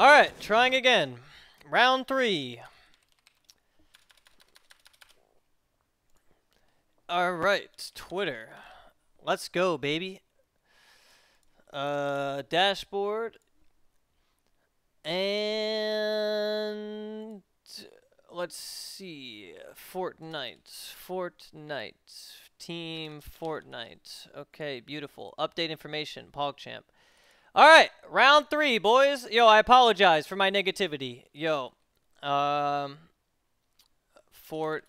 Alright, trying again. Round three. Alright, Twitter. Let's go, baby. Uh, dashboard. And let's see. Fortnite. Fortnite. Team Fortnite. Okay, beautiful. Update information. PogChamp. Alright, round three, boys. Yo, I apologize for my negativity. Yo. Um Fort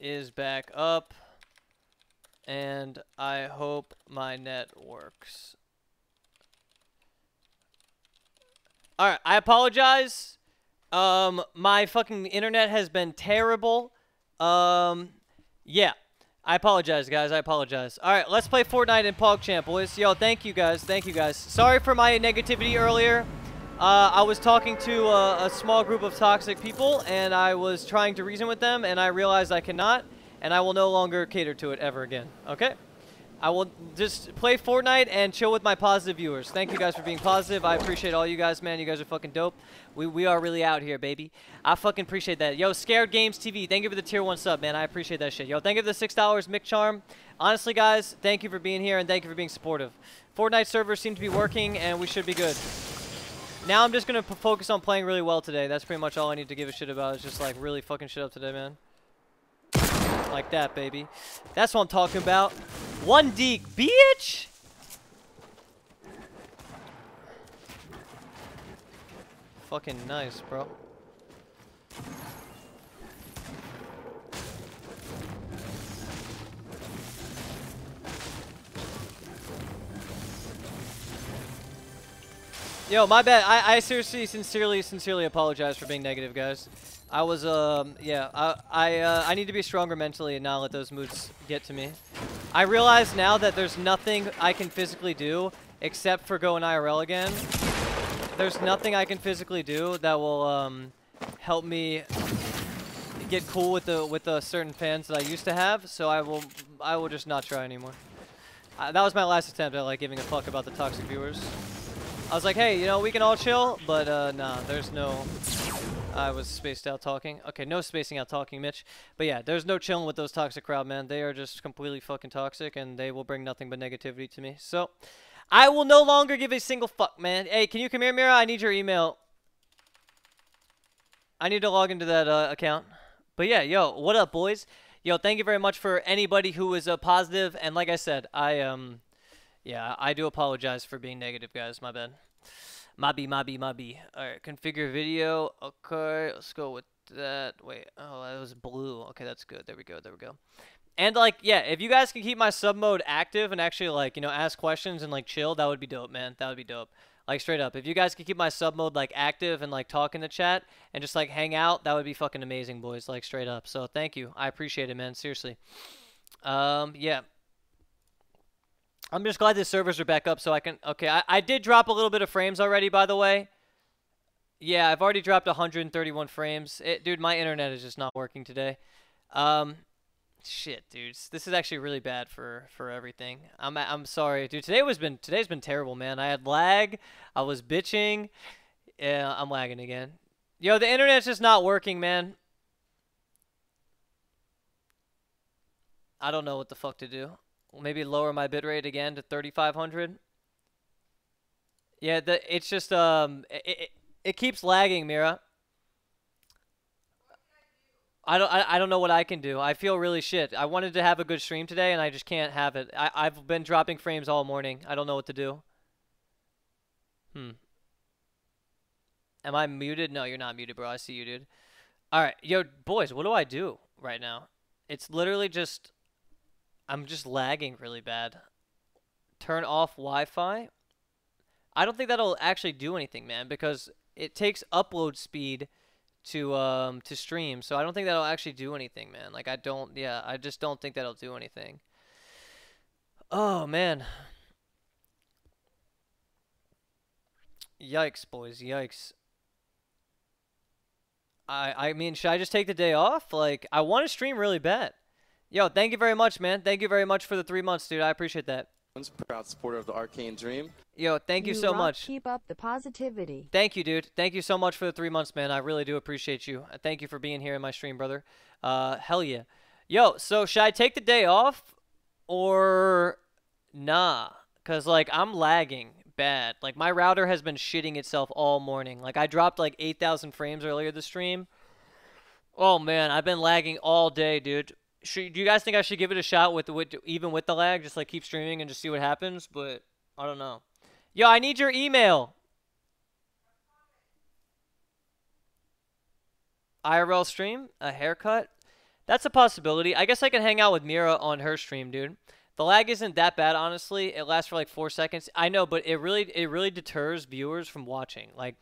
is back up. And I hope my net works. Alright, I apologize. Um, my fucking internet has been terrible. Um, yeah. I apologize, guys. I apologize. All right, let's play Fortnite and PogChamp, boys. Yo, thank you, guys. Thank you, guys. Sorry for my negativity earlier. Uh, I was talking to a, a small group of toxic people, and I was trying to reason with them, and I realized I cannot, and I will no longer cater to it ever again. Okay? I will just play Fortnite and chill with my positive viewers. Thank you guys for being positive. I appreciate all you guys, man. You guys are fucking dope. We, we are really out here, baby. I fucking appreciate that. Yo, Scared Games TV, thank you for the tier 1 sub, man. I appreciate that shit. Yo, thank you for the $6, Mick Charm. Honestly, guys, thank you for being here and thank you for being supportive. Fortnite servers seem to be working and we should be good. Now I'm just going to focus on playing really well today. That's pretty much all I need to give a shit about is just like really fucking shit up today, man. Like that, baby. That's what I'm talking about. One deek, bitch! Fucking nice, bro. Yo, my bad. I, I seriously, sincerely, sincerely apologize for being negative, guys. I was, um, yeah, I, I, uh, I need to be stronger mentally and not let those moods get to me. I realize now that there's nothing I can physically do except for go in IRL again. There's nothing I can physically do that will, um, help me get cool with the with the certain fans that I used to have. So I will, I will just not try anymore. Uh, that was my last attempt at like giving a fuck about the toxic viewers. I was like, hey, you know, we can all chill, but uh, nah, there's no I was spaced out talking. Okay, no spacing out talking, Mitch. But yeah, there's no chilling with those toxic crowd, man. They are just completely fucking toxic, and they will bring nothing but negativity to me. So, I will no longer give a single fuck, man. Hey, can you come here, Mira? I need your email. I need to log into that uh, account. But yeah, yo, what up, boys? Yo, thank you very much for anybody who was uh, positive. And like I said, I, um, yeah, I do apologize for being negative, guys. My bad. Mabi, Mabi, Mabi. Alright, configure video. Okay, let's go with that. Wait, oh, that was blue. Okay, that's good. There we go, there we go. And, like, yeah, if you guys can keep my sub mode active and actually, like, you know, ask questions and, like, chill, that would be dope, man. That would be dope. Like, straight up. If you guys could keep my sub mode, like, active and, like, talk in the chat and just, like, hang out, that would be fucking amazing, boys. Like, straight up. So, thank you. I appreciate it, man. Seriously. Um, yeah. I'm just glad the servers are back up so I can... Okay, I, I did drop a little bit of frames already, by the way. Yeah, I've already dropped 131 frames. It, dude, my internet is just not working today. Um, shit, dudes. This is actually really bad for, for everything. I'm, I'm sorry. Dude, today was been, today's been terrible, man. I had lag. I was bitching. Yeah, I'm lagging again. Yo, the internet's just not working, man. I don't know what the fuck to do maybe lower my bitrate again to 3500. Yeah, the, it's just um it, it, it keeps lagging, Mira. I don't I, I don't know what I can do. I feel really shit. I wanted to have a good stream today and I just can't have it. I I've been dropping frames all morning. I don't know what to do. Hmm. Am I muted? No, you're not muted, bro. I see you, dude. All right, yo, boys, what do I do right now? It's literally just I'm just lagging really bad. Turn off Wi-Fi. I don't think that'll actually do anything, man, because it takes upload speed to um to stream. So I don't think that'll actually do anything, man. Like I don't yeah, I just don't think that'll do anything. Oh man. Yikes, boys. Yikes. I I mean, should I just take the day off? Like I want to stream really bad. Yo, thank you very much, man. Thank you very much for the three months, dude. I appreciate that. proud supporter of the Arcane Dream. Yo, thank you, You so rock, much. Keep up the positivity. Thank you, dude. Thank you so much for the three months, man. I really do appreciate you. Uh, Thank you for being here in my stream, brother. Uh, hell yeah. Yo, so should I take the day off or nah? Cause like I'm lagging bad. Like my router has been shitting itself all morning. Like I dropped like 8,000 frames earlier this stream. Oh man, I've been lagging all day, dude. Should, do you guys think I should give it a shot with, with even with the lag, just like keep streaming and just see what happens? But I don't know. Yo, I need your email. IRL stream, a haircut. That's a possibility. I guess I can hang out with Mira on her stream, dude. The lag isn't that bad, honestly. It lasts for like four seconds. I know, but it really, it really deters viewers from watching. Like,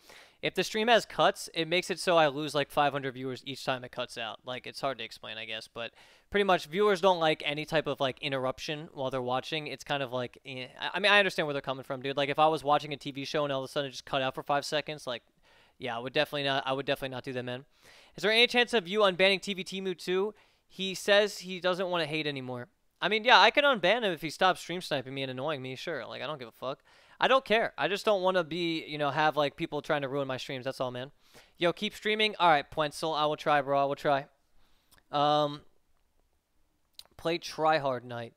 if the stream has cuts, it makes it so I lose like 500 viewers each time it cuts out. Like, it's hard to explain, I guess, but pretty much viewers don't like any type of like interruption while they're watching. It's kind of like, eh. I mean, I understand where they're coming from, dude. Like, if I was watching a TV show and all of a sudden it just cut out for five seconds, like, yeah, I would definitely not. I would definitely not do that, man. Is there any chance of you unbanning TV Timu too? He says he doesn't want to hate anymore. I mean, yeah, I can unban him if he stops stream sniping me and annoying me. Sure, like I don't give a fuck. I don't care. I just don't want to be, you know, have like people trying to ruin my streams. That's all, man. Yo, keep streaming. All right, Puenzel, I will try, bro. I will try. Um, play Tryhard Night.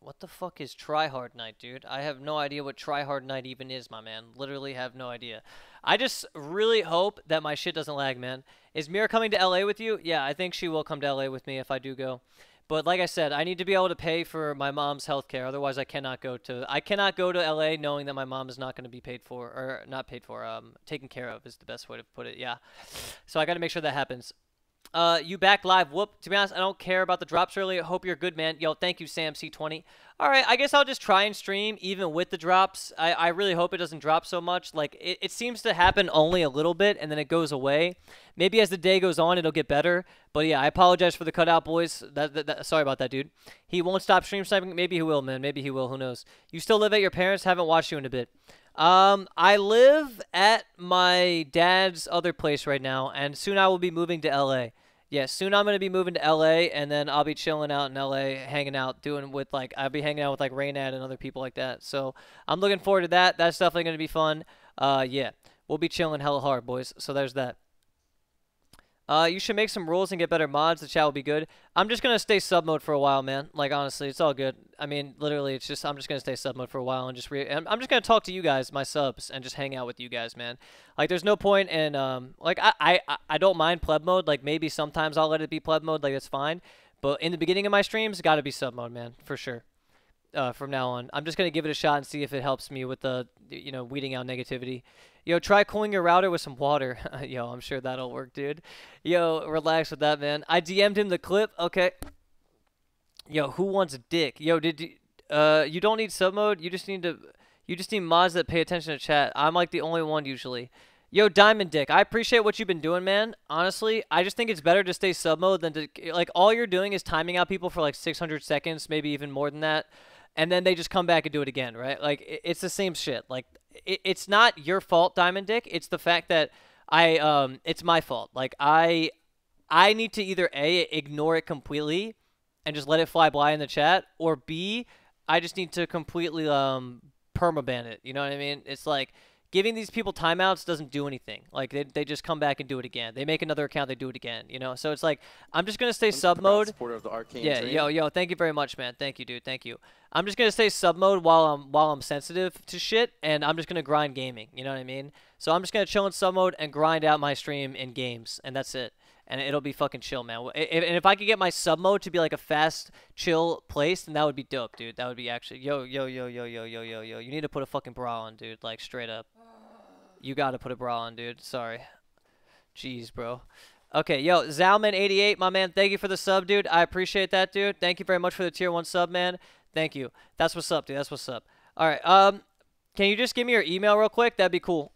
What the fuck is Tryhard Night, dude? I have no idea what Tryhard Night even is, my man. Literally have no idea. I just really hope that my shit doesn't lag, man. Is Mira coming to LA with you? Yeah, I think she will come to LA with me if I do go. But like I said, I need to be able to pay for my mom's health care. Otherwise, I cannot go to I cannot go to LA knowing that my mom is not going to be paid for or not paid for. Um, taken care of is the best way to put it. Yeah. So I got to make sure that happens. Uh, you back live. Whoop. To be honest, I don't care about the drops early. Hope you're good, man. Yo, thank you, Sam C20. All right, I guess I'll just try and stream even with the drops. I, I really hope it doesn't drop so much. Like, it, it seems to happen only a little bit and then it goes away. Maybe as the day goes on, it'll get better. But yeah, I apologize for the cutout, boys. That, that, that, sorry about that, dude. He won't stop stream sniping. Maybe he will, man. Maybe he will. Who knows? You still live at your parents? Haven't watched you in a bit. Um, I live at my dad's other place right now, and soon I will be moving to LA. Yeah, soon I'm gonna be moving to LA, and then I'll be chilling out in LA, hanging out, doing with like I'll be hanging out with like Reynad and other people like that. So I'm looking forward to that. That's definitely gonna be fun. Uh, yeah, we'll be chilling hella hard, boys. So there's that. Uh, you should make some rules and get better mods. The chat will be good. I'm just gonna stay sub mode for a while, man. Like honestly, it's all good. I mean, literally, it's just I'm just gonna stay sub mode for a while and just re. I'm just gonna talk to you guys, my subs, and just hang out with you guys, man. Like, there's no point in um, like I I I don't mind pleb mode. Like maybe sometimes I'll let it be pleb mode. Like that's fine. But in the beginning of my streams, got to be sub mode, man, for sure. Uh, from now on, I'm just gonna give it a shot and see if it helps me with the you know weeding out negativity. Yo, try cooling your router with some water. Yo, I'm sure that'll work, dude. Yo, relax with that, man. I DM'd him the clip. Okay. Yo, who wants a dick? Yo, did you, uh, you don't need sub mode. You just need to, you just need mods that pay attention to chat. I'm like the only one usually. Yo, Diamond Dick, I appreciate what you've been doing, man. Honestly, I just think it's better to stay sub mode than to, like, all you're doing is timing out people for like 600 seconds, maybe even more than that. And then they just come back and do it again, right? Like, it's the same shit. Like, it's not your fault, Diamond Dick. It's the fact that I um it's my fault. Like I I need to either A ignore it completely and just let it fly by in the chat or B I just need to completely um permaban it. You know what I mean? It's like giving these people timeouts doesn't do anything. Like they, they just come back and do it again. They make another account, they do it again. You know, so it's like I'm just gonna stay sub mode. Supporter of the Arcane Yeah, Dream. yo, yo, thank you very much, man. Thank you, dude. Thank you. I'm just gonna stay sub mode while I'm while I'm sensitive to shit, and I'm just gonna grind gaming. You know what I mean? So I'm just gonna chill in sub mode and grind out my stream in games, and that's it. And it'll be fucking chill, man. And if I could get my sub mode to be like a fast, chill place, then that would be dope, dude. That would be actually yo, yo, yo, yo, yo, yo, yo, yo. You need to put a fucking bra on, dude. Like straight up. You gotta put a bra on, dude. Sorry. Jeez, bro. Okay, yo, Zalman88, my man, thank you for the sub, dude. I appreciate that, dude. Thank you very much for the tier one sub, man. Thank you. That's what's up, dude. That's what's up. All right. Um, can you just give me your email real quick? That'd be cool.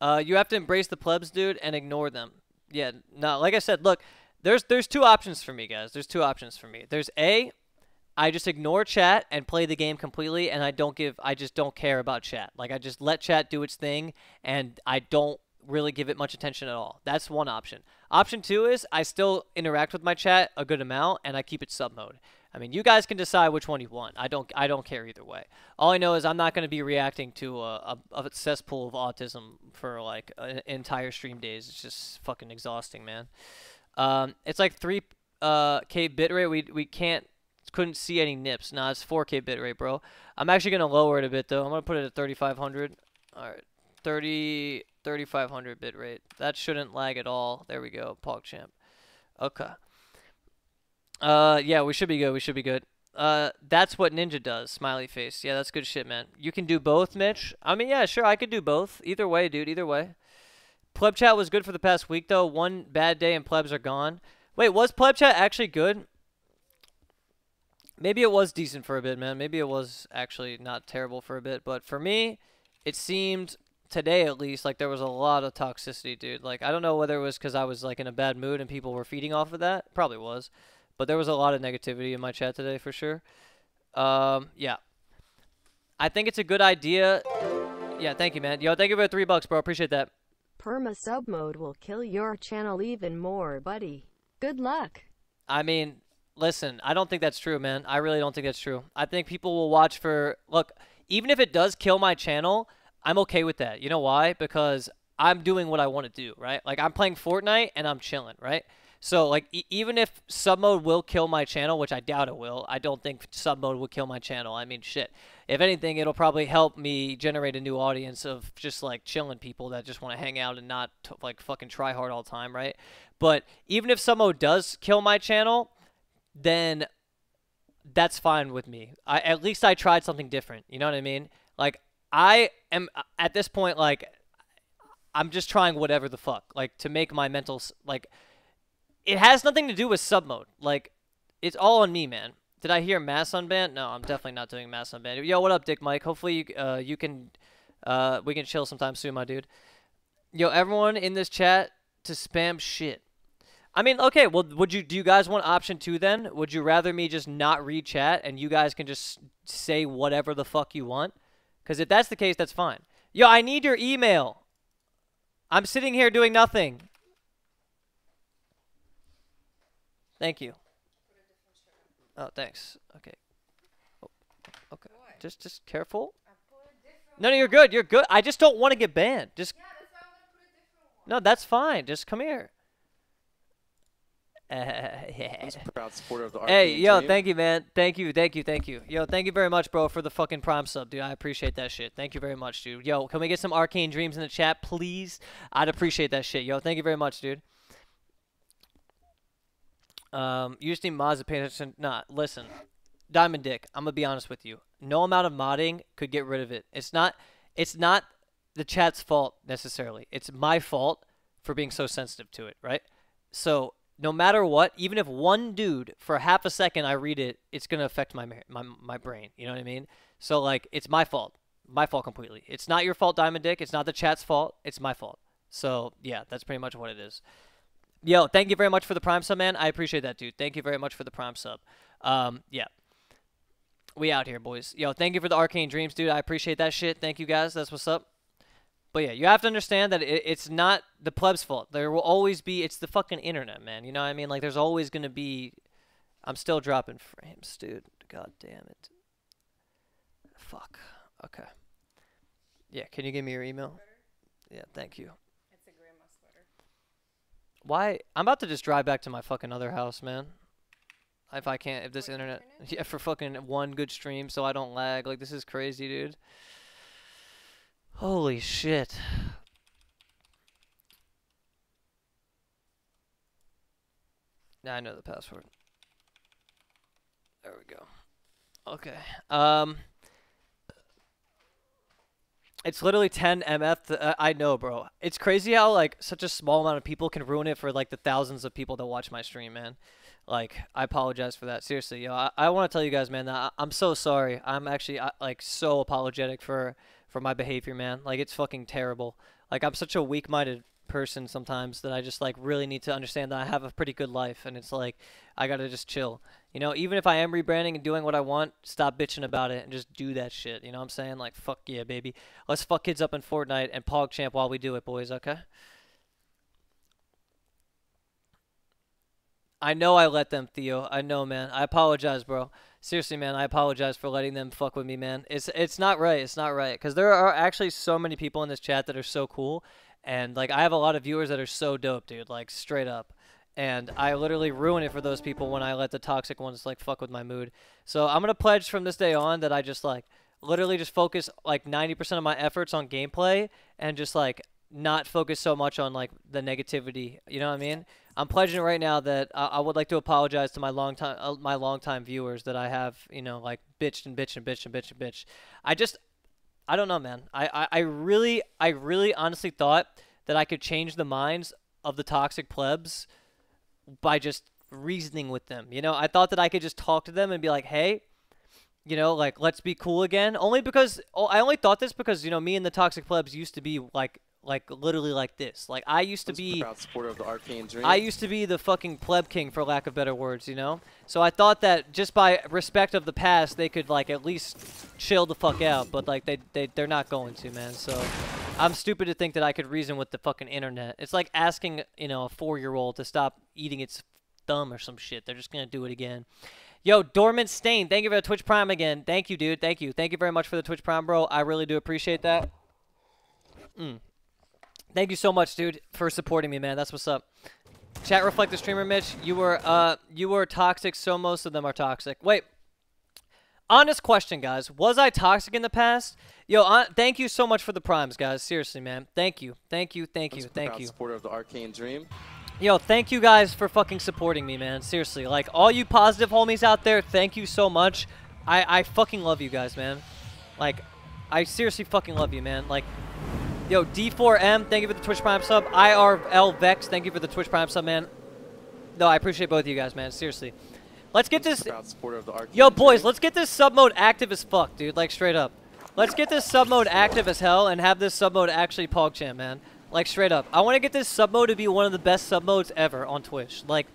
Uh, you have to embrace the plebs, dude, and ignore them. Yeah, no, like I said, look, there's there's two options for me, guys. There's two options for me. There's A, I just ignore chat and play the game completely, and I don't give, I just don't care about chat. Like I just let chat do its thing, and I don't really give it much attention at all. That's one option. Option two is I still interact with my chat a good amount and I keep it sub mode. I mean, you guys can decide which one you want. I don't. I don't care either way. All I know is I'm not going to be reacting to a, a, a, cesspool of autism for like an entire stream days. It's just fucking exhausting, man. Um, it's like three uh, k bitrate. We we can't couldn't see any nips. Nah, it's 4K bitrate, bro. I'm actually gonna lower it a bit though. I'm gonna put it at 3500. All right, 30 3500 bitrate. That shouldn't lag at all. There we go, PogChamp. Okay. Uh, yeah, we should be good. We should be good. Uh, that's what Ninja does. Smiley face. Yeah, that's good shit, man. You can do both, Mitch. I mean, yeah, sure, I could do both. Either way, dude. Either way. Pleb chat was good for the past week though. One bad day and plebs are gone. Wait, was pleb chat actually good? Maybe it was decent for a bit, man. Maybe it was actually not terrible for a bit, but for me, it seemed today at least like there was a lot of toxicity, dude. Like I don't know whether it was because I was like in a bad mood and people were feeding off of that. Probably was. But there was a lot of negativity in my chat today for sure. Um, yeah. I think it's a good idea. Yeah, thank you, man. Yo, thank you for the three bucks, bro. Appreciate that. Perma sub mode will kill your channel even more, buddy. Good luck. I mean, listen, I don't think that's true, man. I really don't think that's true. I think people will watch for look, even if it does kill my channel, I'm okay with that. You know why? Because I'm doing what I want to do, right? Like I'm playing Fortnite and I'm chilling, right? So like e even if sub mode will kill my channel, which I doubt it will, I don't think sub mode will kill my channel. I mean, shit. If anything, it'll probably help me generate a new audience of just like chilling people that just want to hang out and not like fucking try hard all the time, right? But even if sub mode does kill my channel, then that's fine with me. I at least I tried something different. You know what I mean? Like I am at this point like I'm just trying whatever the fuck like to make my mental like it has nothing to do with sub mode. Like, it's all on me, man. Did I hear mass unban? No, I'm definitely not doing mass unban. Yo, what up, Dick Mike? Hopefully you, uh, you can, uh, we can chill sometime soon, my dude. Yo, everyone in this chat to spam shit. I mean, okay, well, would you, do you guys want option two then? Would you rather me just not read chat and you guys can just say whatever the fuck you want? Because if that's the case, that's fine. Yo, I need your email. I'm sitting here doing nothing. Thank you. Oh, thanks. Okay. Oh, okay. What? Just, just careful. No, no, you're good. You're good. I just don't want to get banned. Just. Yeah, that's no, that's fine. Just come here. Uh, yeah. Proud supporter of the hey, yo, team. thank you, man. Thank you, thank you, thank you. Yo, thank you very much, bro, for the fucking prime sub, dude. I appreciate that shit. Thank you very much, dude. Yo, can we get some arcane dreams in the chat, please? I'd appreciate that shit. Yo, thank you very much, dude. Um, you just need mods to pay attention. Nah, listen, Diamond Dick. I'm gonna be honest with you. No amount of modding could get rid of it. It's not. It's not the chat's fault necessarily. It's my fault for being so sensitive to it, right? So no matter what, even if one dude for half a second I read it, it's gonna affect my my my brain. You know what I mean? So like, it's my fault. My fault completely. It's not your fault, Diamond Dick. It's not the chat's fault. It's my fault. So yeah, that's pretty much what it is. Yo, thank you very much for the prime sub, man. I appreciate that, dude. Thank you very much for the prime sub. Um, yeah. We out here, boys. Yo, thank you for the arcane dreams, dude. I appreciate that shit. Thank you, guys. That's what's up. But yeah, you have to understand that it, it's not the pleb's fault. There will always be. It's the fucking internet, man. You know what I mean? Like, there's always gonna be. I'm still dropping frames, dude. God damn it. Fuck. Okay. Yeah, can you give me your email? Yeah, thank you. Why? I'm about to just drive back to my fucking other house, man. If I can't, if this internet, internet, yeah, for fucking one good stream, so I don't lag. Like this is crazy, dude. Holy shit. Now I know the password. There we go. Okay. Um. It's literally 10 MF. Uh, I know, bro. It's crazy how like such a small amount of people can ruin it for like the thousands of people that watch my stream, man. Like, I apologize for that. Seriously, yo, I, I want to tell you guys, man, that I, am so sorry. I'm actually I, like so apologetic for for my behavior, man. Like, it's fucking terrible. Like, I'm such a weak-minded person sometimes that I just like really need to understand that I have a pretty good life and it's like I gotta just chill. You know, even if I am rebranding and doing what I want, stop bitching about it and just do that shit. You know what I'm saying? Like fuck yeah, baby. Let's fuck kids up in Fortnite and PogChamp while we do it, boys, okay? I know I let them, Theo. I know, man. I apologize, bro. Seriously, man. I apologize for letting them fuck with me, man. It's it's not right. It's not right. Because there are actually so many people in this chat that are so cool, and like I have a lot of viewers that are so dope, dude. Like straight up. And I literally ruin it for those people when I let the toxic ones like fuck with my mood. So I'm gonna pledge from this day on that I just like literally just focus like 90% of my efforts on gameplay and just like not focus so much on like the negativity. You know what I mean? I'm pledging right now that I, I would like to apologize to my long time uh, my long time viewers that I have you know like bitched and bitched and bitched and bitched and bitched. I just I don't know, man. I, I, I really I really honestly thought that I could change the minds of the toxic plebs by just reasoning with them. You know, I thought that I could just talk to them and be like, hey. You know, like let's be cool again. Only because oh, I only thought this because you know me and the toxic plebs used to be like like literally like this. Like I used to be proud supporter of the Arcane Dream. I used to be the fucking pleb king for lack of better words, you know? So I thought that just by respect of the past they could like at least chill the fuck out, but like they they they're not going to, man. So I'm stupid to think that I could reason with the fucking internet. It's like asking, you know, a 4-year-old to stop eating its thumb or some shit. They're just going to do it again. Yo, Dormant Stain, thank you for the Twitch Prime again. Thank you, dude. Thank you. Thank you very much for the Twitch Prime, bro. I really do appreciate that. Mm. Thank you so much, dude, for supporting me, man. That's what's up. Chat reflect the streamer, Mitch. You were uh you were toxic, so most of them are toxic. Wait. Honest question, guys. Was I toxic in the past? Yo, uh, thank you so much for the primes, guys. Seriously, man. Thank you. Thank you. Thank you. Thank you. supporter of the Arcane Dream. Yo, thank you guys for fucking supporting me, man. Seriously, like all you positive homies out there, thank you so much. I I fucking love you guys, man. Like I seriously fucking love you, man. Like Yo, D4M, thank you for the Twitch Prime sub. IRL Vex, thank you for the Twitch Prime sub, man. No, I appreciate both of you guys, man. Seriously. Let's get this... Proud supporter of the Arcane Yo, boys, let's get this sub mode active as fuck, dude. Like, straight up. Let's get this sub mode active as hell and have this sub mode actually PogChamp, man. Like, straight up. I want to get this sub mode to be one of the best sub modes ever on Twitch. Like,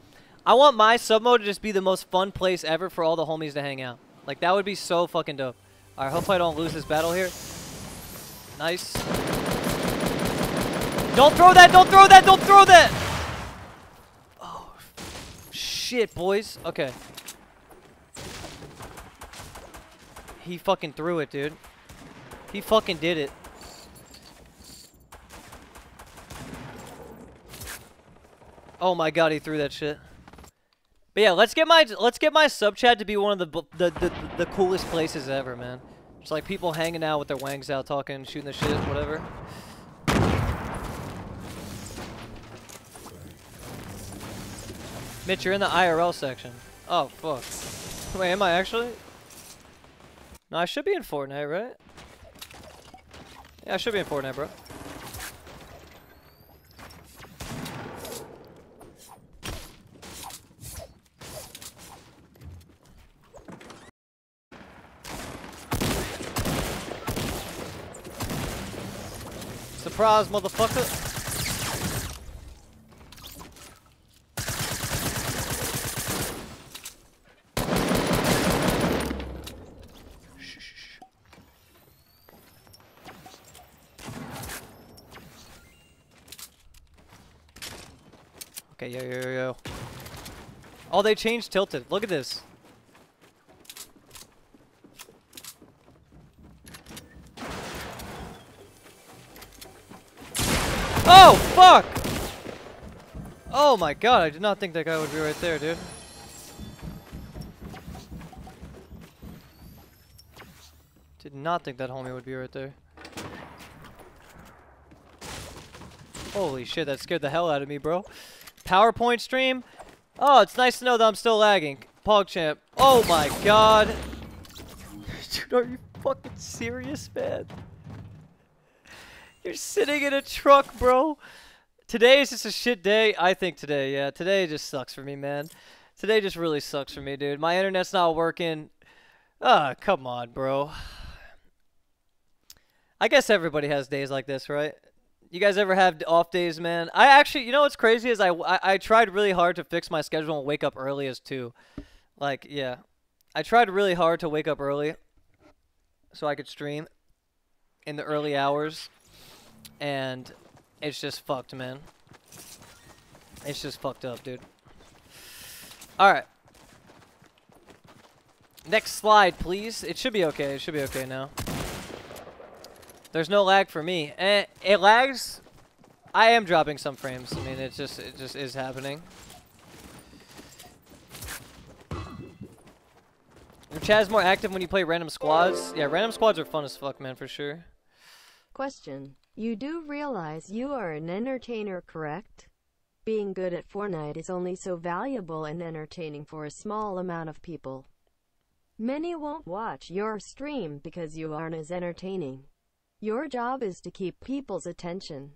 I want my sub mode to just be the most fun place ever for all the homies to hang out. Like, that would be so fucking dope. Alright, hope I don't lose this battle here. Nice. Don't throw that! Don't throw that! Don't throw that! Oh, shit, boys. Okay. He fucking threw it, dude. He fucking did it. Oh my god, he threw that shit. But yeah, let's get my let's get my sub chat to be one of the the the, the coolest places ever, man. Just like people hanging out with their wangs out, talking, shooting the shit, whatever. Mitch, you're in the IRL section. Oh, fuck. Wait, am I actually? No, I should be in Fortnite, right? Yeah, I should be in Fortnite, bro. Surprise, motherfucker! Yo, yo, yo. Oh, they changed tilted. Look at this. Oh, fuck! Oh my god, I did not think that guy would be right there, dude. Did not think that homie would be right there. Holy shit, that scared the hell out of me, bro. PowerPoint stream? Oh, it's nice to know that I'm still lagging. PogChamp. Oh my god. Dude, are you fucking serious, man? You're sitting in a truck, bro. Today is just a shit day. I think today, yeah. Today just sucks for me, man. Today just really sucks for me, dude. My internet's not working. Ah, come on, bro. I guess everybody has days like this, right? You guys ever have off days, man? I actually, you know what's crazy is I, I, I tried really hard to fix my schedule and wake up early as too. Like, yeah. I tried really hard to wake up early so I could stream in the early hours. And it's just fucked, man. It's just fucked up, dude. Alright. Next slide, please. It should be okay. It should be okay now. There's no lag for me. Eh, it lags. I am dropping some frames. I mean, it just it just is happening. Your chat is more active when you play random squads. Yeah, random squads are fun as fuck, man, for sure. Question. You do realize you are an entertainer, correct? Being good at Fortnite is only so valuable and entertaining for a small amount of people. Many won't watch your stream because you aren't as entertaining. Your job is to keep people's attention.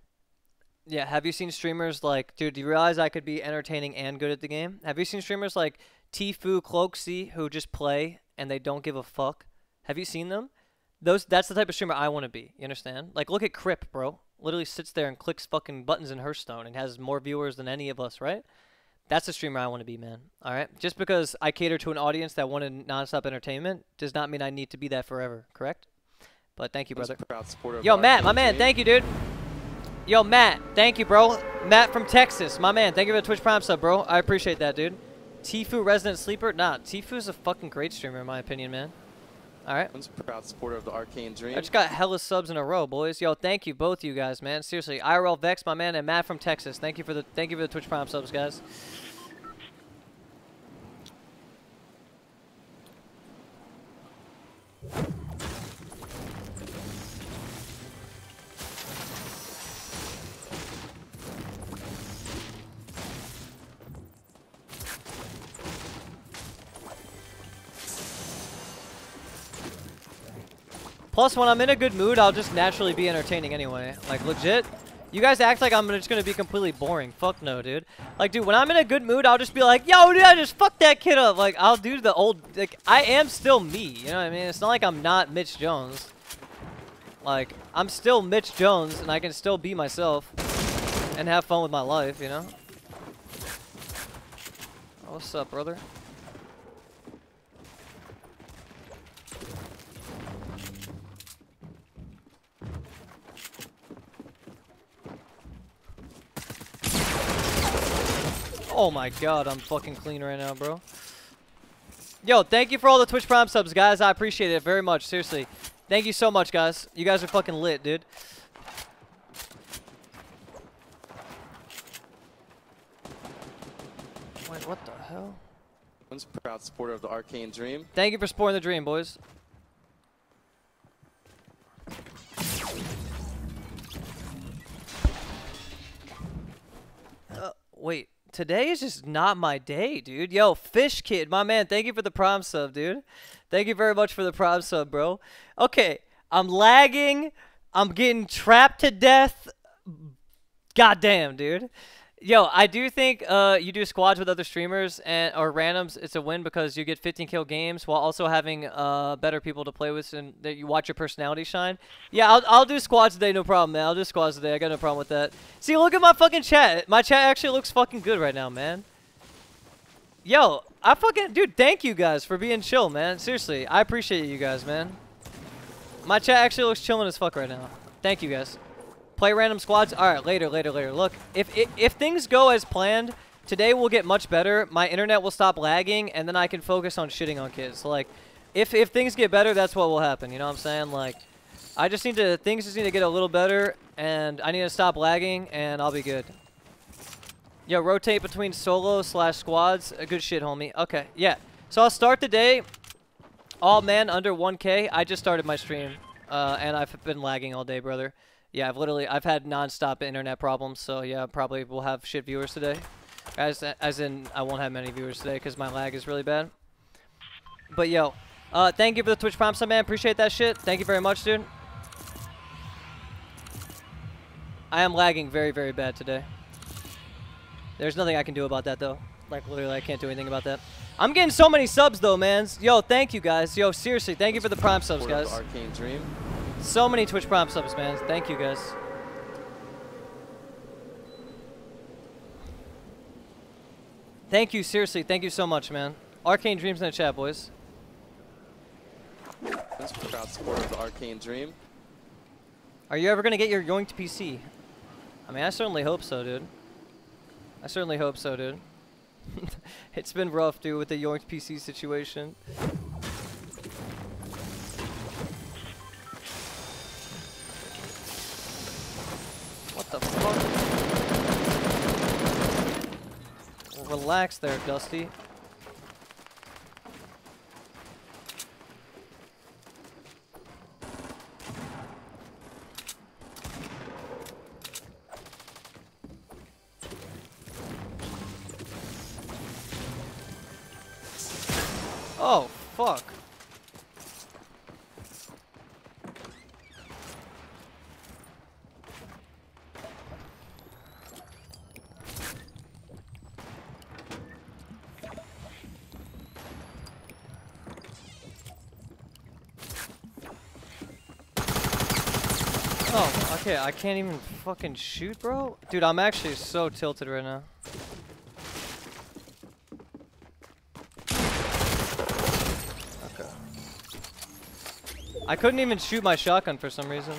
Yeah, have you seen streamers like, dude, do you realize I could be entertaining and good at the game? Have you seen streamers like Tfue, Cloakzy, who just play and they don't give a fuck? Have you seen them? Those that's the type of streamer I want to be. You understand? Like look at Kripp, bro. Literally sits there and clicks fucking buttons in Hearthstone and has more viewers than any of us, right? That's the streamer I want to be, man. All right? Just because I cater to an audience that wanted nonstop entertainment does not mean I need to be that forever, correct? But thank you, brother. Proud supporter Yo, Matt, my man, thank you, dude. Yo, Matt, thank you, bro. Matt from Texas, my man. Thank you for the Twitch Prime sub, bro. I appreciate that, dude. Tfue Resident Sleeper? Nah, Tfue's a fucking great streamer, in my opinion, man. All right. One's a proud supporter of the Arcane Dream. I just got hella subs in a row, boys. Yo, thank you, both you guys, man. Seriously, IRL Vex, my man, and Matt from Texas. Thank you for the thank you for the Twitch Prime subs, guys. Plus, when I'm in a good mood, I'll just naturally be entertaining anyway. Like, legit. You guys act like I'm just gonna be completely boring. Fuck no, dude. Like, dude, when I'm in a good mood, I'll just be like, yo, dude, I just fuck that kid up. Like, I'll do the old, like, I am still me. You know what I mean? It's not like I'm not Mitch Jones. Like, I'm still Mitch Jones, and I can still be myself and have fun with my life, you know? What's up, brother? Oh my god, I'm fucking clean right now, bro. Yo, thank you for all the Twitch Prime subs, guys. I appreciate it very much. Seriously. Thank you so much, guys. You guys are fucking lit, dude. Wait, what the hell? One's proud supporter of the Arcane Dream. Thank you for spoiling the dream, boys. Uh, wait, today is just not my day, dude. Yo, Fish Kid, my man, thank you for the prom sub, dude. Thank you very much for the prom sub, bro. Okay, I'm lagging. I'm getting trapped to death. Goddamn, dude. Yo, I do think uh, you do squads with other streamers and or randoms. It's a win because you get 15 kill games while also having uh, better people to play with and that you watch your personality shine. Yeah, I'll, I'll do squads today, no problem, man. I'll do squads today. I got no problem with that. See, look at my fucking chat. My chat actually looks fucking good right now, man. Yo, I fucking dude, thank you guys for being chill, man. Seriously, I appreciate you guys, man. My chat actually looks chilling as fuck right now. Thank you guys. Play random squads. All right, later, later, later. Look, if, if if things go as planned, today will get much better. My internet will stop lagging, and then I can focus on shitting on kids. So like, if if things get better, that's what will happen. You know what I'm saying? Like, I just need to things just need to get a little better, and I need to stop lagging, and I'll be good. Yo, rotate between solo slash squads. A good shit, homie. Okay, yeah. So I'll start the day. All man under 1K. I just started my stream, uh, and I've been lagging all day, brother. Yeah, I've literally I've had non-stop internet problems, so yeah, probably we'll have shit viewers today. As as in I won't have many viewers today because my lag is really bad. But yo, uh, thank you for the Twitch Prime sub, man. Appreciate that shit. Thank you very much, dude. I am lagging very very bad today. There's nothing I can do about that though. Like literally, I can't do anything about that. I'm getting so many subs though, man. Yo, thank you guys. Yo, seriously, thank you for the Prime subs, guys. Arcane Dream. So many Twitch Prime subs, man. Thank you, guys. Thank you, seriously. Thank you so much, man. Arcane Dream's in the chat, boys. This crowd support of Arcane Dream. Are you ever going to get your going to PC? I mean, I certainly hope so, dude. I certainly hope so, dude. it's been rough, dude, with the Yoinked PC situation. The fuck? Relax there, Dusty. Oh, fuck. Oh, okay, I can't even fucking shoot, bro? Dude, I'm actually so tilted right now. Okay. I couldn't even shoot my shotgun for some reason.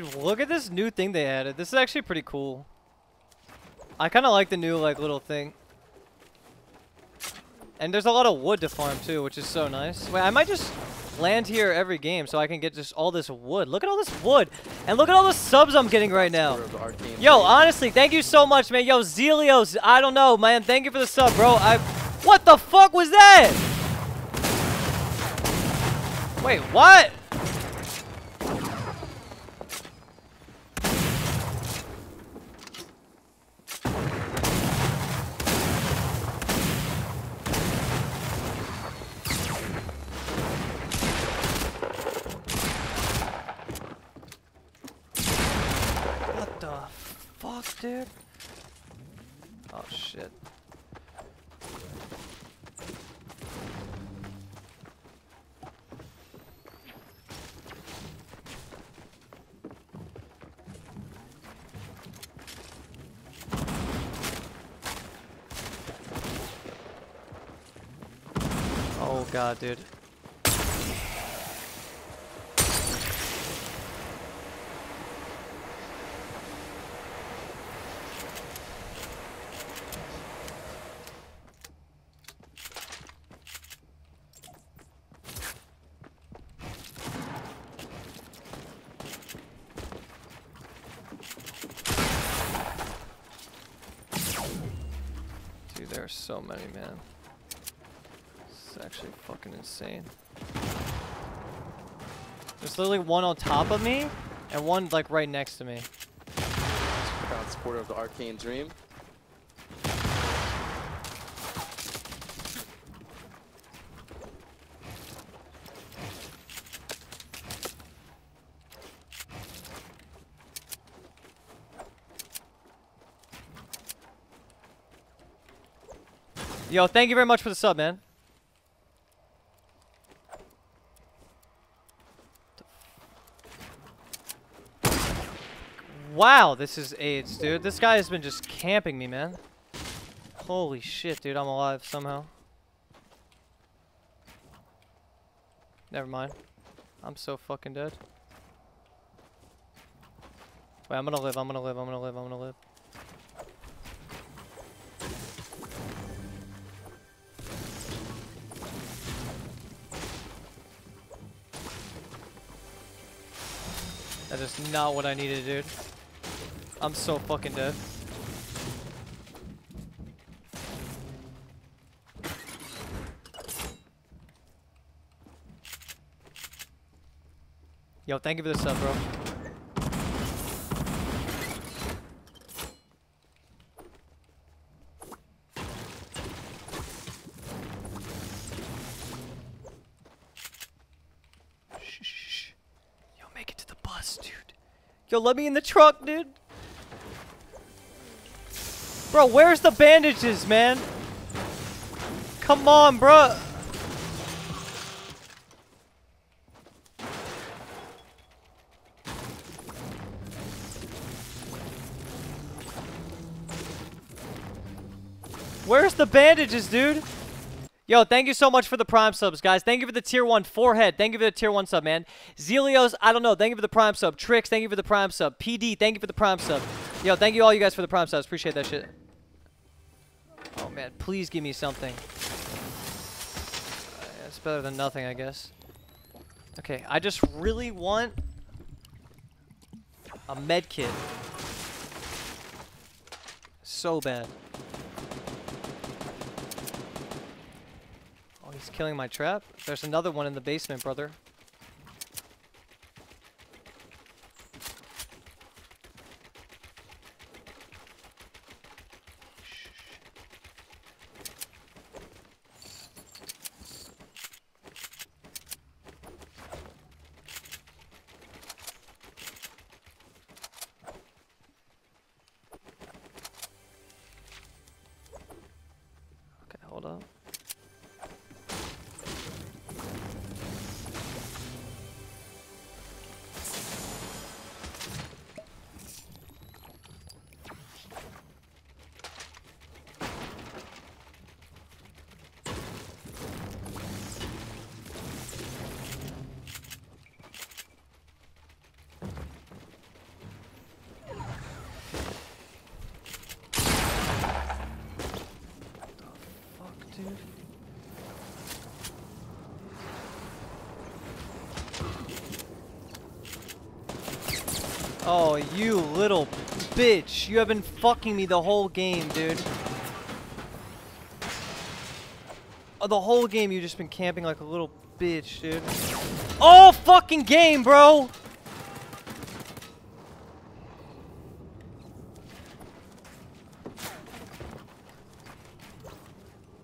Dude, look at this new thing they added. This is actually pretty cool. I kind of like the new like little thing. And there's a lot of wood to farm too, which is so nice. Wait, I might just land here every game so I can get just all this wood. Look at all this wood. And look at all the subs I'm getting right now. Yo, honestly, thank you so much, man. Yo, Zelios, I don't know, man. Thank you for the sub, bro. I What the fuck was that? Wait? What the fuck, dude? Oh shit. Oh god, dude. Dude, there are so many, man. It's actually fucking insane. There's literally one on top of me, and one like right next to me. Proud supporter of the Arcane Dream. Yo, thank you very much for the sub, man. Wow, this is AIDS, dude. This guy has been just camping me, man. Holy shit, dude. I'm alive somehow. Never mind. I'm so fucking dead. Wait, I'm gonna live, I'm gonna live, I'm gonna live, I'm gonna live. That is not what I needed, dude. I'm so fucking dead. Yo, thank you for the sub, bro. Shh. Yo, make it to the bus, dude. Yo, let me in the truck, dude. Bro, where's the bandages, man? Come on, bro. Where's the bandages, dude? Yo, thank you so much for the prime subs, guys. Thank you for the tier 1 forehead. Thank you for the tier 1 sub, man. Zelios, I don't know. Thank you for the prime sub. Tricks, thank you for the prime sub. PD, thank you for the prime sub. Yo, thank you all you guys for the prime subs. Appreciate that shit. Man. Please give me something. Uh, It's better than nothing, I guess. Okay, I just really want a med kit. So bad. Oh, he's killing my trap? There's another one in the basement, brother. Bitch. You have been fucking me the whole game, dude. Oh, the whole game you've just been camping like a little bitch, dude. All fucking game, bro!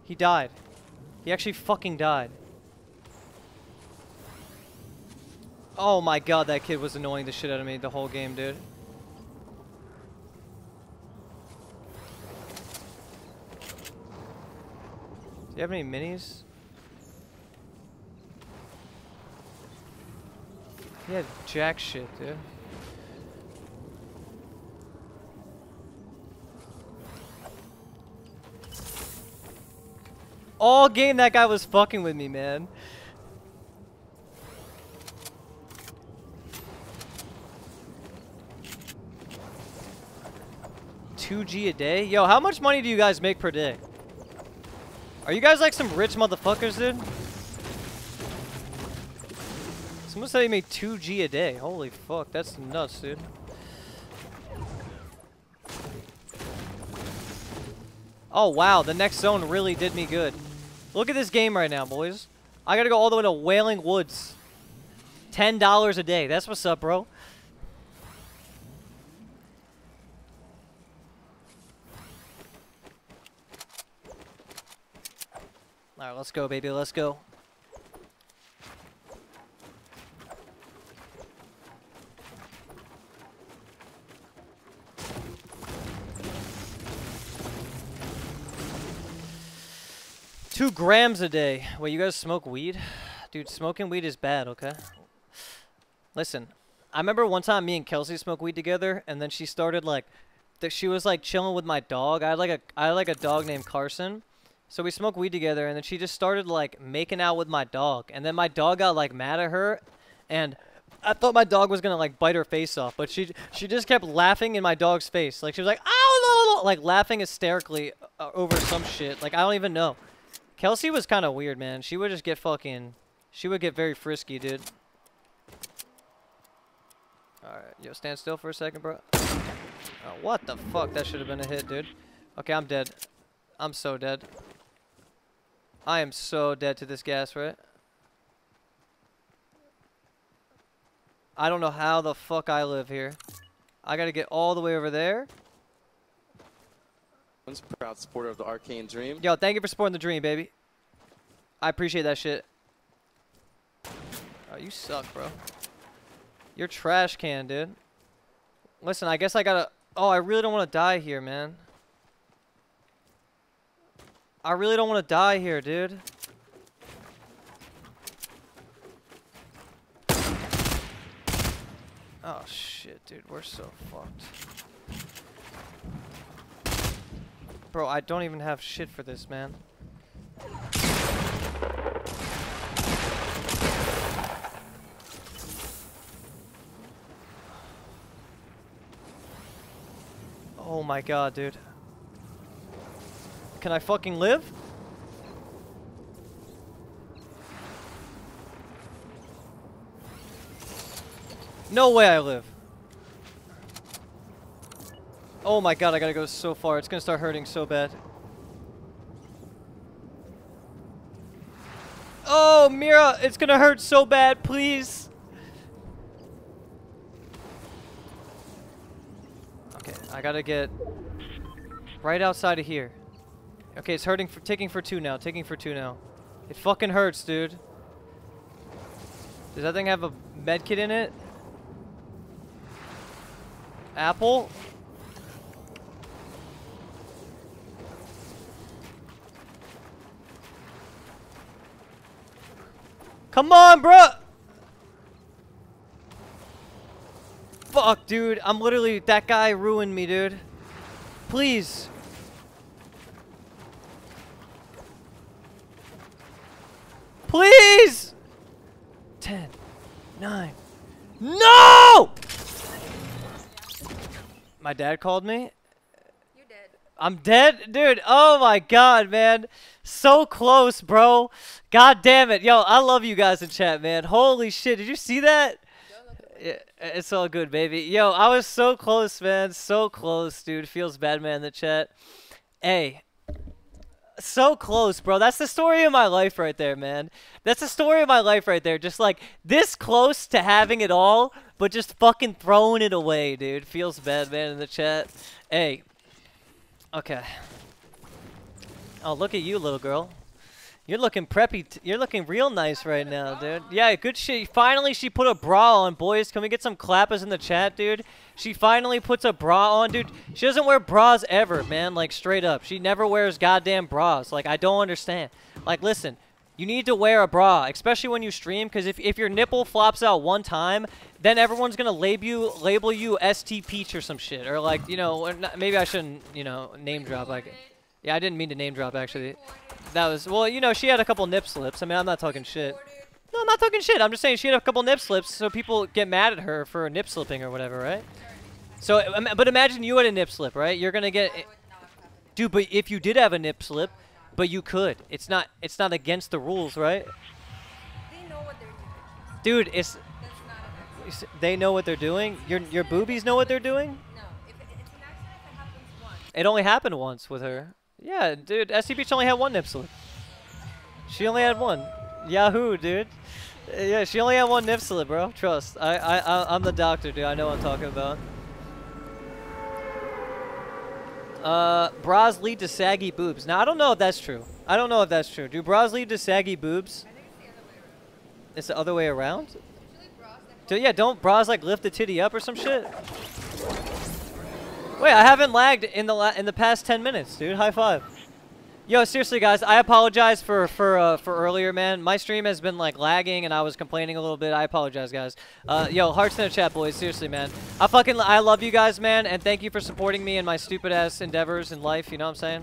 He died. He actually fucking died. Oh my god, that kid was annoying the shit out of me the whole game, dude. You have any minis? Yeah, jack shit, dude. All game that guy was fucking with me, man. Two G a day? Yo, how much money do you guys make per day? Are you guys like some rich motherfuckers, dude? Someone said he made 2G a day. Holy fuck, that's nuts, dude. Oh, wow, the next zone really did me good. Look at this game right now, boys. I gotta go all the way to Wailing Woods. $10 a day. That's what's up, bro. Let's go, baby. Let's go. Two grams a day. Wait, you guys smoke weed? Dude, smoking weed is bad, okay? Listen, I remember one time me and Kelsey smoked weed together, and then she started like, that she was like chilling with my dog. I had like a, I had like a dog named Carson. So we smoked weed together, and then she just started like making out with my dog, and then my dog got like mad at her, and I thought my dog was gonna like bite her face off, but she she just kept laughing in my dog's face, like she was like ow, no, no," like laughing hysterically uh, over some shit. Like I don't even know. Kelsey was kind of weird, man. She would just get fucking, she would get very frisky, dude. Alright, yo, stand still for a second, bro. Oh, what the fuck? That should have been a hit, dude. Okay, I'm dead. I'm so dead. I am so dead to this gas, right? I don't know how the fuck I live here. I gotta get all the way over there. One's Proud supporter of the Arcane Dream. Yo, thank you for supporting the dream, baby. I appreciate that shit. Oh, you suck, bro. You're trash can, dude. Listen, I guess I gotta... Oh, I really don't want to die here, man. I really don't want to die here, dude. Oh, shit, dude. We're so fucked. Bro, I don't even have shit for this, man. Oh my god, dude. Can I fucking live? No way I live. Oh my god, I gotta go so far. It's gonna start hurting so bad. Oh, Mira, it's gonna hurt so bad, please. Okay, I gotta get right outside of here. Okay, it's hurting for taking for two now. Taking for two now. It fucking hurts, dude. Does that thing have a medkit in it? Apple? Come on, bro! Fuck, dude. I'm literally... That guy ruined me, dude. Please. Please! 10, 9. No! My dad called me. You did. I'm dead? Dude, oh my god, man. So close, bro. God damn it. Yo, I love you guys in chat, man. Holy shit. Did you see that? Yeah, it's all good, baby. Yo, I was so close, man. So close, dude. Feels bad, man, in the chat. Hey. So close, bro. That's the story of my life right there, man. That's the story of my life right there. Just like this close to having it all, but just fucking throwing it away, dude. Feels bad, man, in the chat. Hey. Okay. Oh, look at you, little girl. You're looking preppy. you're looking real nice right now, dude. Yeah, good shit. Finally, she put a bra on. Boys, can we get some clappers in the chat, dude? She finally puts a bra on, dude. She doesn't wear bras ever, man. Like, straight up. She never wears goddamn bras. Like, I don't understand. Like, listen. You need to wear a bra, especially when you stream, because if, if your nipple flops out one time, then everyone's going to label you, label you ST Peach or some shit. Or, like, you know, maybe I shouldn't, you know, name drop. like. Yeah, I didn't mean to name drop, actually. That was, well, you know, she had a couple nip slips. I mean, I'm not talking shit. No, I'm not talking shit. I'm just saying she had a couple nip slips, so people get mad at her for nip slipping or whatever, right? So, but imagine you had a nip slip, right? You're gonna get, dude. But if you did have a nip slip, but you could, it's not, it's not against the rules, right? They know what they're doing. Dude, it's. They know what they're doing. Your your boobies know what they're doing. No, if it's an accident, it happens once. It only happened once with her. Yeah, dude, ST Peach only had one nip slip. She only had one. Yahoo, dude. Yeah, she only had one nip slip, bro. Trust. I, I, I'm the doctor, dude. I know what I'm talking about. Uh, bras lead to saggy boobs. Now, I don't know if that's true. I don't know if that's true. Do bras lead to saggy boobs? It's the other way around? Do, yeah, don't bras like lift the titty up or some shit? Wait, I haven't lagged in the in the past 10 minutes, dude. High five. Yo, seriously, guys, I apologize for for uh, for earlier, man. My stream has been like lagging, and I was complaining a little bit. I apologize, guys. Uh, yo, hearts in the chat, boys. Seriously, man. I fucking I love you guys, man, and thank you for supporting me in my stupid ass endeavors in life. You know what I'm saying?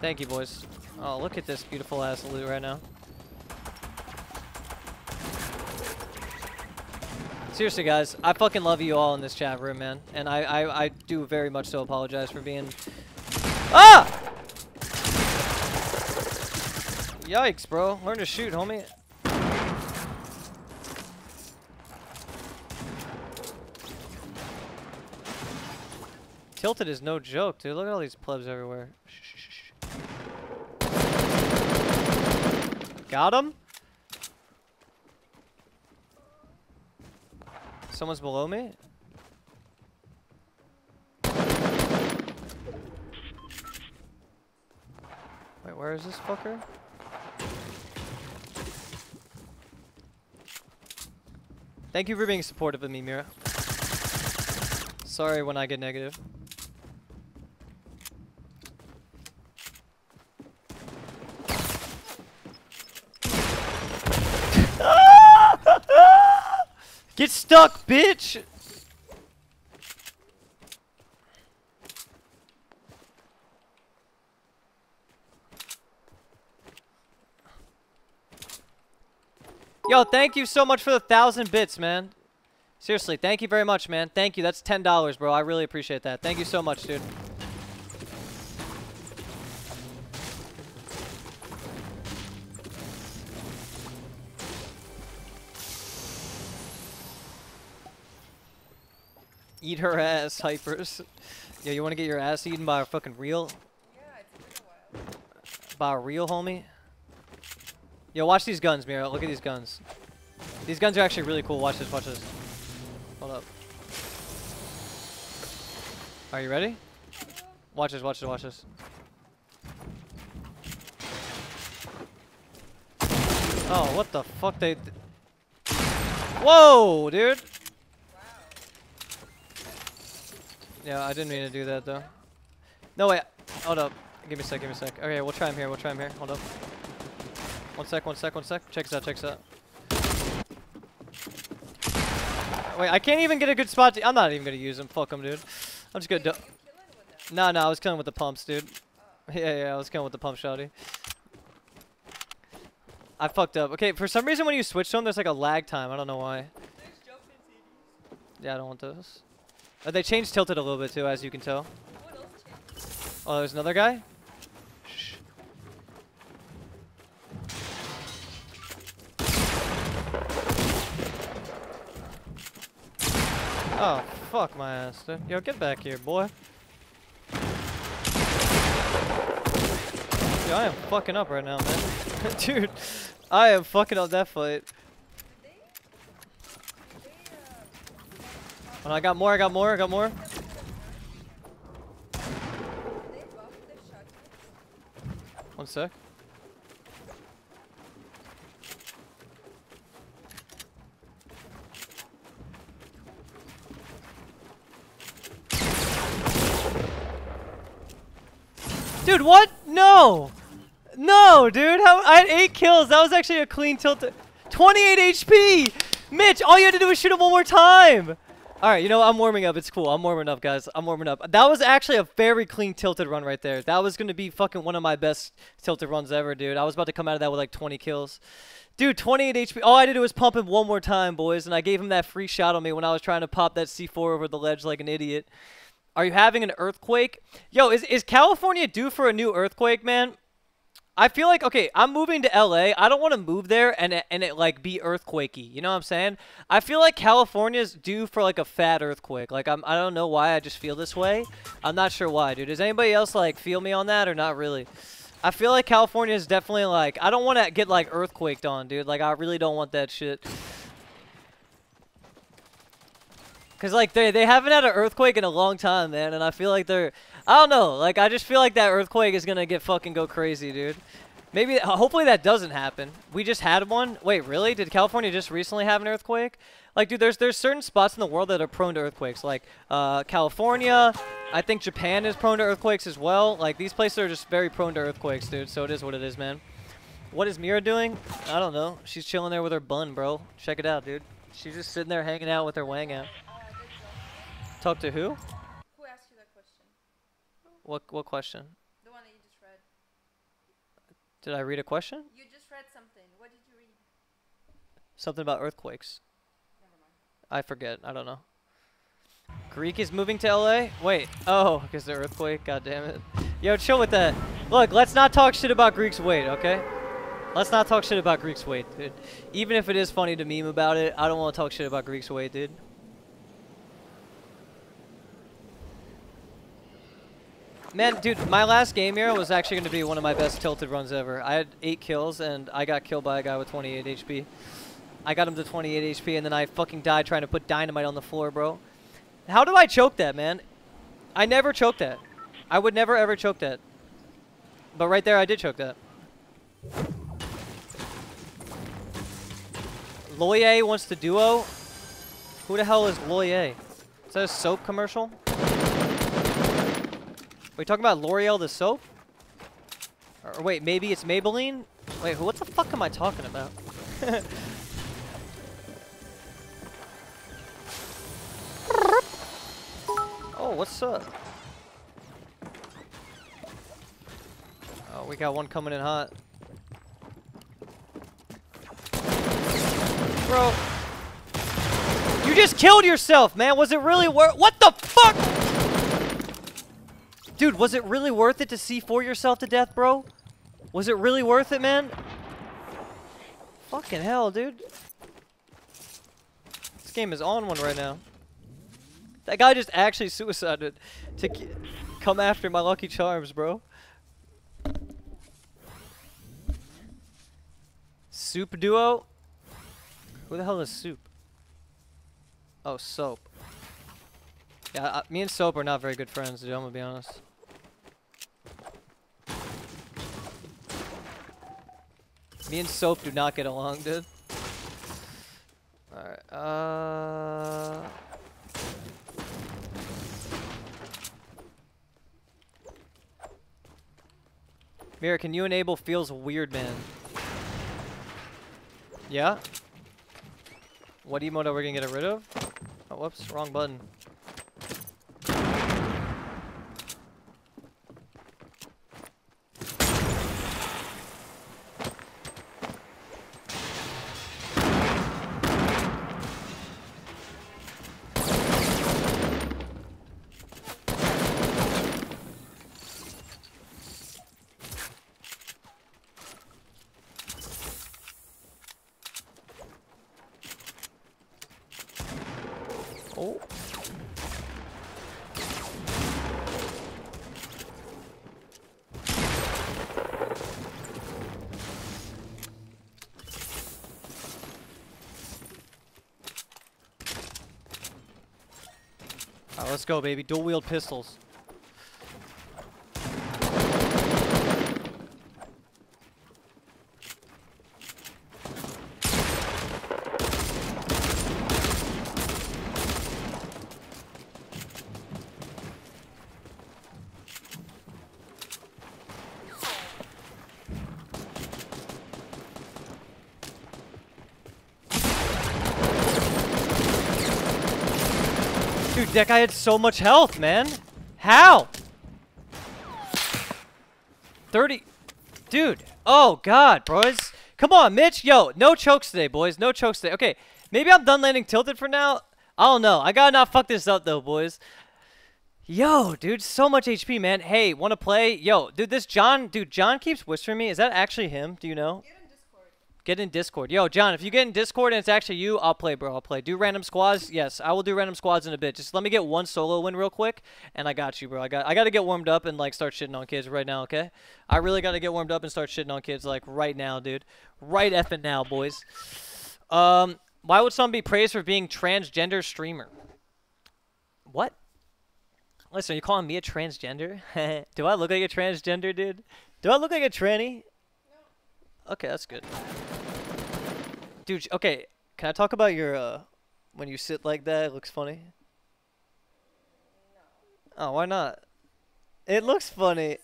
Thank you, boys. Oh, look at this beautiful ass loot right now. Seriously, guys, I fucking love you all in this chat room, man. And I, I, I do very much so apologize for being... Ah! Yikes, bro. Learn to shoot, homie. Tilted is no joke, dude. Look at all these plebs everywhere. Got him? Someone's below me? Wait, where is this fucker? Thank you for being supportive of me, Mira. Sorry when I get negative. Get stuck, bitch! Yo, thank you so much for the thousand bits, man. Seriously, thank you very much, man. Thank you. That's ten dollars, bro. I really appreciate that. Thank you so much, dude. Eat her ass, hypers. Yo, you want to get your ass eaten by a fucking real, Yeah, it's been a while. by a real homie? Yo, watch these guns, Mira. Look at these guns. These guns are actually really cool. Watch this, watch this. Hold up. Are you ready? Watch this, watch this, watch this. Oh, what the fuck they... Whoa, dude! Yeah, I didn't mean to do that, though. No, way. Hold up. Give me a sec, give me a sec. Okay, we'll try him here, we'll try him here. Hold up. One sec, one sec, one sec. Check this out, check this out. Wait, I can't even get a good spot to- I'm not even gonna use him. Fuck him, dude. I'm just gonna do- You killing with? No, no, I was killing with the pumps, dude. Yeah, yeah, I was killing with the pump shotty. I fucked up. Okay, for some reason when you switch to them, there's like a lag time. I don't know why. There's jokes in CDs. Yeah, I don't want those. Uh, they changed tilted a little bit too, as you can tell. Oh, there's another guy? Oh, fuck my ass, dude. Yo, get back here, boy. Yo, I am fucking up right now, man. dude, I am fucking up that fight. Did they? Did they, Oh, I got more, I got more, I got more. One sec. Dude, what? No! No, dude! How, I had 8 kills. That was actually a clean tilt. 28 HP! Mitch, all you had to do was shoot him one more time! Alright, you know? I'm warming up. It's cool. I'm warming up, guys. I'm warming up. That was actually a very clean tilted run right there. That was going to be fucking one of my best tilted runs ever, dude. I was about to come out of that with like 20 kills. Dude, 28 HP. All I did was pump him one more time, boys, and I gave him that free shot on me when I was trying to pop that C4 over the ledge like an idiot. Are you having an earthquake? Yo, is, is California due for a new earthquake, man? I feel like okay, I'm moving to LA. I don't want to move there and it, and it like be earthquakey. You know what I'm saying? I feel like California's due for like a fat earthquake. Like I'm I don't know why I just feel this way. I'm not sure why, dude. Does anybody else like feel me on that or not really? I feel like California is definitely like I don't want to get like earthquaked on, dude. Like I really don't want that shit. Cause like they they haven't had an earthquake in a long time, man, and I feel like they're I don't know, like I just feel like that earthquake is gonna get fucking go crazy, dude. Maybe hopefully that doesn't happen. We just had one. Wait, really? Did California just recently have an earthquake? Like, dude, there's there's certain spots in the world that are prone to earthquakes, like uh, California. I think Japan is prone to earthquakes as well. Like these places are just very prone to earthquakes, dude. So it is what it is, man. What is Mira doing? I don't know. She's chilling there with her bun, bro. Check it out, dude. She's just sitting there hanging out with her wang out. Talk to who? What what question? The one that you just read. Did I read a question? You just read something. What did you read? Something about earthquakes. Never mind. I forget. I don't know. Greek is moving to LA? Wait. Oh, because the earthquake. God damn it. Yo, chill with that. Look, let's not talk shit about Greek's weight, okay? Let's not talk shit about Greek's weight, dude. Even if it is funny to meme about it, I don't want to talk shit about Greek's weight, dude. Man, dude, my last game here was actually going to be one of my best tilted runs ever. I had 8 kills, and I got killed by a guy with 28 HP. I got him to 28 HP, and then I fucking died trying to put dynamite on the floor, bro. How do I choke that, man? I never choked that. I would never, ever choke that. But right there, I did choke that. Loyer wants to duo? Who the hell is Loyer? Is that a soap commercial? We talking about L'Oreal the soap? Or wait, maybe it's Maybelline? Wait, what the fuck am I talking about? oh, what's up? Oh, we got one coming in hot. Bro. You just killed yourself, man. Was it really worth What the fuck? Dude, was it really worth it to C4 yourself to death, bro? Was it really worth it, man? Fucking hell, dude. This game is on one right now. That guy just actually suicided to come after my Lucky Charms, bro. Soup duo? Who the hell is Soup? Oh, Soap. Yeah, me and Soap are not very good friends, dude, I'm gonna be honest. Me and Soap do not get along, dude. Alright, uh... Mira, can you enable feels weird, man? Yeah? What emote are we gonna get rid of? Oh, whoops, wrong button. Let's go, baby. Dual wield pistols. That guy had so much health, man. How? 30. Dude. Oh, God, boys. Come on, Mitch. Yo, no chokes today, boys. No chokes today. Okay, maybe I'm done landing tilted for now. I don't know. I gotta not fuck this up, though, boys. Yo, dude, so much HP, man. Hey, wanna play? Yo, dude, this John, dude, John keeps whispering me. Is that actually him? Do you know? Get in Discord. Yo, John, if you get in Discord and it's actually you, I'll play, bro. I'll play. Do random squads? Yes, I will do random squads in a bit. Just let me get one solo win real quick, and I got you, bro. I got I got to get warmed up and like start shitting on kids right now, okay? I really got to get warmed up and start shitting on kids like right now, dude. Right effing now, boys. Um, why would someone be praised for being transgender streamer? What? Listen, you calling me a transgender? Do I look like a transgender, dude? Do I look like a tranny? Okay, that's good. Dude, okay, can I talk about your, uh, when you sit like that, it looks funny? Oh, why not? It looks funny.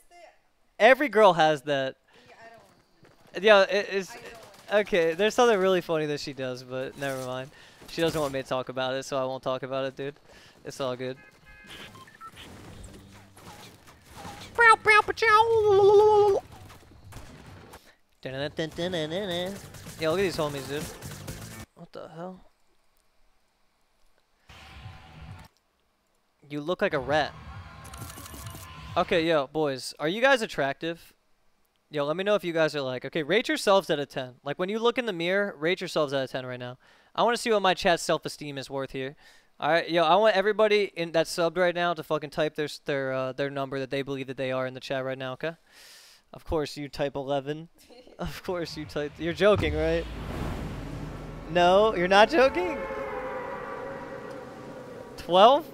Every girl has that. Yeah, I don't want Yeah, it, it's, I don't okay, there's something really funny that she does, but never mind. She doesn't want me to talk about it, so I won't talk about it, dude. It's all good. Yo, look at these homies, dude. What the hell? You look like a rat. Okay, yo, boys, are you guys attractive? Yo, let me know if you guys are like, okay, rate yourselves out of 10. Like, when you look in the mirror, rate yourselves out of 10 right now. I want to see what my chat self-esteem is worth here. All right, yo, I want everybody in that subbed right now to fucking type their their uh, their number that they believe that they are in the chat right now. Okay. Of course you type 11. of course you type. You're joking, right? No, you're not joking. 12.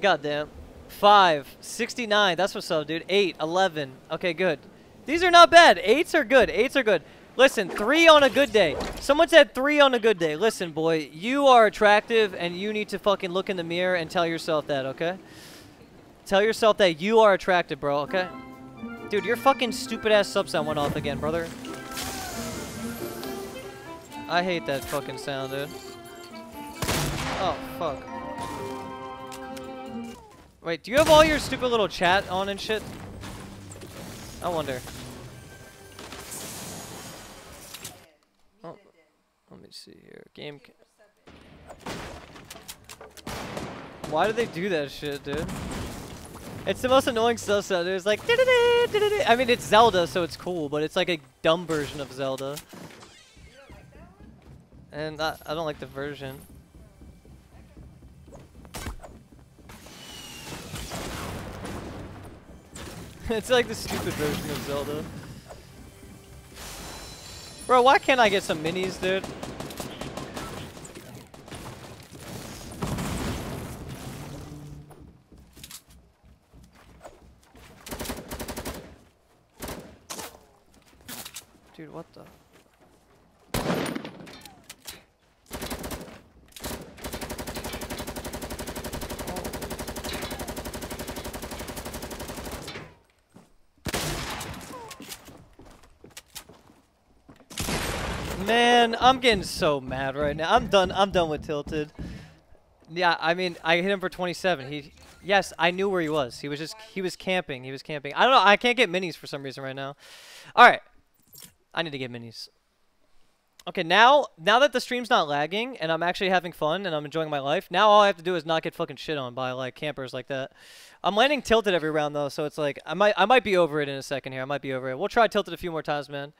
Goddamn. 5, 69. That's what's up, dude. 8, 11. Okay, good. These are not bad. 8s are good. 8s are good. Listen, 3 on a good day. Someone said 3 on a good day. Listen, boy, you are attractive and you need to fucking look in the mirror and tell yourself that, okay? Tell yourself that you are attractive, bro, okay? Dude, your fucking stupid ass sub sound went off again, brother. I hate that fucking sound, dude. Oh, fuck. Wait, do you have all your stupid little chat on and shit? I wonder. Oh, let me see here. Game. Why do they do that shit, dude? It's the most annoying stuff dude. It's like. I mean, it's Zelda, so it's cool, but it's like a dumb version of Zelda. And I, I don't like the version. it's like the stupid version of Zelda. Bro, why can't I get some minis, dude? Dude, what the? Oh. Man, I'm getting so mad right now. I'm done. I'm done with Tilted. Yeah, I mean, I hit him for 27. He, yes, I knew where he was. He was just, he was camping. He was camping. I don't know. I can't get minis for some reason right now. All right, I need to get minis. Okay, now, now that the stream's not lagging and I'm actually having fun and I'm enjoying my life, now all I have to do is not get fucking shit on by like campers like that. I'm landing tilted every round though, so it's like I might, I might be over it in a second here. I might be over it. We'll try tilted a few more times, man.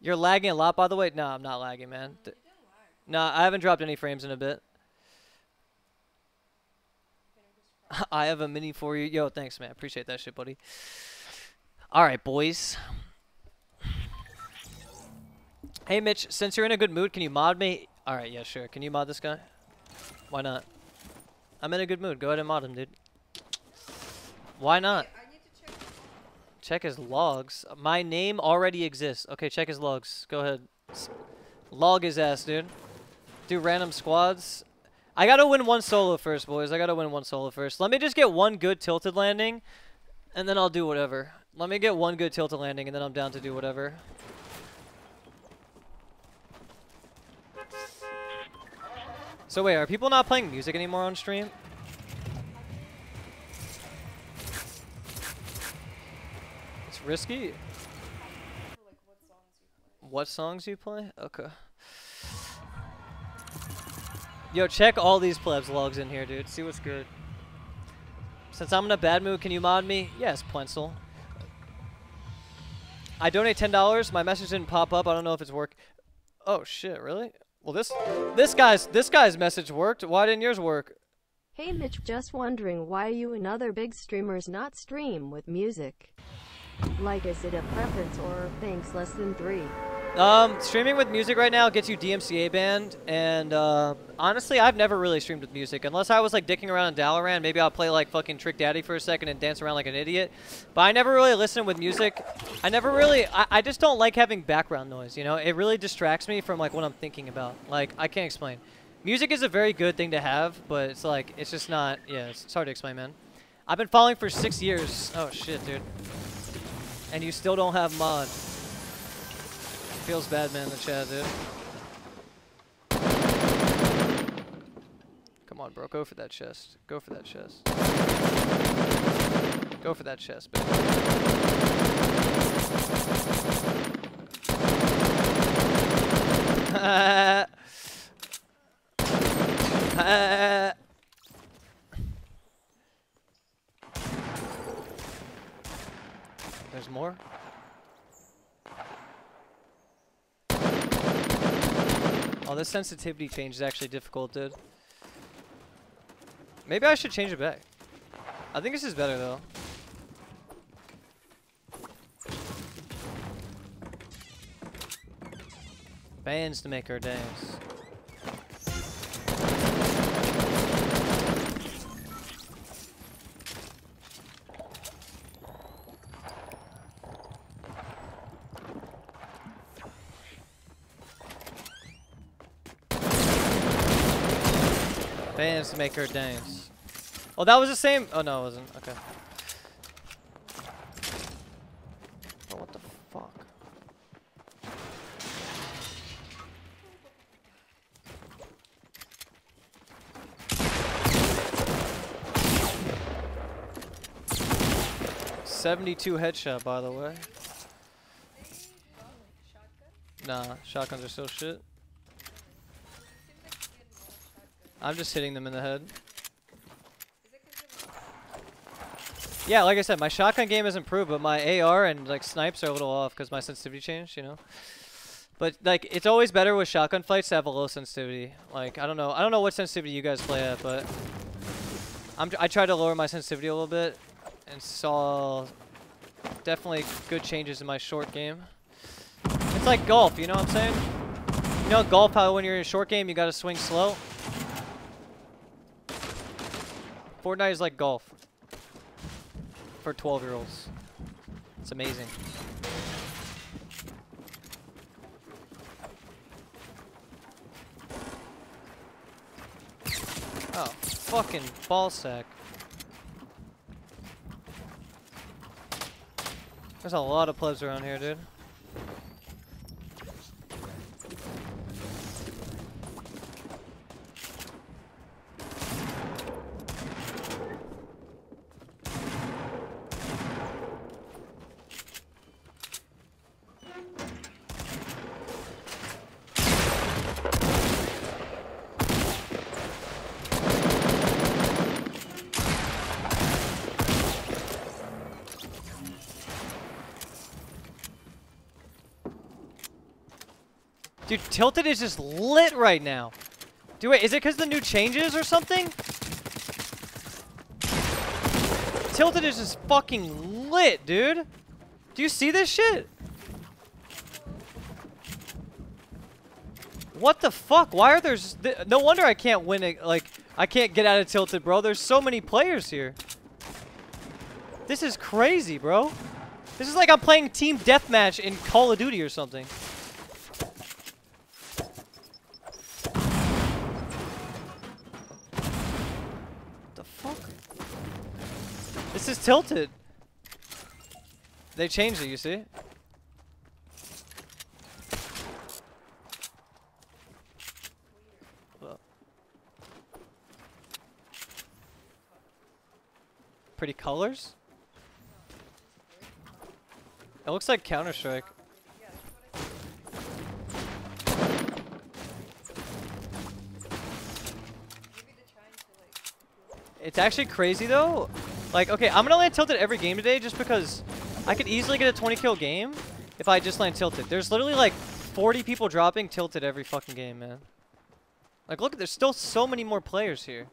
You're lagging a lot, by the way. No, I'm not lagging, man. No, I haven't dropped any frames in a bit. I have a mini for you. Yo, thanks, man. Appreciate that shit, buddy. All right, boys. Hey, Mitch, since you're in a good mood, can you mod me? All right, yeah, sure. Can you mod this guy? Why not? I'm in a good mood. Go ahead and mod him, dude. Why not? Check his logs. My name already exists. Okay, check his logs. Go ahead. Log his ass, dude. Do random squads. I gotta win one solo first, boys. I gotta win one solo first. Let me just get one good tilted landing, and then I'll do whatever. Let me get one good tilted landing, and then I'm down to do whatever. So wait, are people not playing music anymore on stream? It's risky. What songs you play? Okay. Yo, check all these plebs logs in here, dude. See what's good. Since I'm in a bad mood, can you mod me? Yes, Plensel. I donate ten dollars. My message didn't pop up. I don't know if it's work. Oh shit, really? Well, this this guy's this guy's message worked. Why didn't yours work? Hey Mitch, just wondering why you and other big streamers not stream with music. Like, is it a preference or thanks less than three? Um, streaming with music right now gets you DMCA banned, and uh, honestly, I've never really streamed with music unless I was like dicking around in Dalaran. Maybe I'll play like fucking Trick Daddy for a second and dance around like an idiot. But I never really listen with music. I never really. I, I just don't like having background noise. You know, it really distracts me from like what I'm thinking about. Like I can't explain. Music is a very good thing to have, but it's like it's just not. Yeah, it's, it's hard to explain, man. I've been following for six years. Oh shit, dude. And you still don't have mod. Feels bad, man, the chat, dude. Come on, bro. Go for that chest. Go for that chest. Go for that chest, baby. There's more? Oh, this sensitivity change is actually difficult, dude. Maybe I should change it back. I think this is better though. Bands to make our dance. Bands to make her dance. Oh, that was the same. Oh no, it wasn't. Okay. Oh, what the fuck? Seventy-two headshot, by the way. Nah, shotguns are still shit. I'm just hitting them in the head. Yeah, like I said, my shotgun game has improved, but my AR and like snipes are a little off because my sensitivity changed, you know. But like, it's always better with shotgun fights to have a low sensitivity. Like, I don't know, I don't know what sensitivity you guys play at, but I'm I tried to lower my sensitivity a little bit and saw definitely good changes in my short game. It's like golf, you know what I'm saying? You know golf how when you're in a short game you gotta swing slow? Fortnite is like golf for 12 year olds. It's amazing. Oh, fucking ball sack. There's a lot of plebs around here, dude. Dude, Tilted is just lit right now. Dude, wait, is it because the new changes or something? Tilted is just fucking lit, dude. Do you see this shit? What the fuck? Why are there... Th no wonder I can't win it. Like, I can't get out of Tilted, bro. There's so many players here. This is crazy, bro. This is like I'm playing Team Deathmatch in Call of Duty or something. Tilted. They changed it, you see? Pretty colors? It looks like Counter-Strike. It's actually crazy though. Like, okay, I'm gonna land tilted every game today just because I could easily get a 20 kill game if I just land tilted. There's literally like 40 people dropping tilted every fucking game, man. Like, look, there's still so many more players here.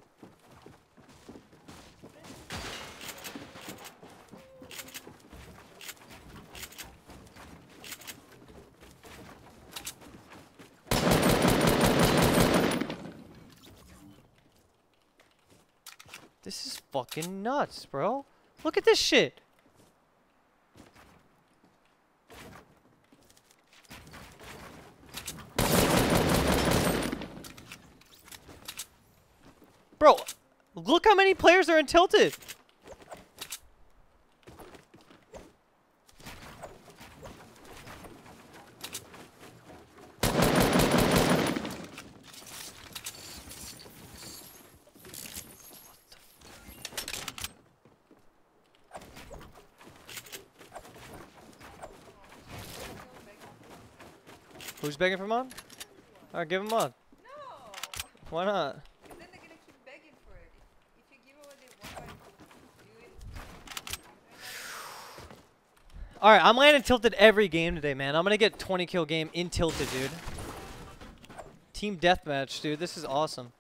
This is fucking nuts, bro. Look at this shit. Bro, look how many players are in Tilted. Begging for mod? Alright, give him mod. No! Why not? Because then they're gonna keep begging for it. If, if you give them what they want, do it. Alright, I'm landing tilted every game today, man. I'm gonna get 20 kill game in tilted, dude. Team deathmatch, dude. This is awesome.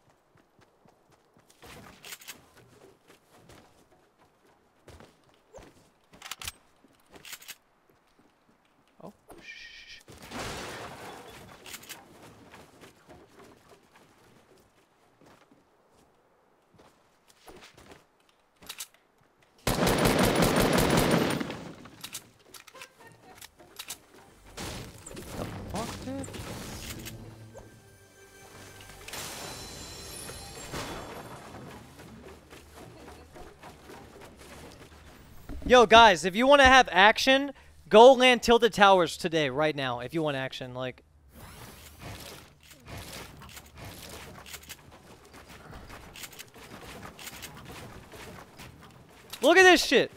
Yo, guys, if you want to have action, go land Tilted Towers today, right now. If you want action, like. Look at this shit.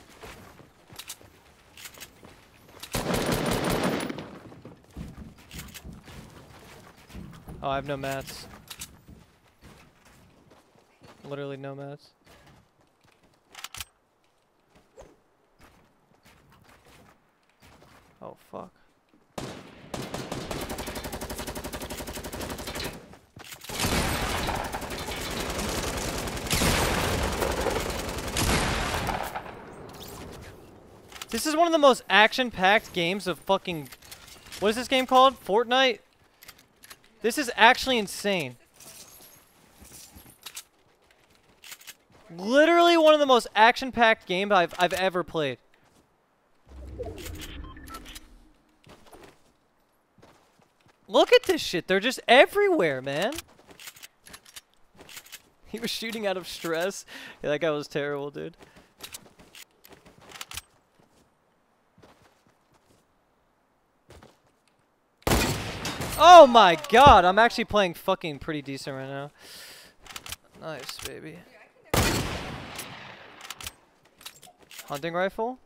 Oh, I have no mats. Literally no mats. Oh, fuck. This is one of the most action-packed games of fucking... What is this game called? Fortnite? This is actually insane. Literally one of the most action-packed games I've, I've ever played. Look at this shit. They're just everywhere, man. He was shooting out of stress. Yeah, that guy was terrible, dude. Oh my god, I'm actually playing fucking pretty decent right now. Nice, baby. Hunting rifle?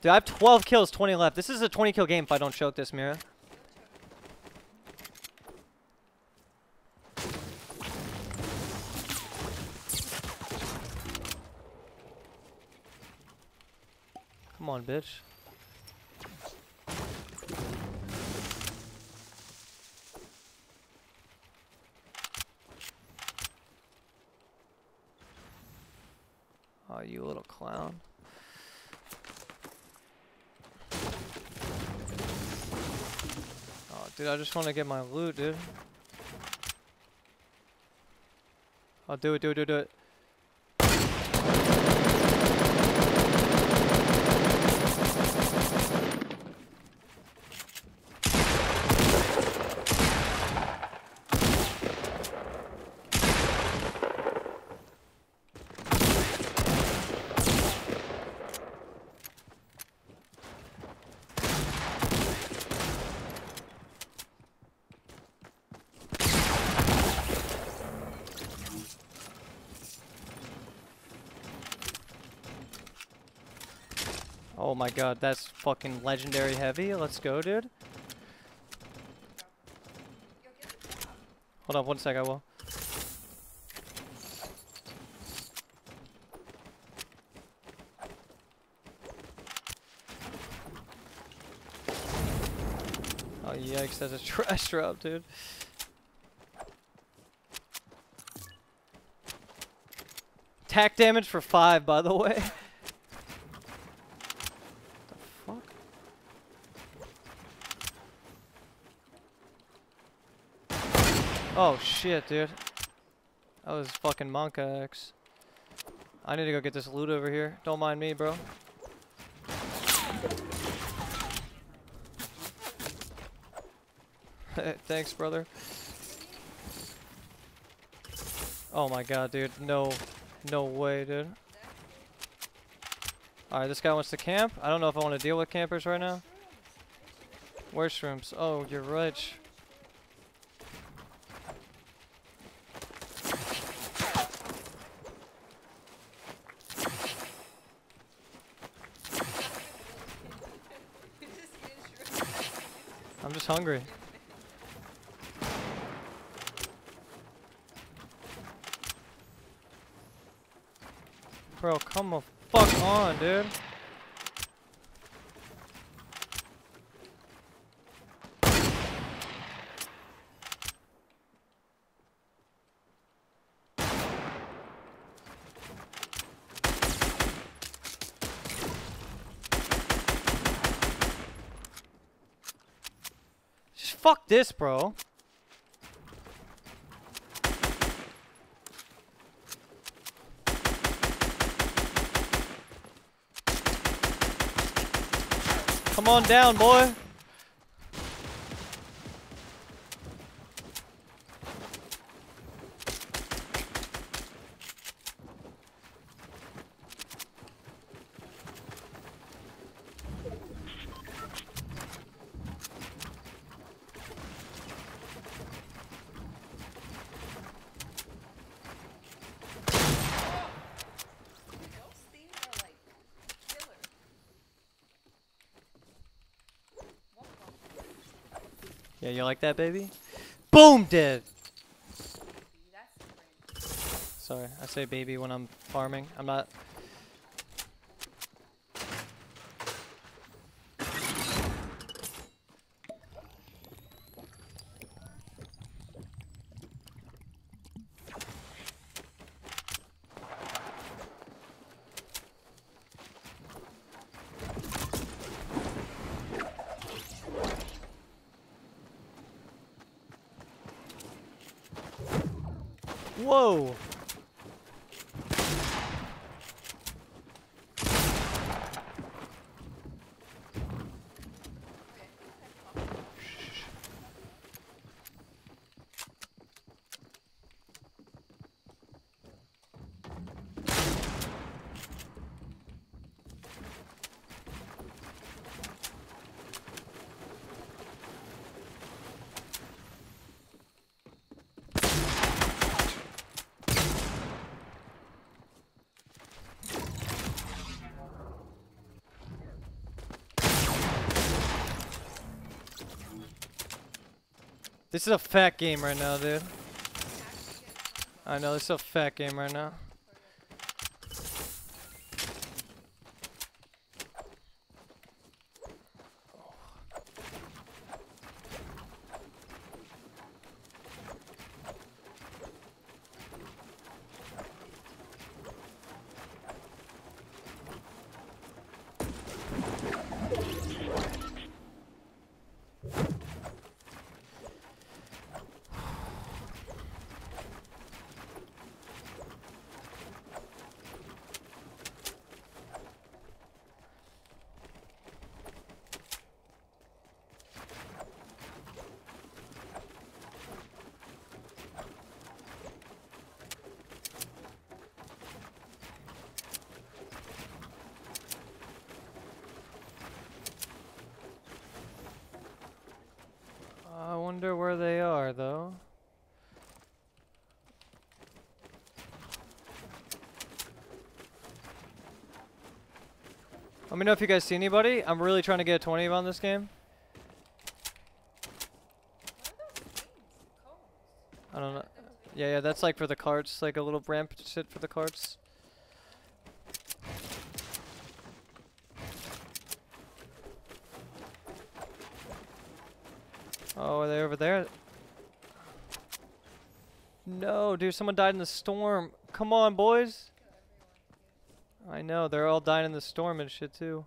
Dude, I have 12 kills, 20 left. This is a 20 kill game if I don't choke this, Mira. Come on, bitch. You little clown. Oh, dude, I just want to get my loot, dude. Oh, do it, do it, do it, do it. Oh my god, that's fucking legendary heavy. Let's go, dude. Hold on one sec, I will. Oh yikes, that's a trash drop, dude. Tack damage for five, by the way. Oh shit, dude. That was fucking Monka X. I need to go get this loot over here. Don't mind me, bro. Thanks, brother. Oh my god, dude. No. No way, dude. Alright, this guy wants to camp. I don't know if I want to deal with campers right now. Where's shrooms? Oh, you're right. I'm just hungry. Bro, come the fuck on, dude. Just fuck this, bro. Come on down, boy. Yeah, you like that, baby? Boom, dead. Sorry, I say baby when I'm farming. I'm not. Whoa! This is a fat game right now, dude. I know, this is a fat game right now. I wonder where they are, though. Let me know if you guys see anybody. I'm really trying to get a 20 on this game. I don't know. Yeah, yeah, that's like for the carts, like a little ramp shit for the carts. Oh, are they over there? No, dude, someone died in the storm. Come on, boys. Know, they're all dying in the storm and shit too.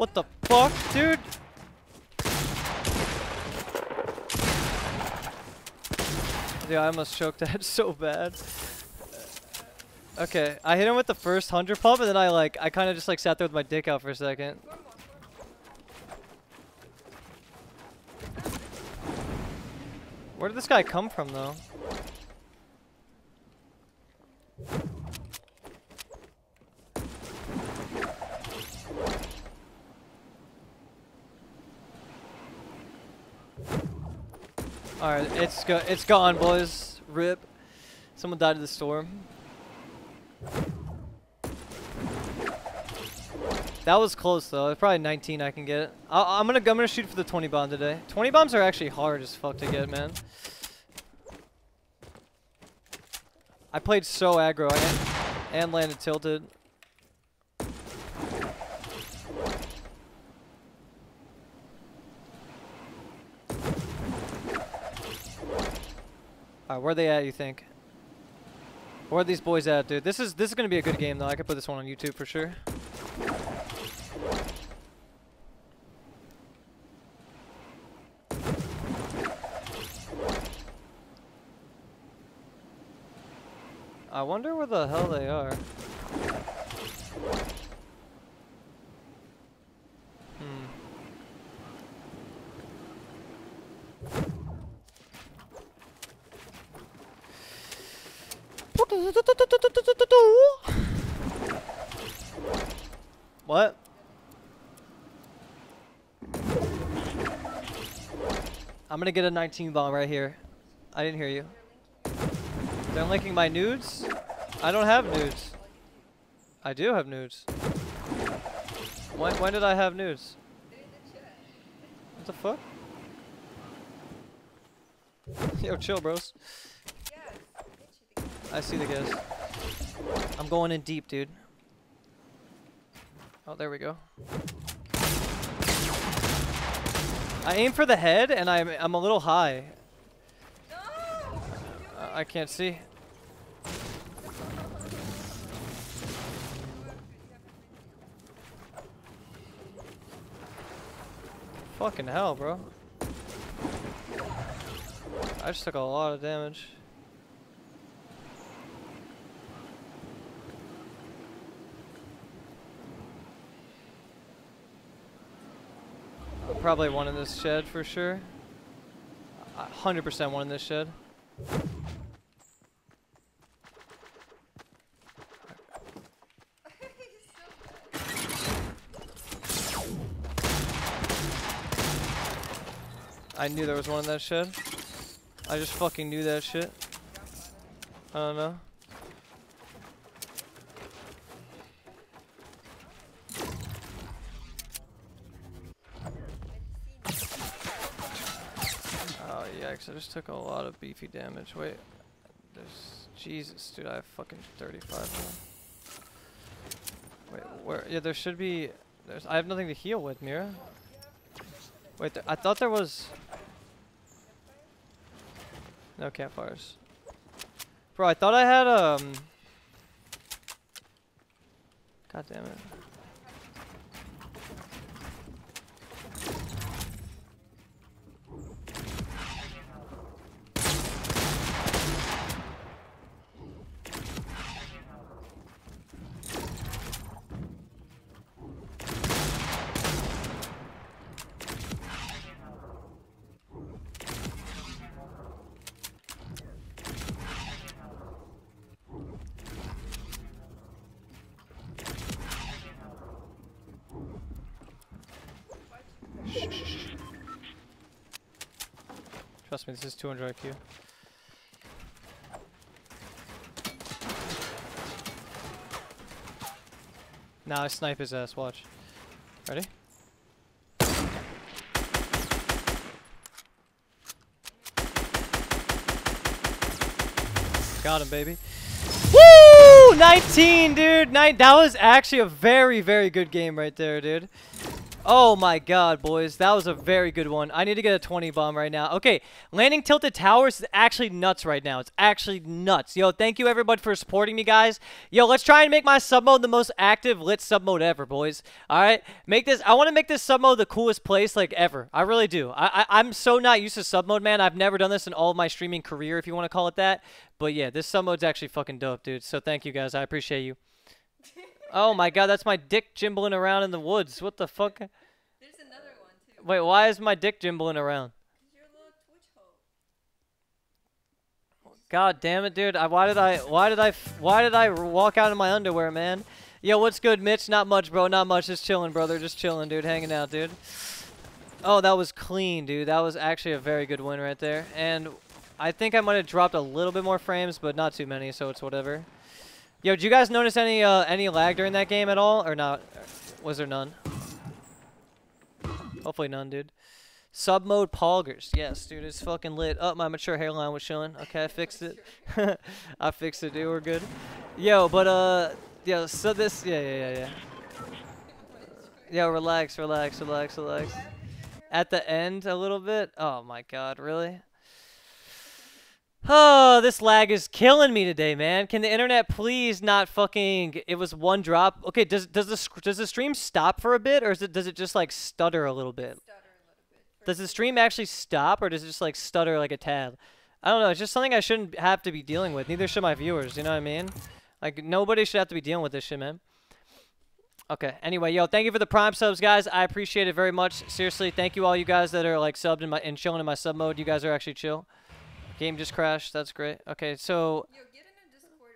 What the fuck, dude? I almost choked that so bad. Okay, I hit him with the first hundred pump, and then I like, I kind of just like sat there with my dick out for a second. Where did this guy come from, though? Alright, it's go it's gone, boys. Rip. Someone died in the storm. That was close though. Probably 19 I can get. I I'm gonna I'm gonna shoot for the 20 bomb today. 20 bombs are actually hard as fuck to get, man. I played so aggro and landed tilted. Alright, where they at, you think? Where are these boys at, dude? This is this is gonna be a good game though. I could put this one on YouTube for sure. I wonder where the hell they are. Hmm. What? I'm gonna get a 19 bomb right here. I didn't hear you. They're linking my nudes? I don't have nudes. I do have nudes. When, when did I have nudes? What the fuck? Yo, chill, bros. I see the guys. I'm going in deep, dude. Oh, there we go. I aim for the head, and I'm I'm a little high. No! What are you Uh, I can't see. Fucking hell, bro. I just took a lot of damage. Probably one in this shed for sure. Uh, 100% one in this shed. I knew there was one in that shed. I just fucking knew that shit. I don't know. Took a lot of beefy damage. Wait. There's Jesus, dude, I have fucking 35 now. Wait, where yeah, there should be there's I have nothing to heal with, Mira. Wait, I thought there was no campfires. Bro, I thought I had um. God damn it. This is 200 IQ. Now I snipe his ass. Watch. Ready? Got him, baby. Woo! 19, dude. Nine. That was actually a very, very good game right there, dude. Oh my god, boys. That was a very good one. I need to get a 20 bomb right now. Okay, landing tilted towers is actually nuts right now. It's actually nuts. Yo, thank you everybody for supporting me, guys. Yo, let's try and make my sub mode the most active lit sub mode ever, boys. All right, make this. I want to make this sub mode the coolest place like ever. I really do. I, I I'm so not used to sub mode, man. I've never done this in all of my streaming career, if you want to call it that. But yeah, this sub mode's actually fucking dope, dude. So thank you guys. I appreciate you. Oh my god, that's my dick jimbling around in the woods. What the fuck? There's another one too. Wait, why is my dick jimbling around? Your little Twitch hole. God damn it, dude! I, why did I? Why did I? Why did I walk out in my underwear, man? Yo, what's good, Mitch? Not much, bro. Not much. Just chilling, brother. Just chilling, dude. Hanging out, dude. Oh, that was clean, dude. That was actually a very good win right there. And I think I might have dropped a little bit more frames, but not too many, so it's whatever. Yo, did you guys notice any uh, any lag during that game at all, or not? Was there none? Hopefully none, dude. Sub mode Poggers. Yes, dude, it's fucking lit. Oh, my mature hairline was showing. Okay, I fixed it. I fixed it, dude. We're good. Yo, but uh, yo, so this, yeah, yeah, yeah, yeah. Yo, relax, relax, relax, relax. At the end, a little bit. Oh my God, really? Oh, this lag is killing me today, man. Can the internet please not fucking? It was one drop. Okay, does does the does the stream stop for a bit, or is it does it just like stutter a little bit? Stutter a little bit. Does the stream actually stop, or does it just like stutter like a tad? I don't know. It's just something I shouldn't have to be dealing with. Neither should my viewers. You know what I mean? Like nobody should have to be dealing with this shit, man. Okay. Anyway, yo, thank you for the prime subs, guys. I appreciate it very much. Seriously, thank you all you guys that are like subbed in my and chilling in my sub mode. You guys are actually chill. Game just crashed. That's great. Okay, so Yo, get in a Discord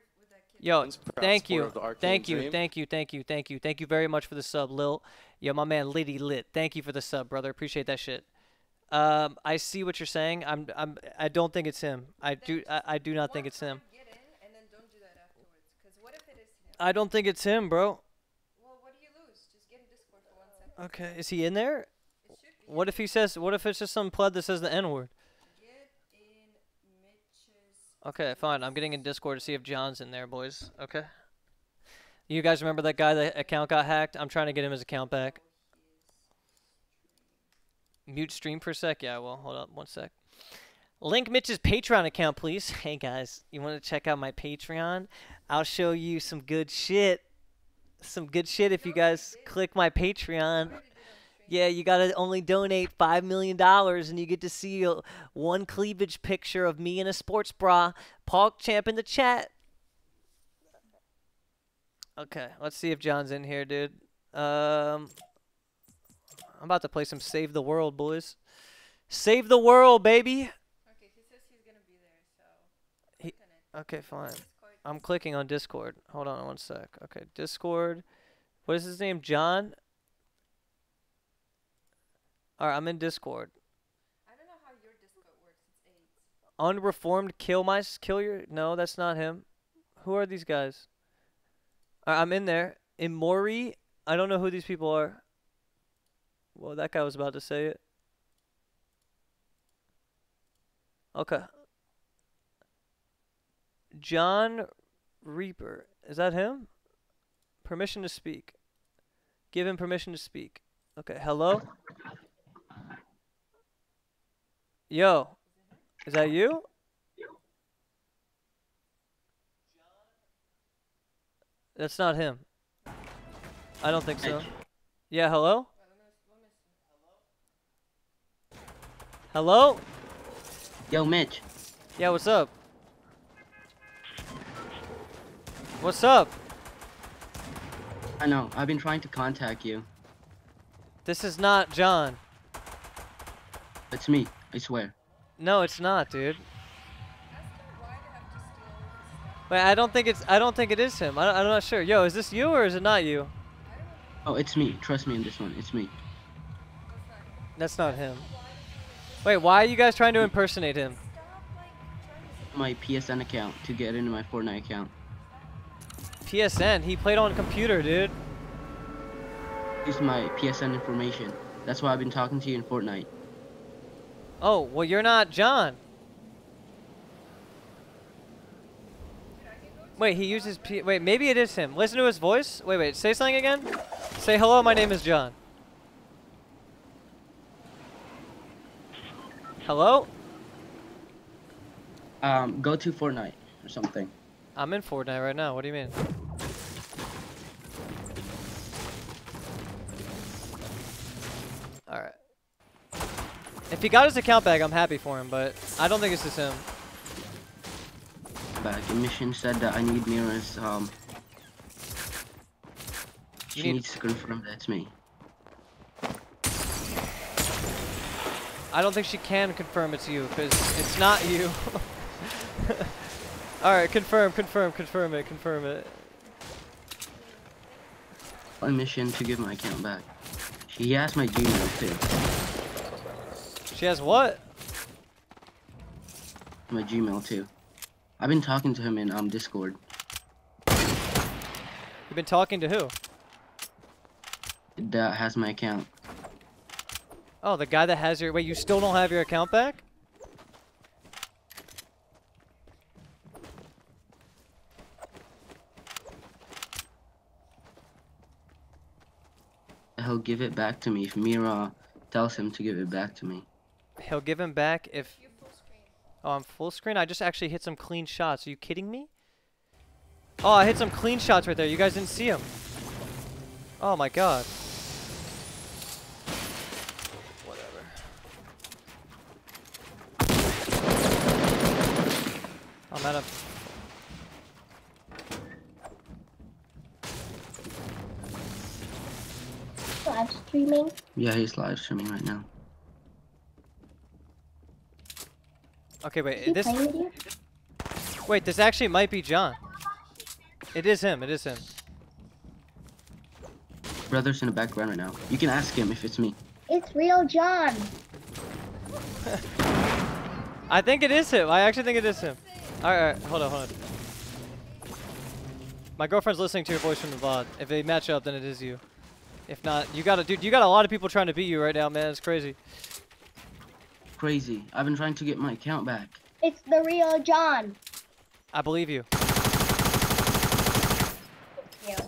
Yo, Proud thank you, of the Arcane thank you, Dream. thank you, thank you, thank you, thank you very much for the sub, Lil. Yo, my man Liddy Lit. Thank you for the sub, brother. Appreciate that shit. Um, I see what you're saying. I'm, I'm, I don't think it's him. I do, I, I do not think it's him. time Get in and then don't do that afterwards. Because what if it is him? I don't think it's him, bro. well, what do you lose? Just get in Discord for one second. Okay, is he in there? It be. What if he says? What if it's just some pleb that says the N word? Okay, fine. I'm getting in Discord to see if John's in there, boys. Okay. You guys remember that guy that account got hacked? I'm trying to get him his account back. Mute stream for a sec? Yeah, well, hold up one sec. Link Mitch's Patreon account, please. Hey guys, you want to check out my Patreon? I'll show you some good shit. Some good shit if you guys click my Patreon. Yeah, you gotta only donate five million dollars, and you get to see one cleavage picture of me in a sports bra. PogChamp in the chat. Okay, let's see if John's in here, dude. Um, I'm about to play some Save the World, boys. Save the world, baby. Okay, he says he's gonna be there, so. He- click on it. Okay, fine. Discord. I'm clicking on Discord. Hold on one sec. Okay, Discord. What is his name? John. All right, I'm in Discord. I don't know how your Discord works. It's AIDS. Unreformed kill my kill your no, that's not him. Who are these guys? I- I'm in there. Imori. I don't know who these people are. Well, that guy was about to say it. Okay. John Reaper. Is that him? Permission to speak. Give him permission to speak. Okay, hello? Yo. Is that you? That's not him. I don't think so. Yeah, hello? Hello? Yo, Mitch. Yeah, what's up? What's up? I know. I've been trying to contact you. This is not John. It's me. I swear. No, it's not, dude. Ask him why they have to steal all his stuff. Wait, I don't think it's. I don't think it is him. I, I'm not sure. Yo, is this you or is it not you? Oh, it's me. Trust me in this one. It's me. That's not him. Wait, why are you guys trying to impersonate him? My PSN account to get into my Fortnite account. PSN. He played on computer, dude. Use my PSN information. That's why I've been talking to you in Fortnite. Oh, well, you're not John. Wait, he uses P. Wait, maybe it is him. Listen to his voice. Wait, wait. Say something again. Say hello. My name is John. Hello. Um, go to Fortnite or something. I'm in Fortnite right now. What do you mean? If he got his account back, I'm happy for him, but I don't think it's just him. Back. Mission said that I need mirrors. Um, You she need- needs to confirm that's me. I don't think she can confirm it's you, because it's not you. Alright, confirm, confirm, confirm it, confirm it. A mission to give my account back. He asked my Gmail too. She has what? My Gmail too. I've been talking to him in um Discord. You've been talking to who? That has my account. Oh, the guy that has your. Wait, you still don't have your account back? He'll give it back to me if Mira tells him to give it back to me. He'll give him back if. You full screen. Oh, I'm full screen? I just actually hit some clean shots. Are you kidding me? Oh, I hit some clean shots right there. You guys didn't see him. Oh my god. Whatever. I'm out of. live streaming. Yeah, he's live streaming right now. Okay, Is wait. This. playing with you? Wait, this actually might be John. It is him. It is him. Brother's in the background right now. You can ask him if it's me. It's real John. I think it is him. I actually think it is him. All right, all right. Hold on, hold on. My girlfriend's listening to your voice from the VOD. If they match up, then it is you. If not, you got to, dude. You got a lot of people trying to beat you right now, man. It's crazy. Crazy. I've been trying to get my account back. It's the real John. I believe you. Yeah.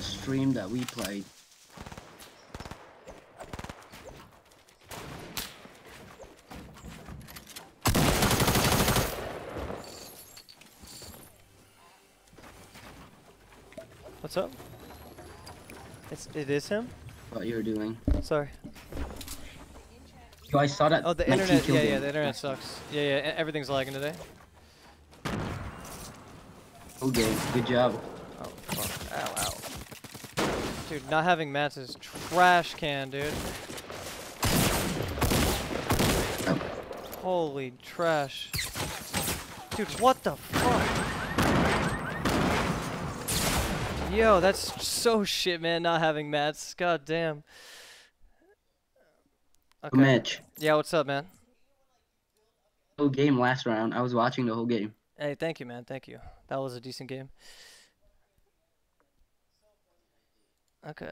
Stream that we played. What's up? It's it is him. What you're doing. Sorry. Yo, I saw that. Oh, the internet. Yeah, yeah. The internet sucks. Yeah, yeah. Everything's lagging today. Okay, good job. Oh fuck. Ow, ow. Dude, not having mats is trash can, dude. Holy trash. Dude, what the fuck? Yo, that's so shit, man, not having mats. God damn. Okay. Mitch, Yeah, what's up, man? whole game last round. I was watching the whole game. Hey, thank you, man. Thank you. That was a decent game. Okay.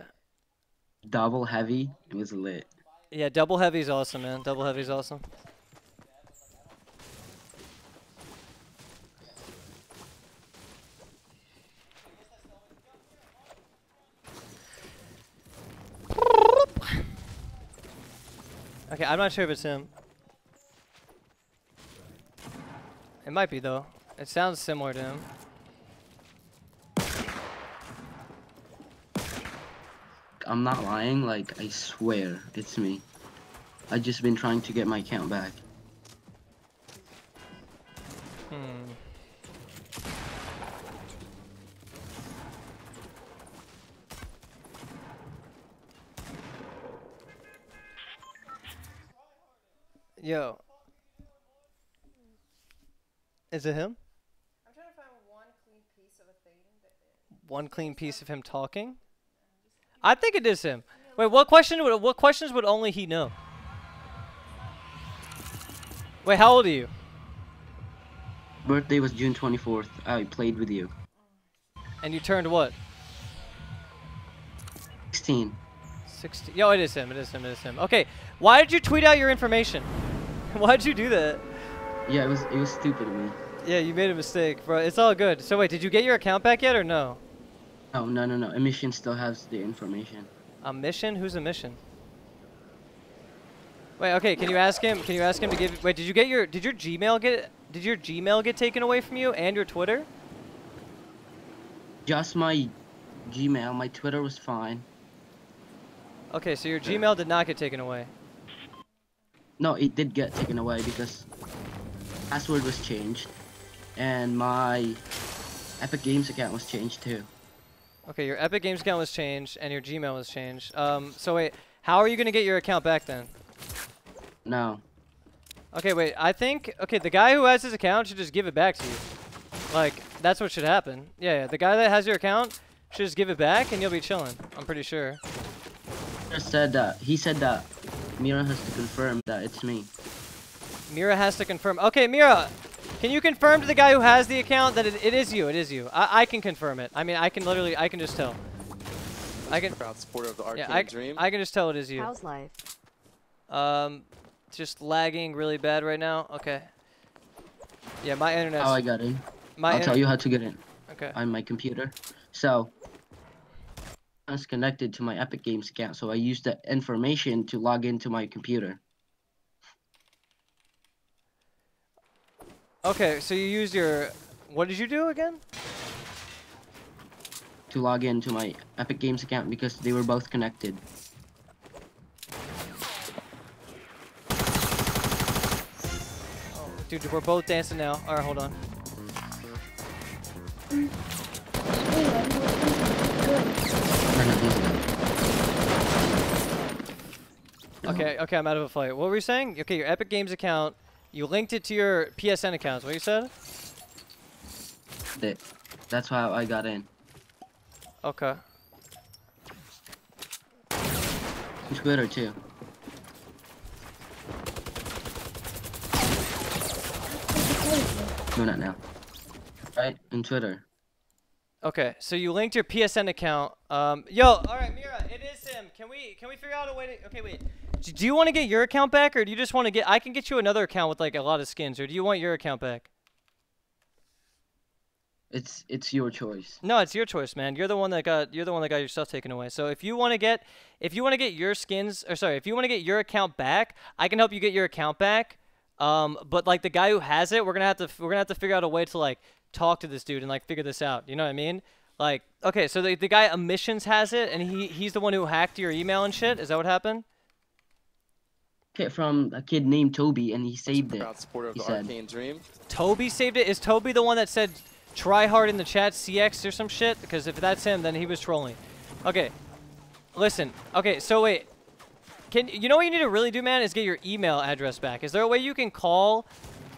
Double heavy. It was lit. Yeah, double heavy's awesome, man. Double heavy's awesome. Okay, I'm not sure if it's him. It might be though. It sounds similar to him. I'm not lying. Like I swear, it's me. I've just been trying to get my account back. Hmm. Yo. Is it him? I'm trying to find one clean piece of a thing that One clean piece of him talking? I think it is him. Wait, what question would what questions would only he know? Wait, how old are you? Birthday was June 24th. I played with you. And you turned what? 16. 16. Yo, it is him. It is him. It is him. Okay, why did you tweet out your information? why did you do that? Yeah, it was it was stupid of me. Yeah, you made a mistake, bro. It's all good. So wait, did you get your account back yet or no? Oh no no no! Emission still has the information. A mission? Who's a mission? Wait, okay. Can you ask him? Can you ask him to give? Wait, did you get your? Did your Gmail get? Did your Gmail get taken away from you and your Twitter? Just my Gmail, my Twitter was fine. Okay, so your Gmail did not get taken away. No, it did get taken away because password was changed, and my Epic Games account was changed too. Okay, your Epic Games account was changed and your Gmail was changed. Um, so wait, how are you gonna get your account back then? No, Okay, wait. I think okay, the guy who has his account should just give it back to you. Like that's what should happen. Yeah, yeah. The guy that has your account should just give it back and you'll be chilling. I'm pretty sure. just said that he said that Mira has to confirm that it's me. Mira has to confirm. Okay, Mira, can you confirm to the guy who has the account that it, it is you? It is you. I, I can confirm it. I mean, I can literally, I can just tell. I can, Proud supporter of the Arcane yeah, I, Dream. I can just tell it is you. How's life? Um, just lagging really bad right now. Okay. Yeah, my internet. How I got in? my I'll tell you how to get in Okay. on my computer. So, I was connected to my Epic Games account, so I used the information to log into my computer. Okay, so you used your. What did you do again? to log into my Epic Games account because they were both connected. Oh, dude, we're both dancing now. All right, hold on. Mm. Or not, no, no. Okay, Okay, I'm out of a fight. What were you saying? Okay, your Epic Games account, you linked it to your PSN accounts. What you said? That- That's how I got in. Okay. He's Twitter too. No, not now. Right? In Twitter. Okay, so you linked your PSN account. Um, yo, all right, Mira, it is him. Can we can we figure out a way to? Okay, wait. Do you want to get your account back, or do you just want to get? I can get you another account with like a lot of skins, or do you want your account back? It's it's your choice. No, it's your choice, man. You're the one that got you're the one that got your stuff taken away. So if you want to get if you want to get your skins or sorry, if you want to get your account back, I can help you get your account back. Um, but like the guy who has it, we're gonna have to we're gonna have to figure out a way to like talk to this dude and like figure this out. You know what I mean? Like okay, so the the guy emissions has it, and he he's the one who hacked your email and shit. Is that what happened? Kit from a kid named Toby, and he saved it. Proud of He the said. Arcane Dream. Toby saved it. Is Toby the one that said try hard in the chat CX or some shit? Because if that's him, then he was trolling. Okay. Listen. Okay, so wait. Can you know what you need to really do, man? Is get your email address back. Is there a way you can call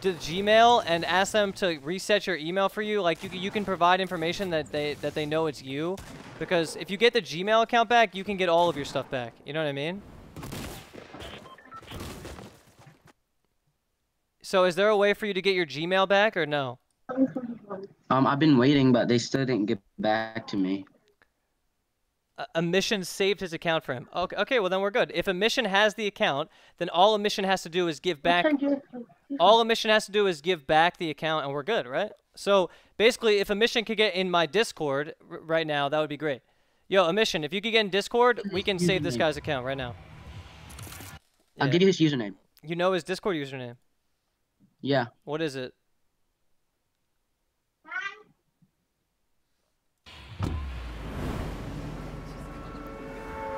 to Gmail and ask them to reset your email for you? Like you you can provide information that they that they know it's you. Because if you get the Gmail account back, you can get all of your stuff back. You know what I mean? So is there a way for you to get your Gmail back or no? Um, I've been waiting, but they still didn't get back to me. a- a mission saved his account for him. Okay, okay, well then we're good. If a mission has the account, then all a mission has to do is give back. All a mission has to do is give back the account, and we're good, right? So basically, if a mission could get in my Discord r- right now, that would be great. Yo, a mission, if you could get in Discord, we can save this guy's account right now. I'll give you his username. You know his Discord username. Yeah. What is it?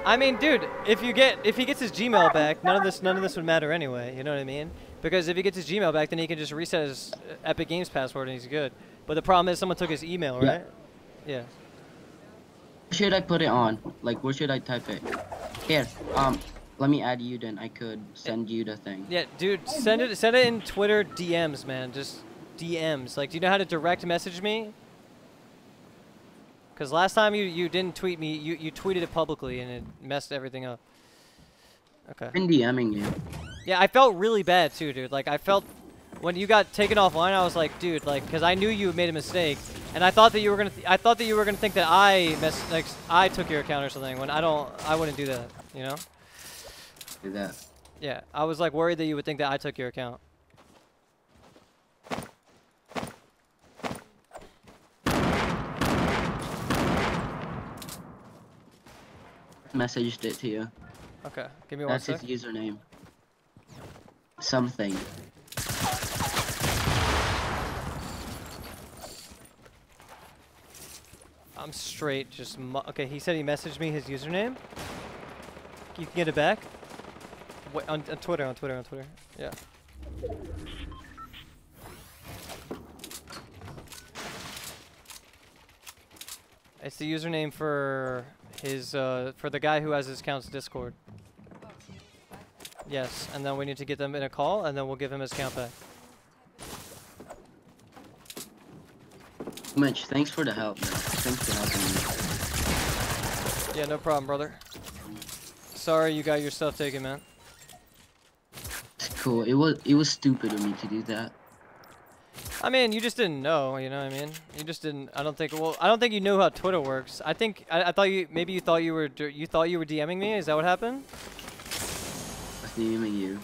I mean, dude, if you get if he gets his Gmail back, none of this none of this would matter anyway. You know what I mean? Because if he gets his Gmail back, then he can just reset his uh, Epic Games password and he's good. But the problem is someone took his email, Yeah. right? Yeah. Where should I put it on? Like, where should I type it? Here. Um, let me add you. Then I could send you the thing. Yeah, dude, send it send it in Twitter DMs, man. Just DMs. Like, do you know how to direct message me? Cause last time you you didn't tweet me, you you tweeted it publicly and it messed everything up. Okay. I've been DMing you. Yeah, I felt really bad too, dude. Like I felt when you got taken offline, I was like, dude, like, cause I knew you made a mistake, and I thought that you were gonna, th- I thought that you were gonna think that I mess, like, I took your account or something. When I don't, I wouldn't do that, you know? Do that. Yeah, I was like worried that you would think that I took your account. Messaged it to you. Okay, give me one That's sec. his username. Something. I'm straight, just mu- okay. He said he messaged me his username. You can get it back. Wait, on, on Twitter, on Twitter, on Twitter. Yeah. It's the username for his uh, for the guy who has his account's Discord. Yes, and then we need to get them in a call, and then we'll give him his account back. Mitch, thanks for the help. Man. Thanks for helping me. Yeah, no problem, brother. Sorry you got your stuff taken, man. It was it was stupid of me to do that. I mean, you just didn't know, you know what I mean? You just didn't. I don't think. Well, I don't think you knew how Twitter works. I think. I, I thought you. Maybe you thought you were. You thought you were DMing me. Is that what happened? I was DMing you.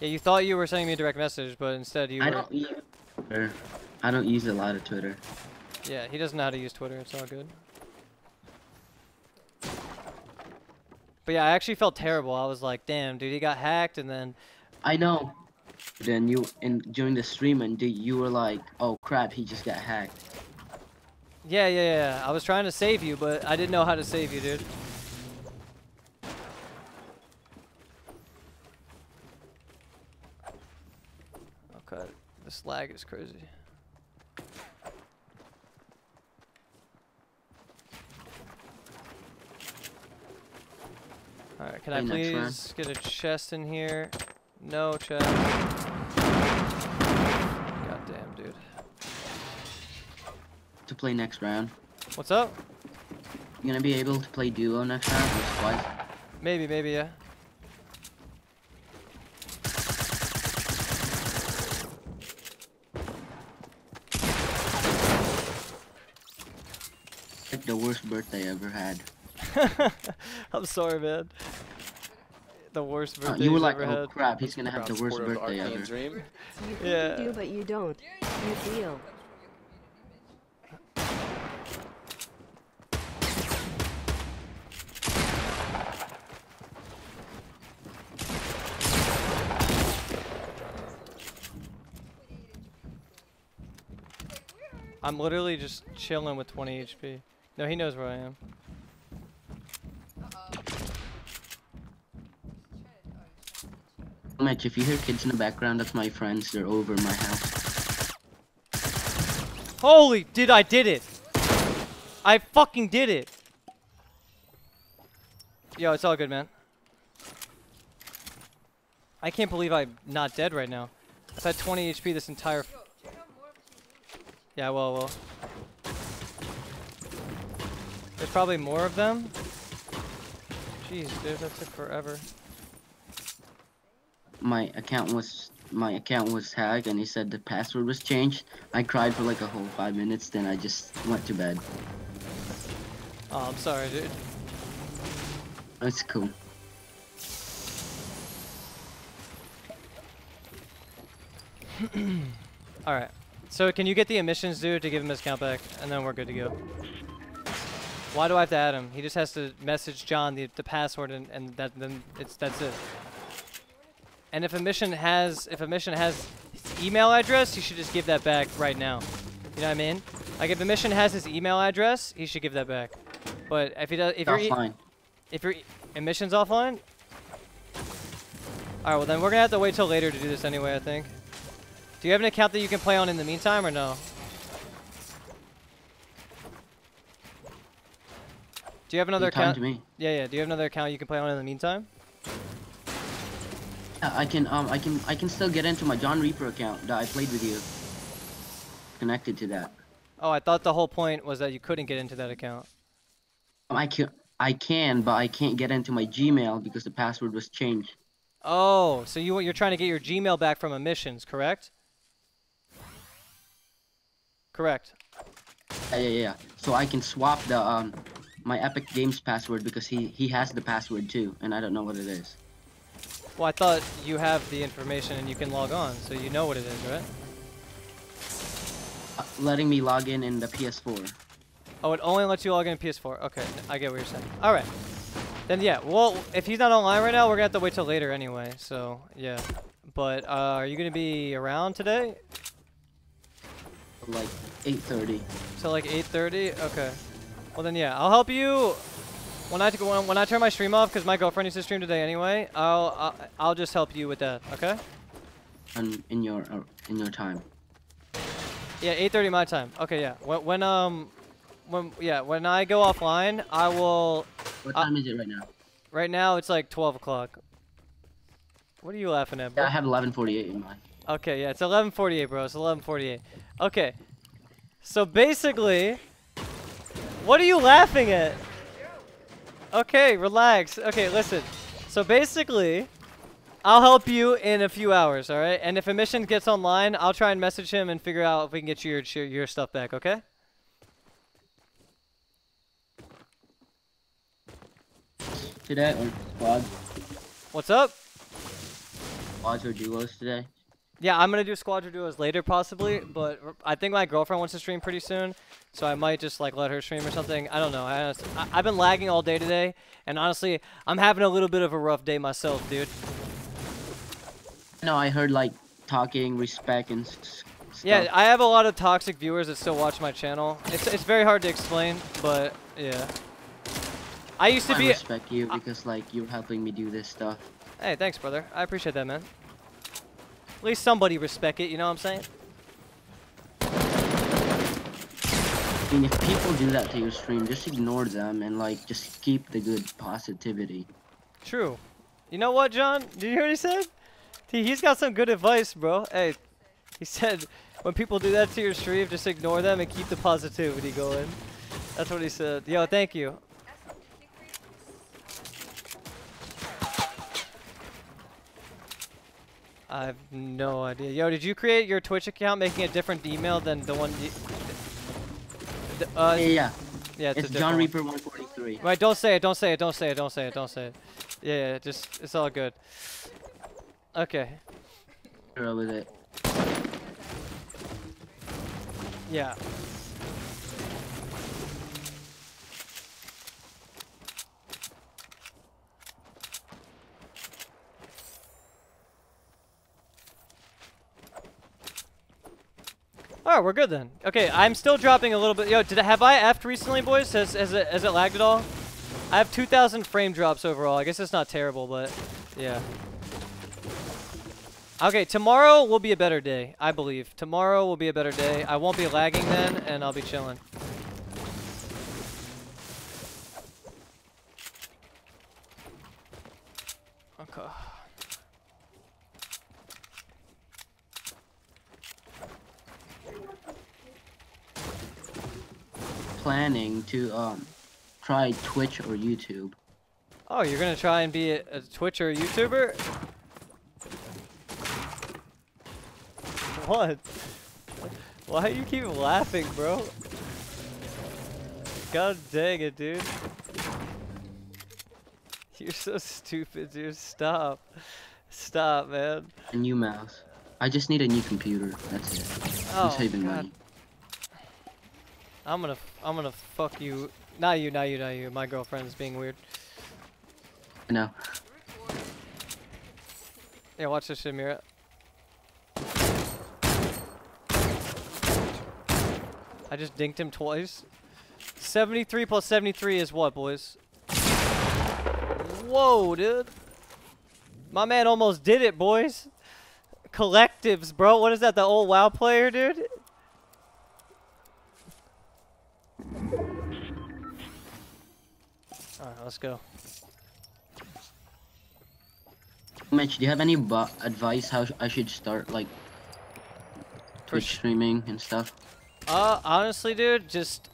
Yeah, you thought you were sending me a direct message, but instead you I were. don't use Twitter. I don't use a lot of Twitter. Yeah, he doesn't know how to use Twitter. It's all good. But yeah, I actually felt terrible. I was like, damn, dude, he got hacked, and then I know. Then you and during the stream and you were like, "Oh crap, he just got hacked." yeah, yeah, yeah. I was trying to save you, but I didn't know how to save you, dude. Okay, this lag is crazy. All right, can I Play next round. please get a chest in here? No chest. God damn, dude. To play next round. What's up? You gonna be able to play duo next round or squad? Maybe, maybe, yeah. Like the worst birthday I ever had. I'm sorry, man. The worst Uh, birthday you were like, ever oh had. crap, he's gonna have the worst supporter of the birthday ever. Dream. You think Yeah. you do, but you don't. You feel. I'm literally just chilling with 20 HP. No, he knows where I am. Mitch, if you hear kids in the background, that's my friends. They're over my house. Holy, did I did it? I fucking did it. Yo, it's all good, man. I can't believe I'm not dead right now. I've had 20 HP this entire. Yeah, well, well. There's probably more of them. Jeez, dude, that took forever. My account was my account was hacked, and he said the password was changed. I cried for like a whole five minutes. Then I just went to bed. Oh, I'm sorry, dude. That's cool. All right. So can you get the emissions dude to give him his count back, and then we're good to go. Why do I have to add him? He just has to message John the, the password, and, and that then it's that's it. And if a mission has if a mission has his email address, he should just give that back right now. You know what I mean? Like if a mission has his email address, he should give that back. But if he does, if your e- Offline. if your emissions offline. All right, well then we're gonna have to wait till later to do this anyway. I think. Do you have an account that you can play on in the meantime, or no? Do you have another account? Yeah, yeah. Do you have another account you can play on in the meantime? I can um I can I can still get into my John Reaper account that I played with you. Connected to that. Oh, I thought the whole point was that you couldn't get into that account. Um, I can I can, but I can't get into my Gmail because the password was changed. Oh, so you you're trying to get your Gmail back from emissions, correct? Correct. Yeah, yeah, yeah. So I can swap the um my Epic Games password because he he has the password too, and I don't know what it is. Well, I thought you have the information and you can log on, so you know what it is, right? Uh, letting me log in in the PS4. Oh, it only lets you log in PS4. Okay, I get what you're saying. All right. Then yeah, well, if he's not online right now, we're gonna have to wait till later anyway. So yeah. But uh, are you gonna be around today? Like 8:30. Till like 8:30? Okay. Well then yeah, I'll help you when I when, when I turn my stream off because my girlfriend needs to stream today anyway. I'll, I'll I'll just help you with that. Okay? On in your uh, in your time. Yeah, 8:30 my time. Okay, yeah. When, when um when yeah when I go offline, I will. What time is it right now? Right now it's like 12 o'clock. What are you laughing at, bro? Yeah, I have 11:48 in mind. Okay, yeah, it's 11:48, bro. It's 11:48. Okay. So basically, what are you laughing at? Okay, relax. Okay, listen. So basically, I'll help you in a few hours, all right? And if a mission gets online, I'll try and message him and figure out if we can get you your your, your stuff back, okay? Today or squad What's up? squads or duos today? Yeah, I'm gonna do squadron duos later possibly, but I think my girlfriend wants to stream pretty soon, so I might just like let her stream or something. I don't know. I, I I've been lagging all day today, and honestly, I'm having a little bit of a rough day myself, dude. No, I heard like talking, respect, and stuff. Yeah, I have a lot of toxic viewers that still watch my channel. It's it's very hard to explain, but yeah. I used to I be. respect you because like you're helping me do this stuff. Hey, thanks, brother. I appreciate that, man. At least somebody respect it. You know what I'm saying? I mean, if people do that to your stream, just ignore them and like just keep the good positivity. True. You know what, John? Did you hear what he said? He, he's got some good advice, bro. Hey, he said when people do that to your stream, just ignore them and keep the positivity going. That's what he said. Yo, thank you. Ask him to create I have no idea. Yo, did you create your Twitch account making a different email than the one you... th- Uh, Yeah, yeah. yeah, it's, It's John. Reaper 143. Right, don't say it, don't say it, don't say it, don't say it, don't say it. Yeah, yeah, just, it's all good. Okay, Girl with it. yeah. Alright, we're good then. Okay, I'm still dropping a little bit. Yo, did I, have I effed recently, boys? Has, has, it, has it lagged at all? I have 2,000 frame drops overall. I guess it's not terrible, but yeah. Okay, tomorrow will be a better day, I believe. Tomorrow will be a better day. I won't be lagging then, and I'll be chilling. Okay. Planning to um try Twitch or YouTube. Oh, you're gonna try and be a, a Twitch or a YouTuber? What? Why you keep laughing, bro? God dang it, dude. You're so stupid, dude. Stop. Stop, man. A new mouse. I just need a new computer. That's it. I'm Oh, saving God. money. I'm gonna, I'm gonna fuck you. Not you, not you, not you. My girlfriend's being weird. I know. Yeah, watch this shit, Mira. I just dinked him twice. 73 plus 73 is what, boys? Whoa, dude. My man almost did it, boys. Collectives, bro. What is that, the old WoW player, dude? Let's go. Mitch, do you have any advice how sh- I should start like Twitch streaming and stuff? Uh, honestly, dude, just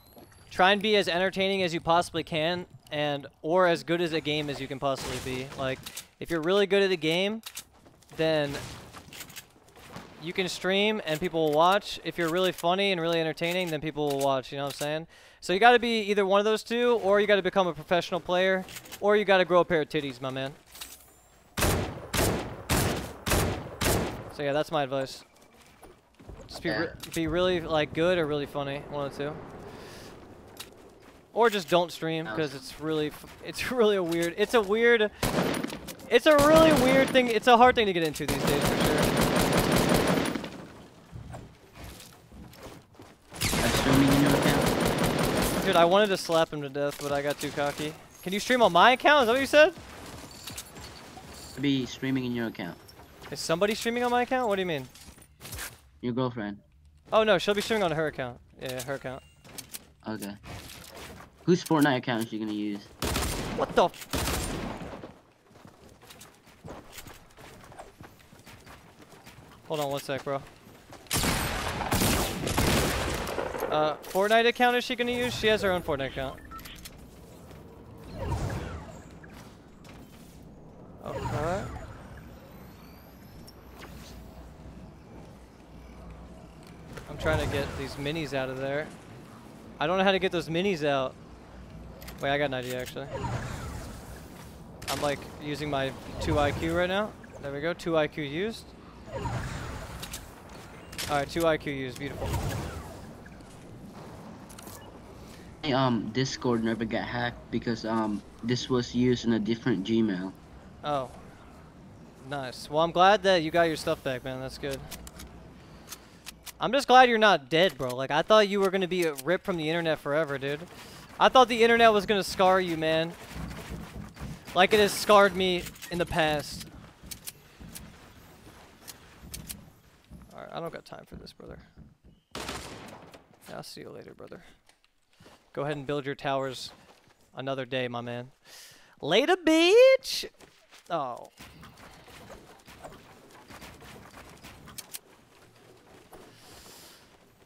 try and be as entertaining as you possibly can, and or as good as a game as you can possibly be. Like, if you're really good at the game, then you can stream and people will watch. If you're really funny and really entertaining, then people will watch. You know what I'm saying? So you got to be either one of those two, or you got to become a professional player, or you got to grow a pair of titties, my man. So yeah, that's my advice. Just be, re be really like good or really funny, one of the two. Or just don't stream because it's really f- it's really a weird it's a weird it's a really weird thing. It's a hard thing to get into these days for sure. I'm streaming in your account. Dude, I wanted to slap him to death, but I got too cocky. Can you stream on my account? Is that what you said? I'll be streaming in your account. Is somebody streaming on my account? What do you mean? Your girlfriend. Oh no, she'll be streaming on her account. Yeah, her account. Okay. Whose Fortnite account is she gonna use? What the? F Hold on one sec, bro. Uh, Fortnite account is she gonna use? She has her own Fortnite account. Okay. I'm trying to get these minis out of there. I don't know how to get those minis out. Wait, I got an idea actually. I'm like using my 2 IQ right now. There we go, 2 IQ used. Alright, 2 IQ used, beautiful. My, um, Discord never got hacked because um, this was used in a different Gmail. Oh. Nice. Well, I'm glad that you got your stuff back, man. That's good. I'm just glad you're not dead, bro. Like, I thought you were going to be ripped from the internet forever, dude. I thought the internet was going to scar you, man. Like it has scarred me in the past. Alright, I don't got time for this, brother. Yeah, I'll see you later, brother. Go ahead and build your towers another day, my man. Later, bitch. Oh.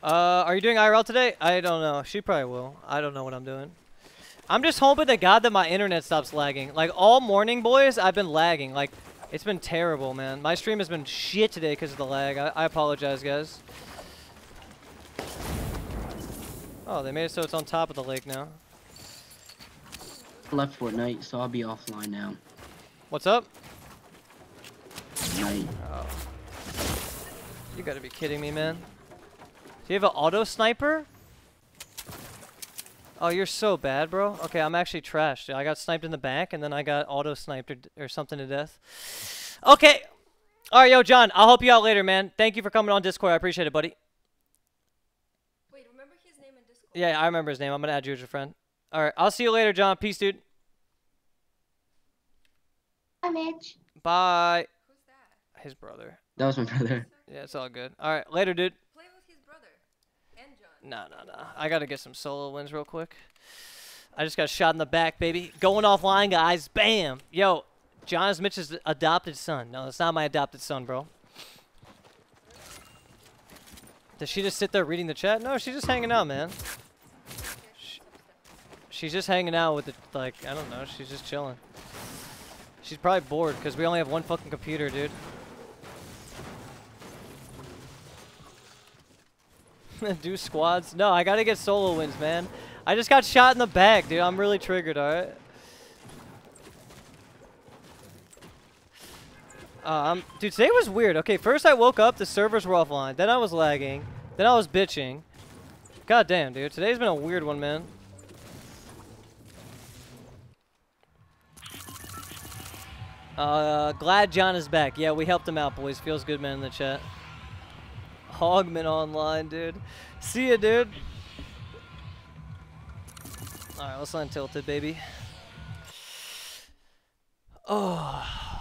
Uh, are you doing IRL today? I don't know. She probably will. I don't know what I'm doing. I'm just hoping to God that my internet stops lagging. Like, all morning, boys, I've been lagging. Like, it's been terrible, man. My stream has been shit today because of the lag. I, I apologize, guys. Oh, they made it so it's on top of the lake now. left Fortnite, so I'll be offline now. What's up? Night. Oh. You gotta be kidding me, man. Do you have an auto sniper? Oh, you're so bad, bro. Okay, I'm actually trashed. I got sniped in the back, and then I got auto sniped or, or something to death. Okay. All right, yo, John. I'll help you out later, man. Thank you for coming on Discord. I appreciate it, buddy. Wait, remember his name in Discord? Yeah, I remember his name. I'm gonna add you as a friend. All right, I'll see you later, John. Peace, dude. Hi, Mitch. Bye. Who's that? His brother. That was my brother. Yeah, it's all good. All right, later, dude. Play with his brother. And John. No, no, no. I gotta get some solo wins real quick. I just got shot in the back, baby. Going offline, guys. Bam. Yo, John is Mitch's adopted son. No, it's not my adopted son, bro. Does she just sit there reading the chat? No, she's just hanging out, man. Sh- She's just hanging out with the, like, I don't know. She's just chilling. She's probably bored because we only have one fucking computer, dude. Do squads? No, I gotta get solo wins, man. I just got shot in the back, dude. I'm really triggered, alright? Um, dude, today was weird. Okay, first I woke up, the servers were offline. Then I was lagging. Then I was bitching. God damn, dude. Today's been a weird one, man. Uh, glad John is back. Yeah, we helped him out, boys. Feels good, man, in the chat. Hogman online, dude. See ya, dude. Alright, let's land tilted, baby. Oh.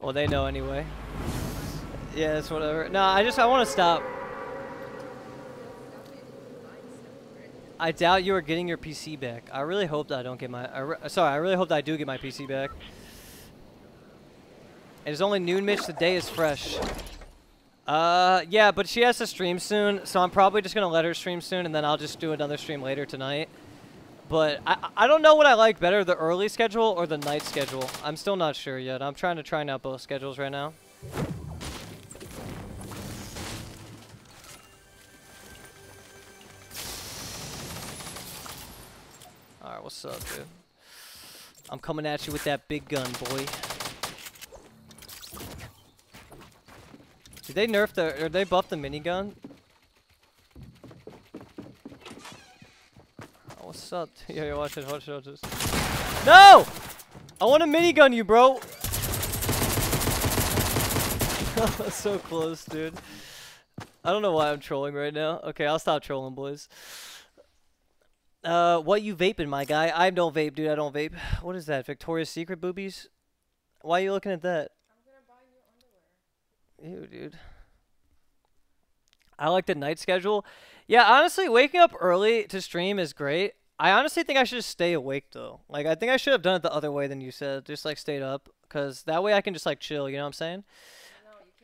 Well, they know anyway. Yeah, it's whatever. No, I just, I want to stop. I doubt you are getting your PC back. I really hope that I don't get my. I sorry, I really hope that I do get my PC back. It is only noon, Mitch. The day is fresh. Uh, yeah, but she has to stream soon, so I'm probably just gonna let her stream soon, and then I'll just do another stream later tonight. But I I don't know what I like better, the early schedule or the night schedule. I'm still not sure yet. I'm trying to try out both schedules right now. Alright, what's up, dude? I'm coming at you with that big gun, boy. Did they nerf the, or they buff the minigun? Up? Yeah, yeah, watch it, watch it, watch this. No! I want to minigun you, bro! so close, dude. I don't know why I'm trolling right now. Okay, I'll stop trolling, boys. Uh, what you vaping, my guy? I don't vape, dude. I don't vape. What is that? Victoria's Secret boobies? Why are you looking at that? Ew, dude. I like the night schedule. Yeah, honestly, waking up early to stream is great. I honestly think I should just stay awake though. Like, I think I should have done it the other way than you said. Just like stayed up, cause that way I can just like chill. You know what I'm saying?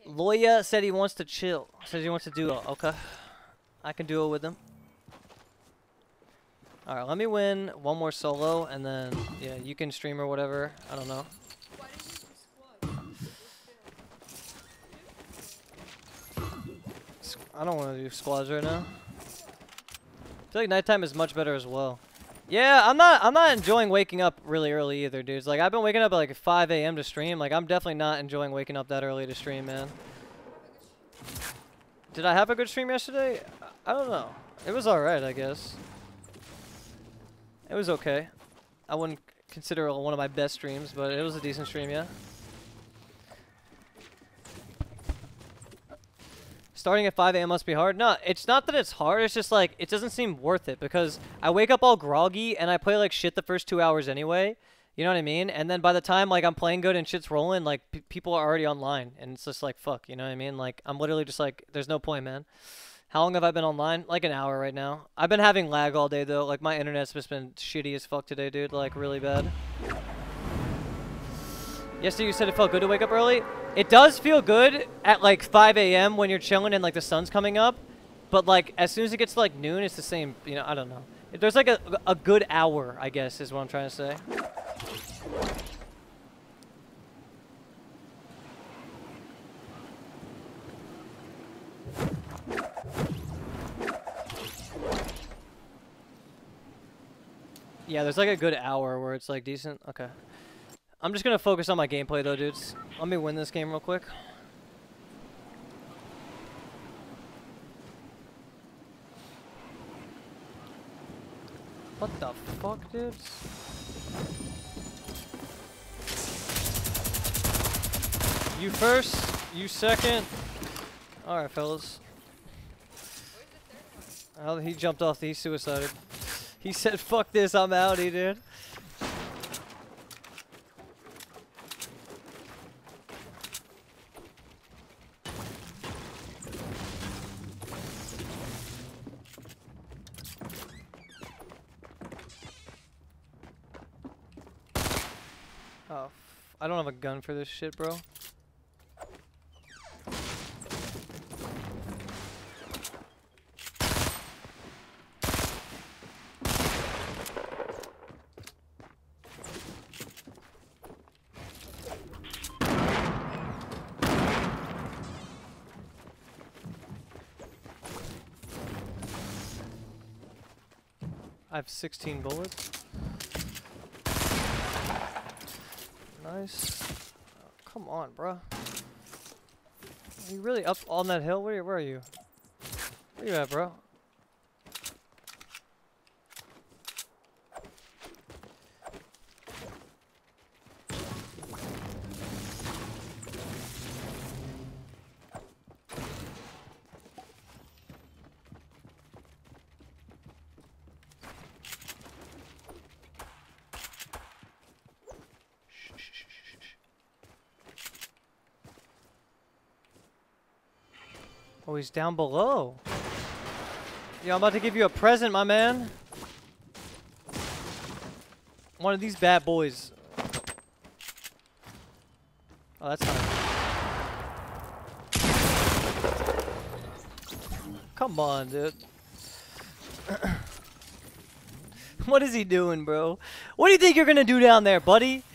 No, Loya said he wants to chill. Says he wants to do it. Okay, I can do it with him. All right, let me win one more solo, and then yeah, you can stream or whatever. I don't know. Why did you do squad? S- I don't want to do squads right now. I feel like nighttime is much better as well. Yeah, I'm not. I'm not enjoying waking up really early either, dudes. Like I've been waking up at like 5 a.m. to stream. Like I'm definitely not enjoying waking up that early to stream, man. Did I have a good stream yesterday? I I don't know. It was alright, I guess. It was okay. I wouldn't consider it one of my best streams, but it was a decent stream, yeah. Starting at 5 a.m. must be hard. No, it's not that it's hard. It's just like it doesn't seem worth it because I wake up all groggy and I play like shit the first two hours anyway. You know what I mean? And then by the time like I'm playing good and shit's rolling, like people are already online, and it's just like fuck. You know what I mean? Like I'm literally just like, there's no point, man. How long have I been online? Like an hour right now. I've been having lag all day though. Like my internet's just been shitty as fuck today, dude. Like really bad. Yesterday you said it felt good to wake up early. It does feel good at like 5 a.m. when you're chilling and like the sun's coming up, but like as soon as it gets to like noon, it's the same. You know, I don't know. There's like a a good hour, I guess, is what I'm trying to say. Yeah, there's like a good hour where it's like decent. Okay. I'm just gonna focus on my gameplay though, dudes. Let me win this game real quick. What the fuck, dudes? You first, you second. Alright, fellas. Oh, he jumped off, he suicided. He said, fuck this, I'm outie, dude. Oh, f- I don't have a gun for this shit, bro. I have 16 bullets. Nice. Oh, come on, bruh. Are you really up on that hill? Where, where are you? Where you at, bro? Oh, he's down below. Yo, I'm about to give you a present, my man. One of these bad boys. Oh, that's not. Come on, dude. what is he doing, bro? What do you think you're gonna do down there, buddy?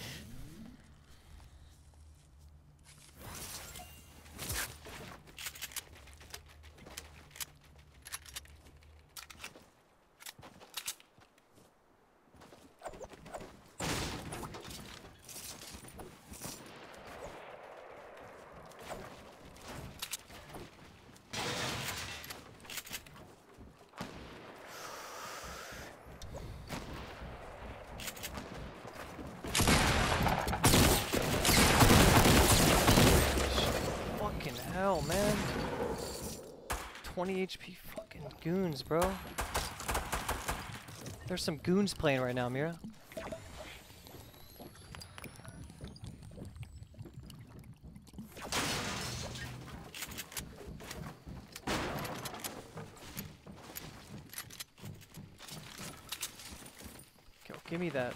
Fucking hell, man. 20 HP fucking goons, bro. There's some goons playing right now, Mira. Yo, give me that.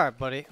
Alright, buddy.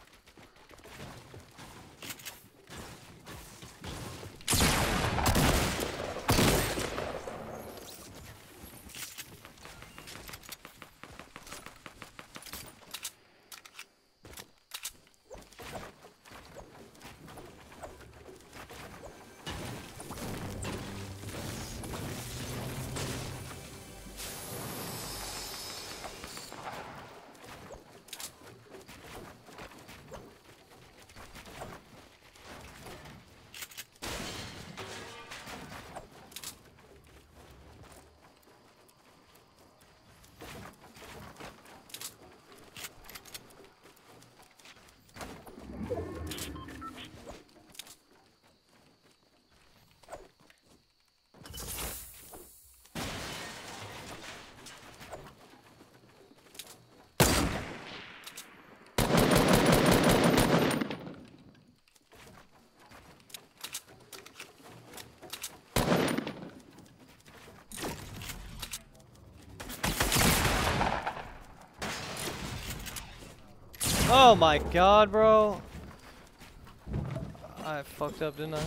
Oh my god, bro. I fucked up, didn't I?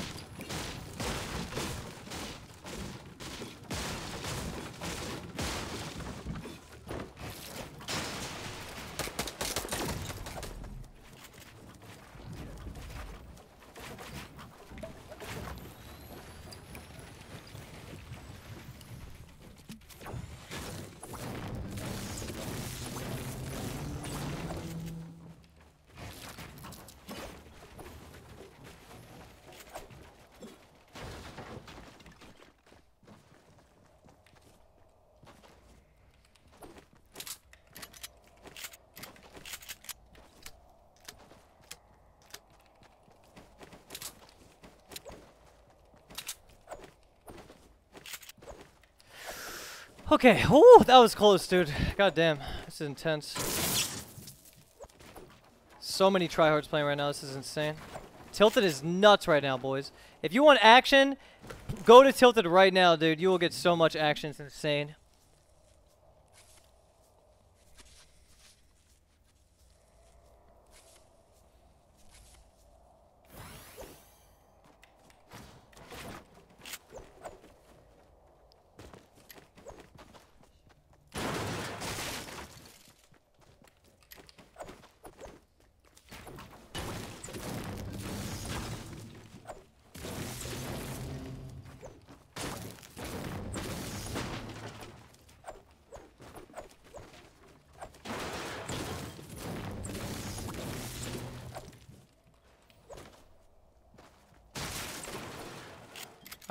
Okay, oh, that was close, dude. God damn, this is intense. So many tryhards playing right now, this is insane. Tilted is nuts right now, boys. If you want action, go to Tilted right now, dude. You will get so much action, it's insane. Alright,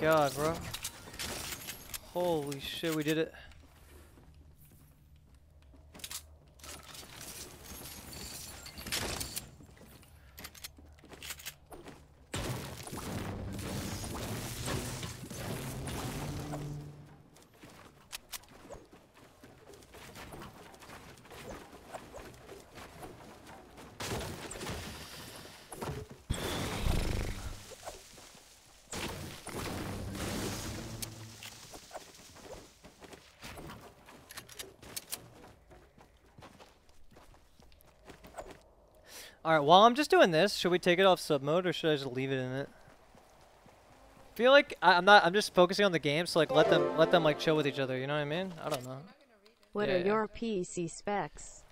god, bro. Holy shit, we did it. Alright, while I'm just doing this, should we take it off sub mode or should I just leave it in it? feel like I, I'm not I'm just focusing on the game, so like let them let them like chill with each other, you know what I mean? I don't know. What Yeah, are yeah. your PC specs?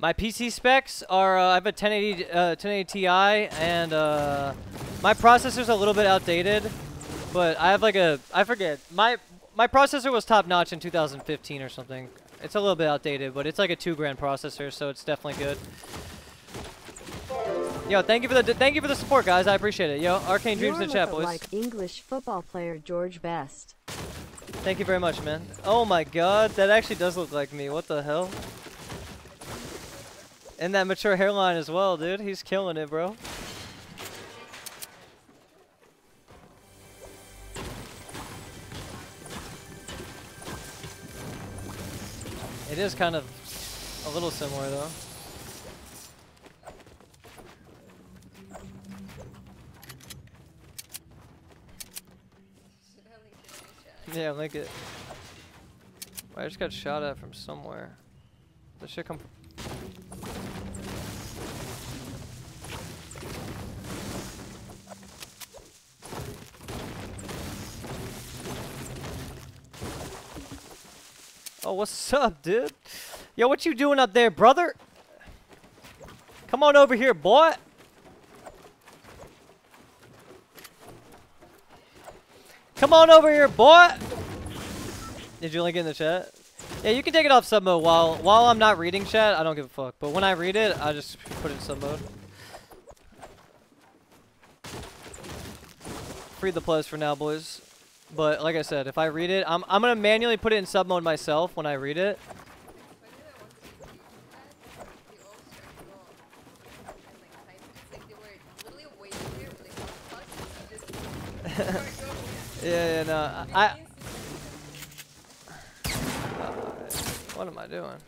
My PC specs are uh, I have a 1080 uh, 1080 Ti and uh, my processor's a little bit outdated, but I have like a I forget my my processor was top notch in 2015 or something. It's a little bit outdated, but it's like a two grand processor, so it's definitely good. Yo, thank you for the thank you for the support, guys. I appreciate it. Yo, Arcane Dreams You're in the chat, boys. like English football player George Best. Thank you very much, man. Oh my god, that actually does look like me. What the hell? And that mature hairline as well, dude. He's killing it, bro. It is kind of a little similar, though. Yeah, like it. I just got shot at from somewhere. This shit come. Oh, what's up, dude? Yo, what you doing up there, brother? Come on over here, boy. Come on over here, boy. Did you link it in the chat? Yeah, you can take it off sub mode while while I'm not reading chat. I don't give a fuck. But when I read it, I just put it in sub mode. Free the plus for now, boys. But like I said, if I read it, I'm I'm gonna manually put it in sub mode myself when I read it. Yeah, yeah, no, I. I uh, what am I doing?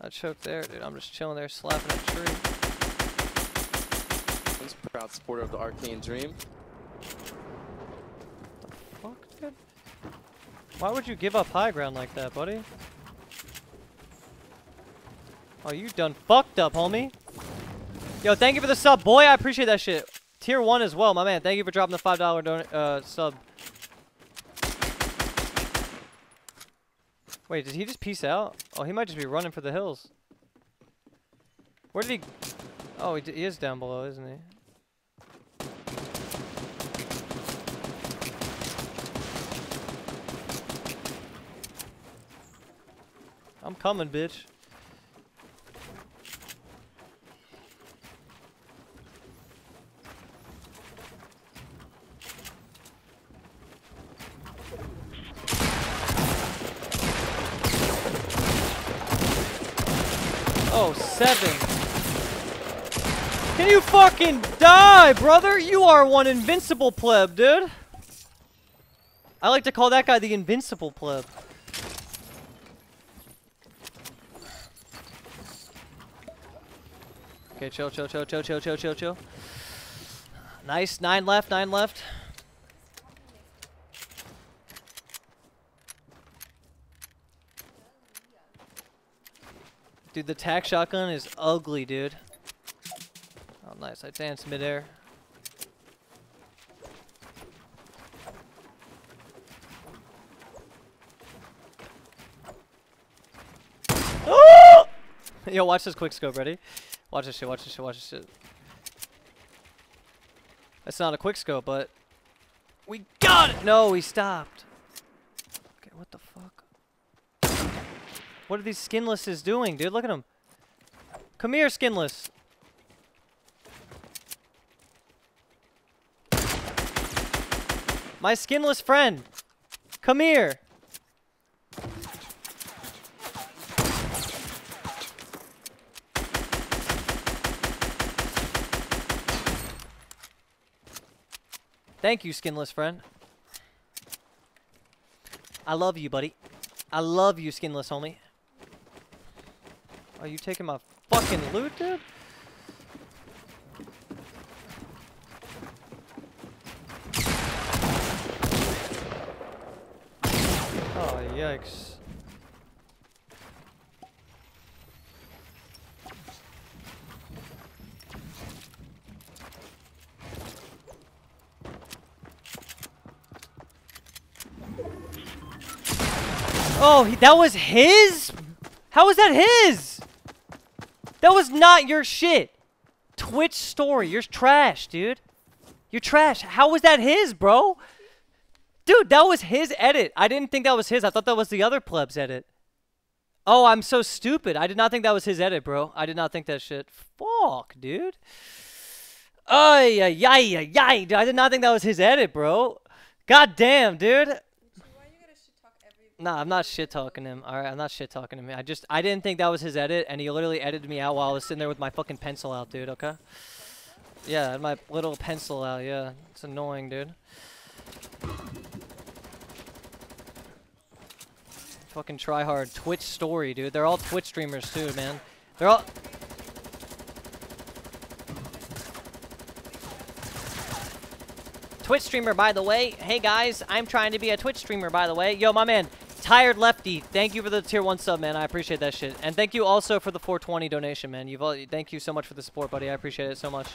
I choked there, dude. I'm just chilling there, slapping a tree. Proud supporter of the Arcane Dream. Fuck, dude. Why would you give up high ground like that, buddy? Oh, you done fucked up, homie. Yo, thank you for the sub, boy. I appreciate that shit. Tier 1 as well, my man. Thank you for dropping the $5 don uh, sub. Wait, did he just peace out? Oh, he might just be running for the hills. Where did he... Oh, he, he is down below, isn't he? I'm coming, bitch. Oh, seven. Can you fucking die, brother? You are one invincible pleb, dude. I like to call that guy the invincible pleb. Okay, chill, chill, chill, chill, chill, chill, chill, chill. Nice, nine left, nine left. Dude, the tac shotgun is ugly, dude. Oh, nice. I danced midair. Oh! Yo, watch this quick scope. Ready? Watch this shit. Watch this shit. Watch this shit. That's not a quick scope, but we got it. No, we stopped. Okay, what the fuck? What are these skinlesses doing, dude? Look at them. Come here, skinless. My skinless friend. Come here. Thank you, skinless friend. I love you, buddy. I love you, skinless homie. Are you taking my fucking loot, dude? Oh, yikes. Oh, that was his? How was that his? That was not your shit. Twitch story. You're trash, dude. You're trash. How was that his, bro? Dude, that was his edit. I didn't think that was his. I thought that was the other pleb's edit. Oh, I'm so stupid. I did not think that was his edit, bro. I did not think that shit. Fuck, dude. Ay, ay, ay, ay. Dude, I did not think that was his edit, bro. God damn, dude. Why you gotta shit every Nah, I'm not shit talking him. All right, I'm not shit talking him. I just I didn't think that was his edit, and he literally edited me out while I was sitting there with my fucking pencil out, dude. Okay. Yeah, my little pencil out. Yeah, it's annoying, dude. Fucking try hard. Twitch story, dude. They're all Twitch streamers too, man. They're all. Twitch streamer, by the way. Hey guys, I'm trying to be a Twitch streamer, by the way. Yo, my man, Tired Lefty. Thank you for the tier one sub, man. I appreciate that shit. And thank you also for the 420 donation, man. You've all, thank you so much for the support, buddy. I appreciate it so much.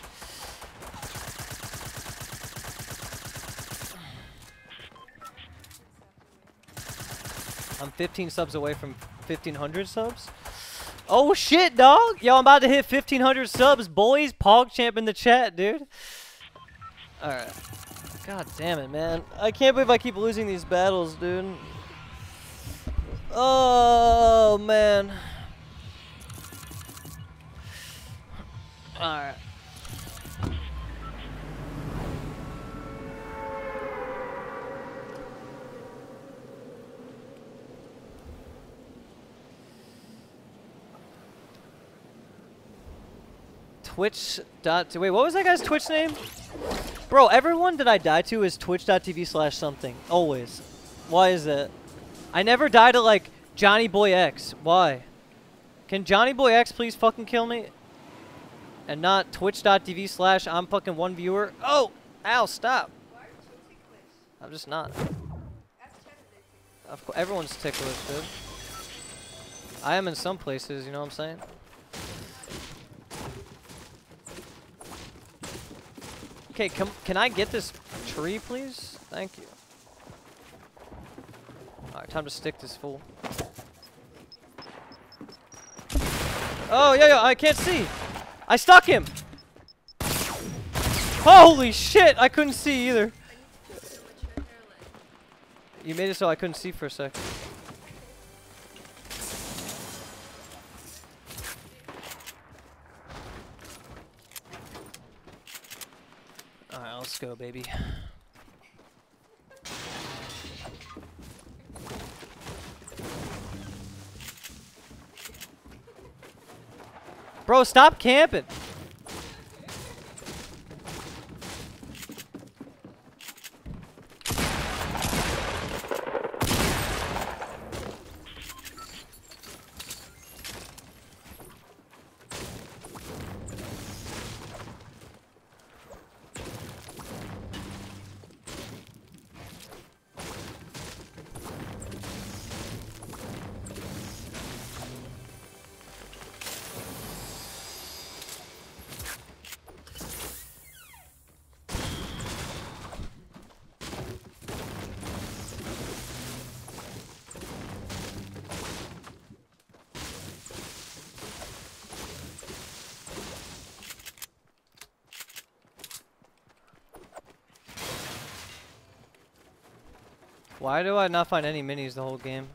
I'm 15 subs away from 1500 subs. Oh shit, dog! Yo, I'm about to hit 1500 subs, boys. PogChamp in the chat, dude. All right. God damn it, man. I can't believe I keep losing these battles, dude. Oh, man. Alright. Twitch dot wait, what was that guy's Twitch name? Bro, everyone that I die to is twitch.tv slash something. Always. Why is that? I never die to like Johnny Boy X. Why? Can Johnny Boy X please fucking kill me? And not twitch.tv slash I'm fucking one viewer. Oh! Ow, stop. I'm just not. Of course, everyone's ticklish, dude. I am in some places, you know what I'm saying? Okay, can I get this tree, please? Thank you. Alright, time to stick this fool. Oh, yo, yo, I can't see! I stuck him! Holy shit, I couldn't see either. You made it so I couldn't see for a sec. Alright, let's go, baby. Bro, stop camping! Why do I not find any minis the whole game?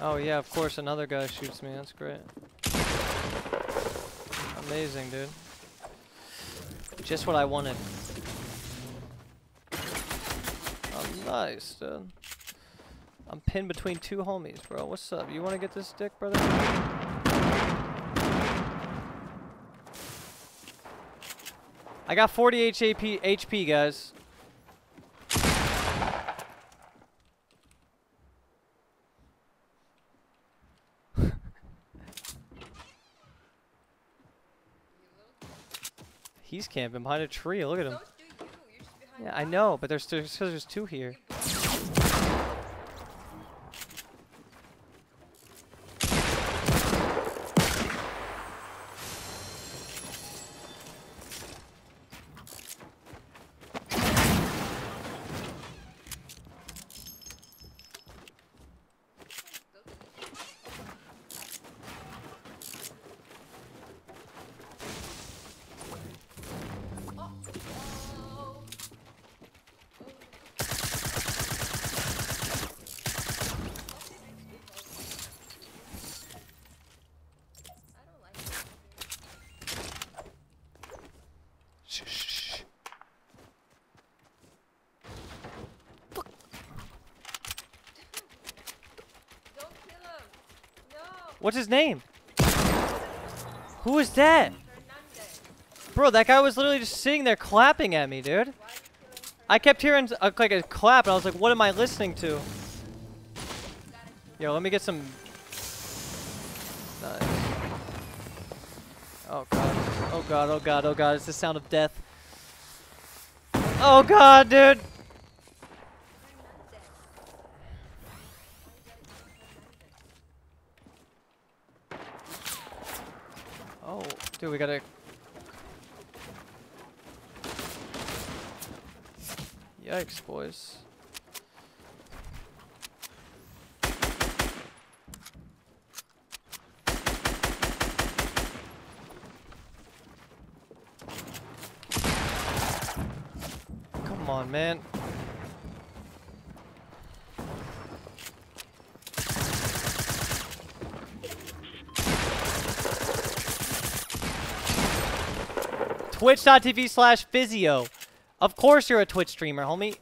Oh yeah, of course another guy shoots me. That's great. Amazing, dude. Just what I wanted. Oh, nice, dude. I'm pinned between two homies, bro. What's up? You want to get this dick, brother? I got 40 HP, HP, guys. He's camping behind a tree. Look at him. Don't do you. You're just behind Yeah, I know, but there's there's, 'cause there's two here. Name? Who is that? Bro, that guy was literally just sitting there clapping at me, dude. I kept hearing uh, like a clap, and I was like, "What am I listening to?" Yo, let me get some. Nice. Oh god. Oh god. Oh god. Oh god. It's the sound of death. Oh god, dude. six, boys. Come on, man. Twitch.tv slash physio. Of course you're a Twitch streamer, homie.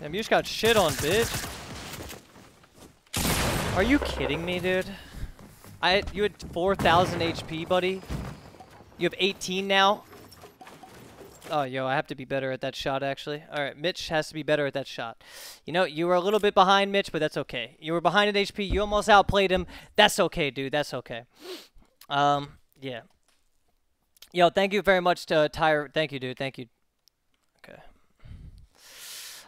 Damn, you just got shit on, bitch. Are you kidding me, dude? I you had 4,000 HP, buddy. You have 18 now. Oh, yo, I have to be better at that shot, actually. All right, Mitch has to be better at that shot. You know, you were a little bit behind Mitch, but that's okay. You were behind in HP. You almost outplayed him. That's okay, dude. That's okay. Um, yeah. Yo, thank you very much to Tyre. Thank you, dude. Thank you.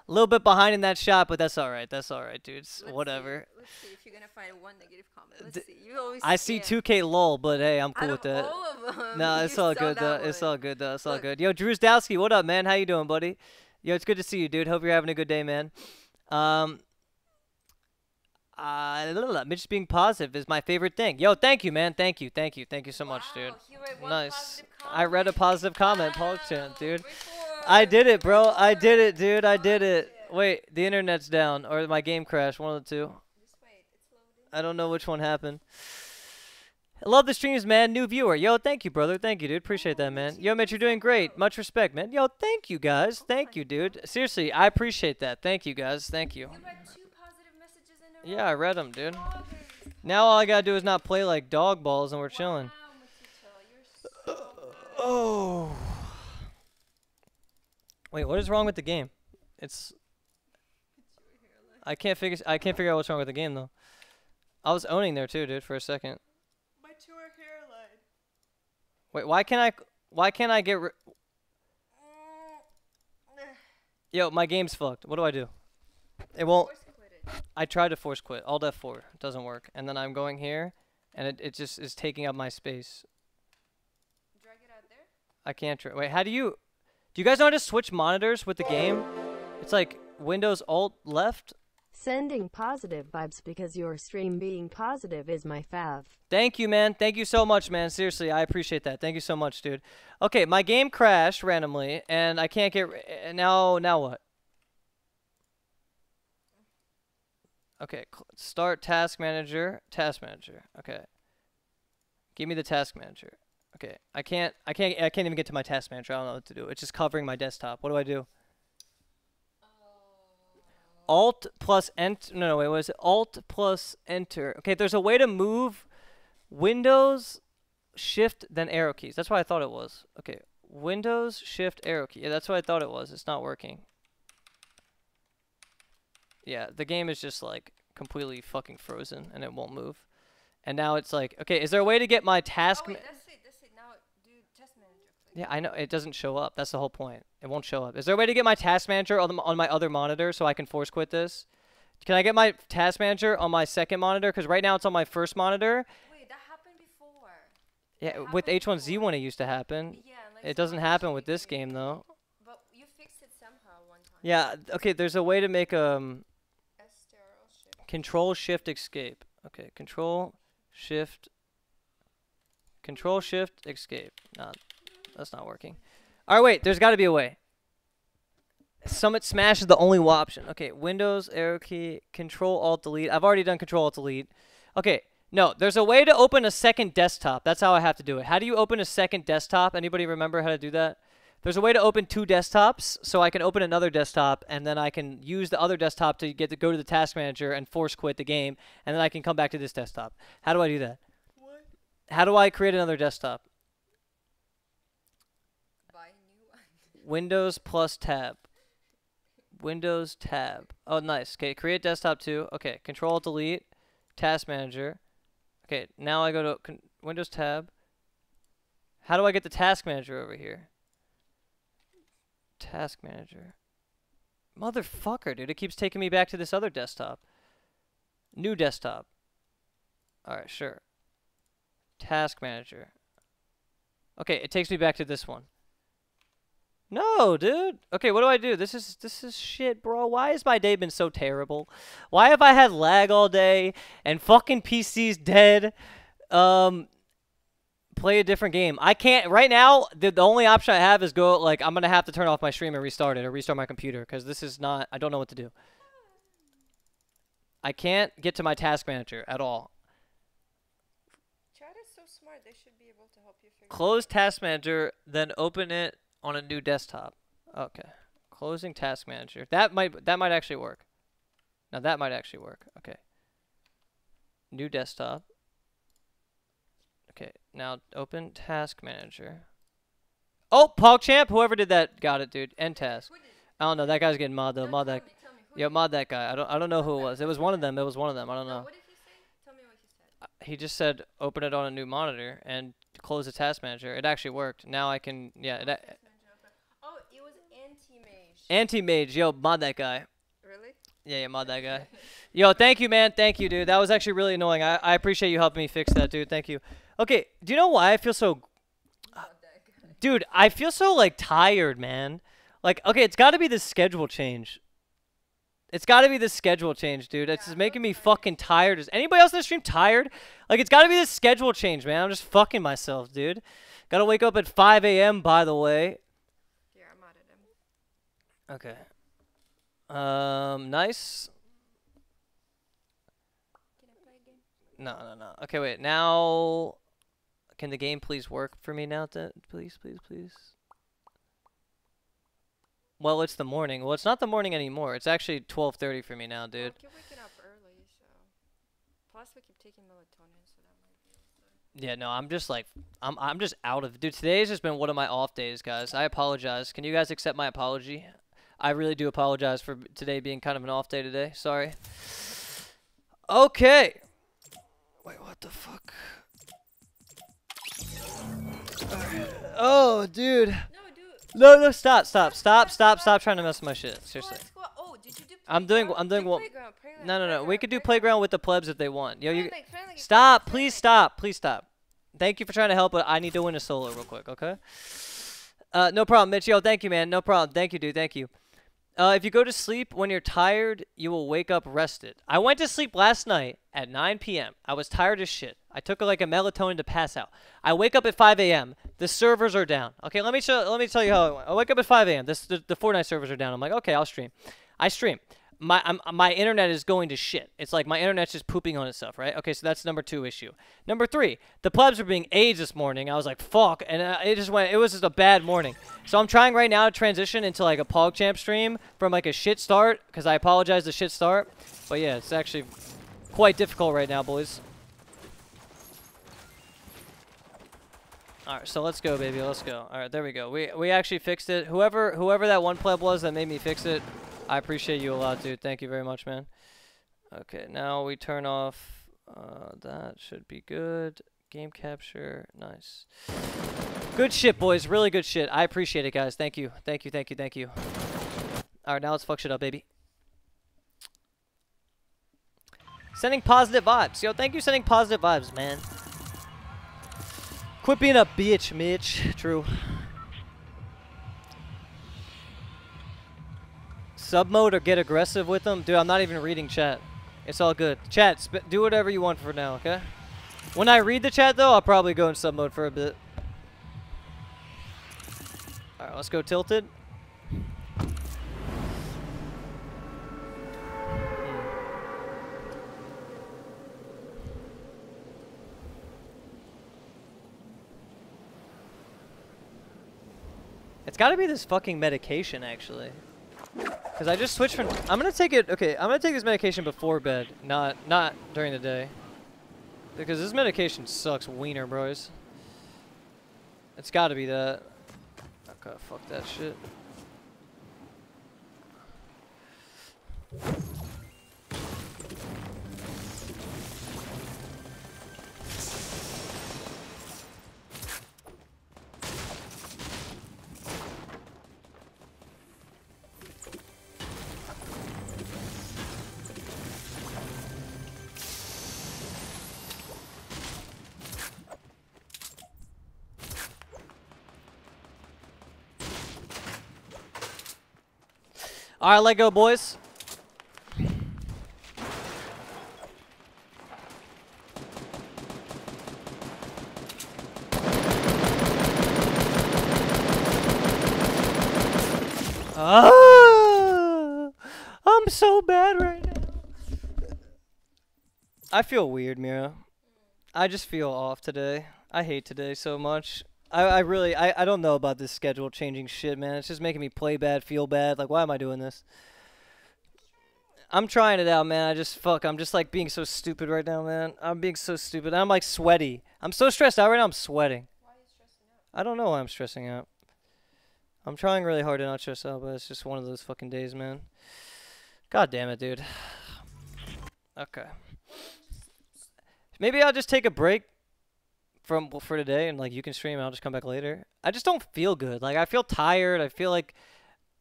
A little bit behind in that shot, but that's all right. That's all right, dudes. Let's Whatever. See, let's see if you're gonna find one negative comment. Let's D- see. You always. I see 2K lol, but hey, I'm cool with that. all of them, No, it's all good though. that It's all good though. It's all good. Yo, Drew Zdowski, what up, man? How you doing, buddy? Yo, it's good to see you, dude. Hope you're having a good day, man. Um, uh, la, Mitch being positive is my favorite thing. Yo, thank you, man. Thank you, thank you, thank you so much, dude. Wow, read one Nice. I read a positive comment, Paul Chan, Wow, dude. I did it, bro. I did it, dude. I did it. Wait, the internet's down or my game crashed. One of the two. Just wait, it's loading. I don't know which one happened. I love the streams, man. New viewer. Yo, thank you, brother. Thank you, dude. Appreciate that, man. Yo, Mitch, you're doing great. Much respect, man. Yo, thank you, guys. Thank you, dude. Seriously, I appreciate that. Thank you, guys. Thank you. You read two positive messages in a Yeah. I read them, dude. Now all I gotta do is not play like dog balls and we're chilling. Wow, Matito, you're so good. Oh. Wait, what is wrong with the game? It's. I can't figure. I can't figure out what's wrong with the game though. I was owning there too, dude, for a second. Mature hairline. Wait, why can't I? Why can't I get? Yo, my game's fucked. What do I do? It won't. Force it. I tried to force quit. Alt F4 doesn't work, and then I'm going here, and it, it just is taking up my space. Drag it out there. I can't. Wait, how do you? Do you guys know how to switch monitors with the game? It's like Windows Alt left. Sending positive vibes because your stream being positive is my fav. Thank you, man. Thank you so much, man. Seriously, I appreciate that. Thank you so much, dude. Okay, my game crashed randomly, and I can't get. Now, now what? Okay, start task manager. Task manager. Okay. Give me the task manager. Okay, I can't. I can't. I can't even get to my task manager. I don't know what to do. It's just covering my desktop. What do I do? Oh. Alt plus enter. No, no, wait. What is it? Alt plus enter. Okay, there's a way to move Windows, Shift, then arrow keys. That's what I thought it was. Okay, Windows, Shift, arrow key. Yeah, that's what I thought it was. It's not working. Yeah, the game is just like completely fucking frozen and it won't move. And now it's like, okay, is there a way to get my task? Oh, wait, that's it. That's it. Now do test manager. Click. Yeah, I know it doesn't show up. That's the whole point. It won't show up. Is there a way to get my task manager on, the, on my other monitor so I can force quit this? Can I get my task manager on my second monitor? Because right now it's on my first monitor. Wait, that happened before. Yeah, with H1Z1 before. it used to happen. Yeah, like It doesn't happen with this game though. But you fixed it somehow one time. Yeah, okay, there's a way to make um Estero shift. control shift escape. Okay, control shift control shift escape. Not that's not working. All right, wait, there's got to be a way. Summit smash is the only option. Okay, Windows arrow key, Control Alt Delete. I've already done Control Alt Delete. Okay, no, there's a way to open a second desktop. That's how I have to do it. How do you open a second desktop? Anybody remember how to do that? There's a way to open two desktops, so I can open another desktop, and then I can use the other desktop to get to go to the task manager and force quit the game, and then I can come back to this desktop. How do I do that? What? How do I create another desktop? Buy a new one. Windows plus tab. Windows tab. Oh, nice. Okay, create desktop two. Okay, Control Delete, Task Manager. Okay, now I go to Windows tab. How do I get the Task Manager over here? Task Manager. Motherfucker, dude! It keeps taking me back to this other desktop. New desktop. All right, sure. Task Manager. Okay, it takes me back to this one. No, dude. Okay, what do I do? This is this is shit, bro. Why has my day been so terrible? Why have I had lag all day and fucking PC's dead? Um play a different game. I can't right now. The, the only option I have is go like I'm gonna have to turn off my stream and restart it or restart my computer because this is not. I don't know what to do. I can't get to my task manager at all. Chat is so smart. They should be able to help you figure. Close task manager, then open it on a new desktop. Okay. Closing task manager. That might that might actually work. Now that might actually work. Okay. New desktop. Okay. Now open task manager. Oh, PogChamp, whoever did that got it, dude. End task. I don't know. That guy's getting mod though. Mod that. me, tell me. Who Yo, mod that guy. I don't. I don't know who it was. It was one of them. It was one of them. I don't know. what did he say? Tell me what he said. Uh, he just said open it on a new monitor and close the task manager. It actually worked. Now I can. Yeah. It, a- Task manager open. Oh, it was anti-mage. Anti mage, yo, mod that guy. really? Yeah, yeah, mod that guy. Yo, thank you, man. Thank you, dude. That was actually really annoying. I, I appreciate you helping me fix that, dude. Thank you. Okay, do you know why I feel so. Dude, I feel so, like, tired, man. Like, okay, it's got to be the schedule change. It's got to be the schedule change, dude. It's just making me fucking tired. Is anybody else in the stream tired? Like, it's got to be the schedule change, man. I'm just fucking myself, dude. Got to wake up at 5 a.m., by the way. Here, I modded him. Okay. Um, nice. Can I play a game? No, no, no. Okay, wait. Now, can the game please work for me now? Then, please, please, please. Well, it's the morning. Well, it's not the morning anymore. It's actually 12:30 for me now, Well, dude. I keep waking up early, so. Plus, we keep taking melatonin, so that might be. Yeah, no, I'm just like, I'm, I'm just out of. Dude, today's just been one of my off days, guys. I apologize. Can you guys accept my apology? I really do apologize for today being kind of an off day today. Sorry. Okay. Wait, what the fuck? Oh, dude. No, dude. No, no, stop, stop, stop, stop, stop trying to mess with my shit. Seriously. Oh, did you I'm doing- I'm doing Do one- Playground, playground, No, no, no. We could do playground with the plebs if they want. Yo, you. Stop, please stop, please stop. Thank you for trying to help, but I need to win a solo real quick, okay? Uh, no problem, Mitch. Yo, thank you, man. No problem. Thank you, dude. Thank you. Uh, if you go to sleep when you're tired, you will wake up rested. I went to sleep last night at 9 p.m. I was tired as shit. I took like a melatonin to pass out. I wake up at 5 a.m. The servers are down. Okay, let me show. Let me tell you how it went. I wake up at 5 a.m. This the, the Fortnite servers are down. I'm like, okay, I'll stream. I stream. My I'm, my internet is going to shit. It's like my internet's just pooping on itself, right? Okay, so that's number two issue. Number three, the plebs were being AIDS this morning. I was like, fuck, and uh, it just went. It was just a bad morning. So I'm trying right now to transition into like a PogChamp stream from like a shit start, because I apologize the shit start. But yeah, it's actually quite difficult right now, boys. All right, so let's go, baby. Let's go. All right, there we go. We we actually fixed it. Whoever whoever that one pleb was that made me fix it, I appreciate you a lot, dude. Thank you very much, man. Okay, now we turn off. Uh, that should be good. Game capture, nice. Good shit, boys. Really good shit. I appreciate it, guys. Thank you. Thank you. Thank you. Thank you. All right, now let's fuck shit up, baby. Sending positive vibes. Yo, thank you sending positive vibes, man. Quit being a bitch, Mitch. True. Sub mode or get aggressive with them? Dude, I'm not even reading chat. It's all good. Chat, do whatever you want for now, okay? When I read the chat, though, I'll probably go in sub mode for a bit. Alright, let's go tilted. Hmm. It's gotta be this fucking medication, actually. Because I just switched from... I'm gonna take it... Okay, I'm gonna take this medication before bed, not not during the day. Because this medication sucks wiener, bros. It's gotta be that. Okay, fuck that shit. All right, let go, boys. Ah, I'm so bad right now. I feel weird, Mira. I just feel off today. I hate today so much. I, I really, I, I don't know about this schedule changing shit, man. It's just making me play bad, feel bad. Like, why am I doing this? I'm trying it out, man. I just, fuck, I'm just like being so stupid right now, man. I'm being so stupid. I'm like sweaty. I'm so stressed out right now. I'm sweating. Why are you stressing out? I don't know why I'm stressing out. I'm trying really hard to not stress out, but it's just one of those fucking days, man. God damn it, dude. Okay. Maybe I'll just take a break from for today and like you can stream and I'll just come back later. I just don't feel good. Like I feel tired. I feel like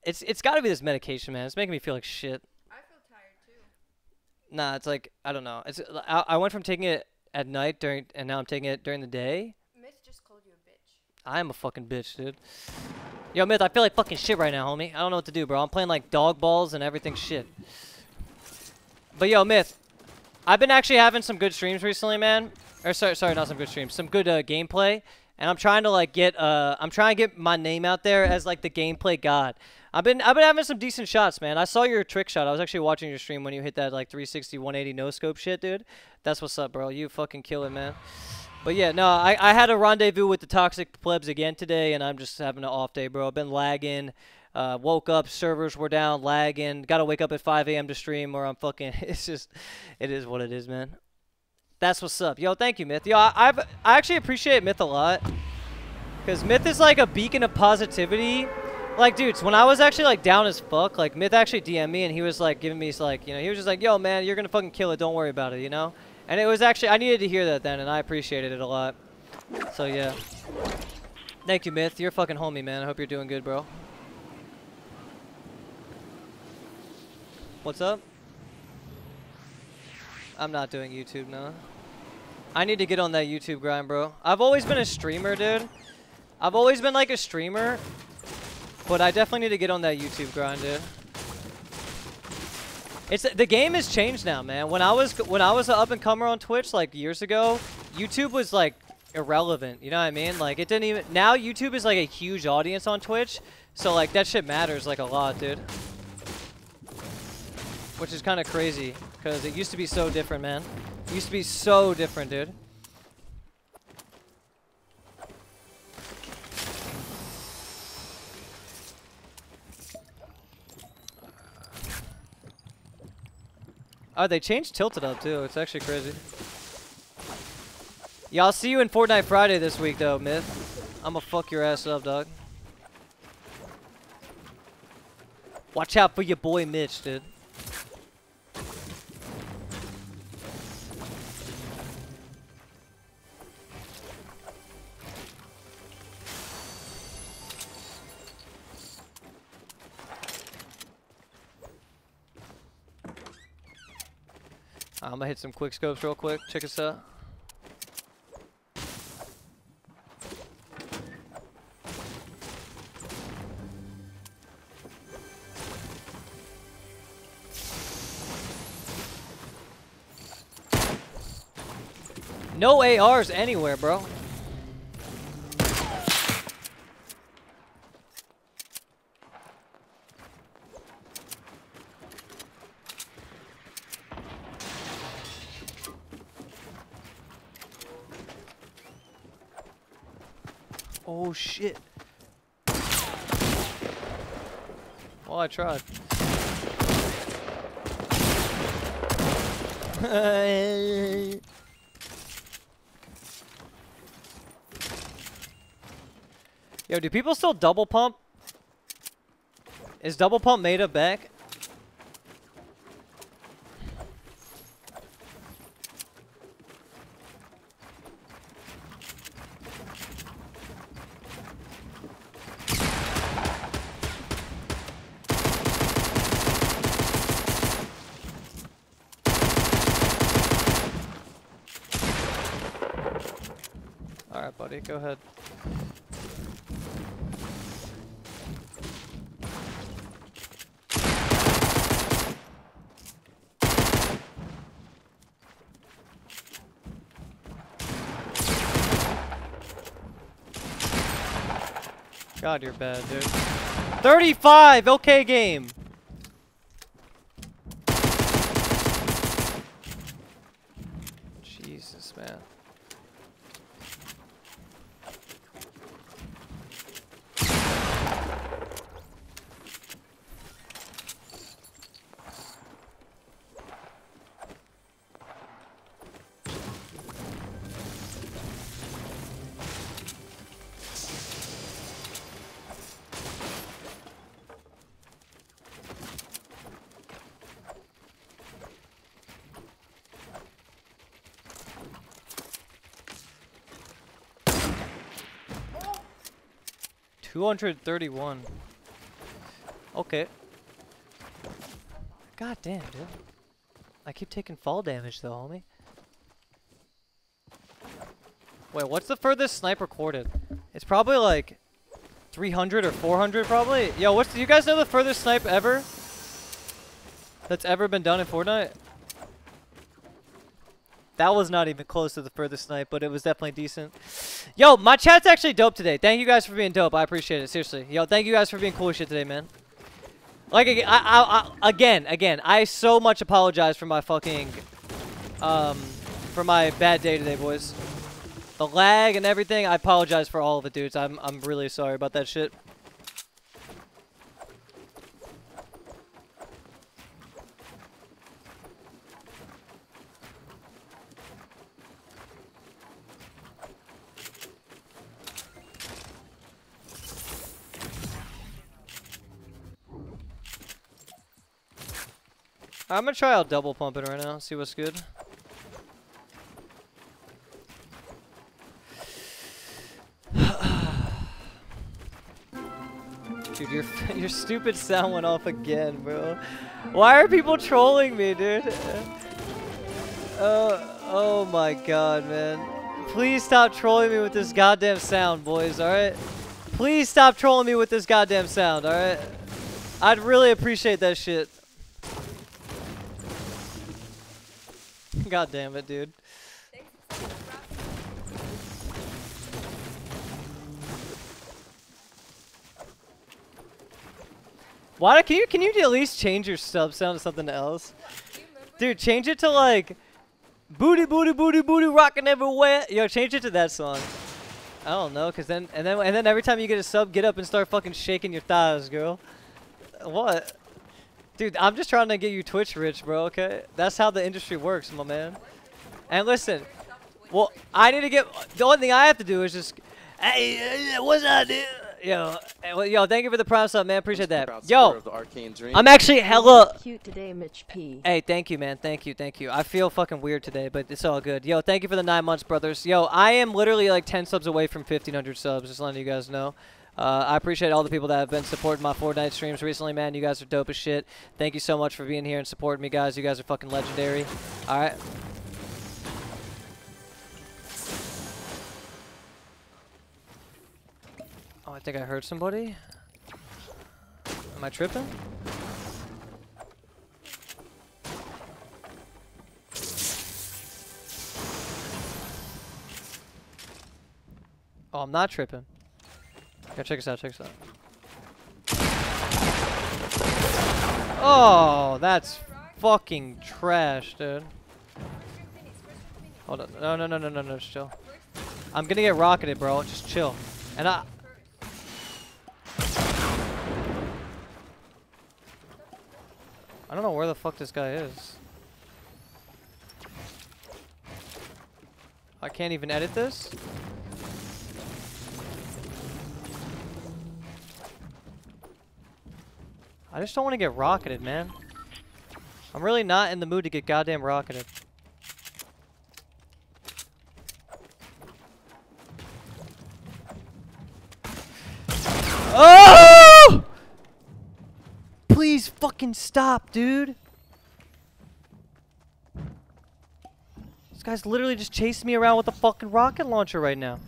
it's it's got to be this medication, man. It's making me feel like shit. I feel tired too. Nah, it's like I don't know. It's I, I went from taking it at night during and now I'm taking it during the day. Myth just called you a bitch. I am a fucking bitch, dude. Yo, Myth, I feel like fucking shit right now, homie. I don't know what to do, bro. I'm playing like dog balls and everything shit. But yo, Myth, I've been actually having some good streams recently, man. Or sorry, sorry, not some good streams. Some good uh, gameplay. And I'm trying to like get uh I'm trying to get my name out there as like the gameplay god. I've been I've been having some decent shots, man. I saw your trick shot. I was actually watching your stream when you hit that like 360 180 no scope shit, dude. That's what's up, bro. You fucking kill it, man. But yeah, no, I, I had a rendezvous with the toxic plebs again today, and I'm just having an off day, bro. I've been lagging. Uh, woke up, servers were down, lagging. Got to wake up at 5 a.m. to stream, or I'm fucking. It's just, it is what it is, man. That's what's up, yo. Thank you, Myth. Yo, I, I've I actually appreciate Myth a lot, cause Myth is like a beacon of positivity. Like, dudes, when I was actually like down as fuck, like Myth actually DM'd me, and he was like giving me like, you know, he was just like, yo, man, you're gonna fucking kill it. Don't worry about it, you know. And it was actually, I needed to hear that then, and I appreciated it a lot. So, yeah. Thank you, Myth. You're fucking homie, man. I hope you're doing good, bro. What's up? I'm not doing YouTube, no. I need to get on that YouTube grind, bro. I've always been a streamer, dude. I've always been like a streamer, but I definitely need to get on that YouTube grind, dude. It's the game has changed now, man. When I was when I was an up and comer on Twitch like years ago, YouTube was like irrelevant. You know what I mean? Like it didn't even now YouTube is like a huge audience on Twitch, so like that shit matters like a lot, dude. Which is kind of crazy because it used to be so different, man. It used to be so different, dude. Oh, they changed Tilted up too. It's actually crazy. Yeah, I'll see you in Fortnite Friday this week though, Myth. I'ma fuck your ass up, dog. Watch out for your boy Mitch, dude. I'm gonna hit some quick scopes real quick. Check us out. No ARs anywhere, bro. Oh shit. Well, I tried. Yo, do people still double pump? Is double pump made up back? Alright, buddy, go ahead. God, you're bad, dude. 35! Okay, game. 231. Okay. God damn, dude. I keep taking fall damage though, homie. Wait, what's the furthest sniper recorded? It's probably like 300 or 400 probably. Yo, what's do you guys know the furthest snipe ever? That's ever been done in Fortnite? That was not even close to the furthest snipe, but it was definitely decent. Yo, my chat's actually dope today. Thank you guys for being dope. I appreciate it. Seriously. Yo, thank you guys for being cool shit today, man. Like, I, I, I, again, again, I so much apologize for my fucking, um, for my bad day today, boys. The lag and everything, I apologize for all of it, dudes. I'm, I'm really sorry about that shit. I'm gonna try out double pumping right now, see what's good. Dude, your your stupid sound went off again, bro. Why are people trolling me, dude? Uh, oh my god, man. Please stop trolling me with this goddamn sound, boys, alright? Please stop trolling me with this goddamn sound, alright? I'd really appreciate that shit. God damn it, dude. Why can you can you at least change your sub sound to something else? Dude, change it to like booty booty booty booty rocking everywhere. Yo, change it to that song. I don't know, cause then and then and then every time you get a sub, get up and start fucking shaking your thighs, girl. What? Dude, I'm just trying to get you Twitch rich, bro, okay? That's how the industry works, my man. And listen, well, I need to get, the only thing I have to do is just, hey, what's up, dude? Yo, well, yo, thank you for the prime sub, man. Appreciate that. Yo, of the Arcane Dream. I'm actually hella, Cute today, Mitch P. Hey, thank you, man. Thank you, thank you. I feel fucking weird today, but it's all good. Yo, thank you for the nine months, brothers. Yo, I am literally like 10 subs away from 1,500 subs, just letting you guys know. Uh, I appreciate all the people that have been supporting my Fortnite streams recently, man. You guys are dope as shit. Thank you so much for being here and supporting me, guys. You guys are fucking legendary. All right. Oh, I think I heard somebody. Am I tripping? Oh, I'm not tripping. Yeah, check this out, check this out. Oh, that's fucking trash, dude. Hold on. No, no, no, no, no, no, just chill. I'm gonna get rocketed, bro. Just chill. And I... I don't know where the fuck this guy is. I can't even edit this? I just don't want to get rocketed, man. I'm really not in the mood to get goddamn rocketed. Oh! Please fucking stop, dude. This guy's literally just chasing me around with a fucking rocket launcher right now.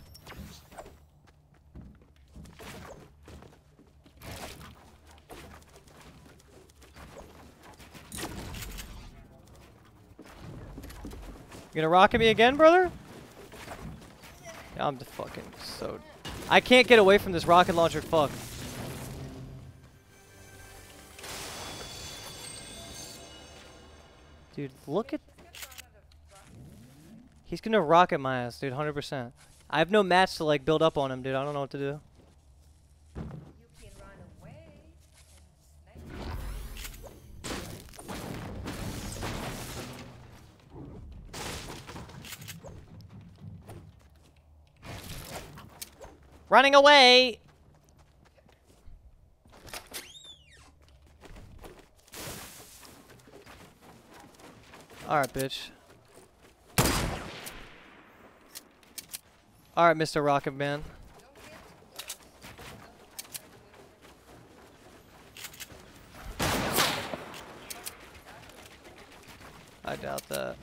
You gonna rocket me again, brother? I'm fucking so I can't get away from this rocket launcher. Fuck. Dude, look at. He's gonna rocket my ass, dude. Hundred percent. I have no mats to like build up on him, dude. I don't know what to do. Running away. All right, bitch. All right, Mr. Rocket Man. I doubt that.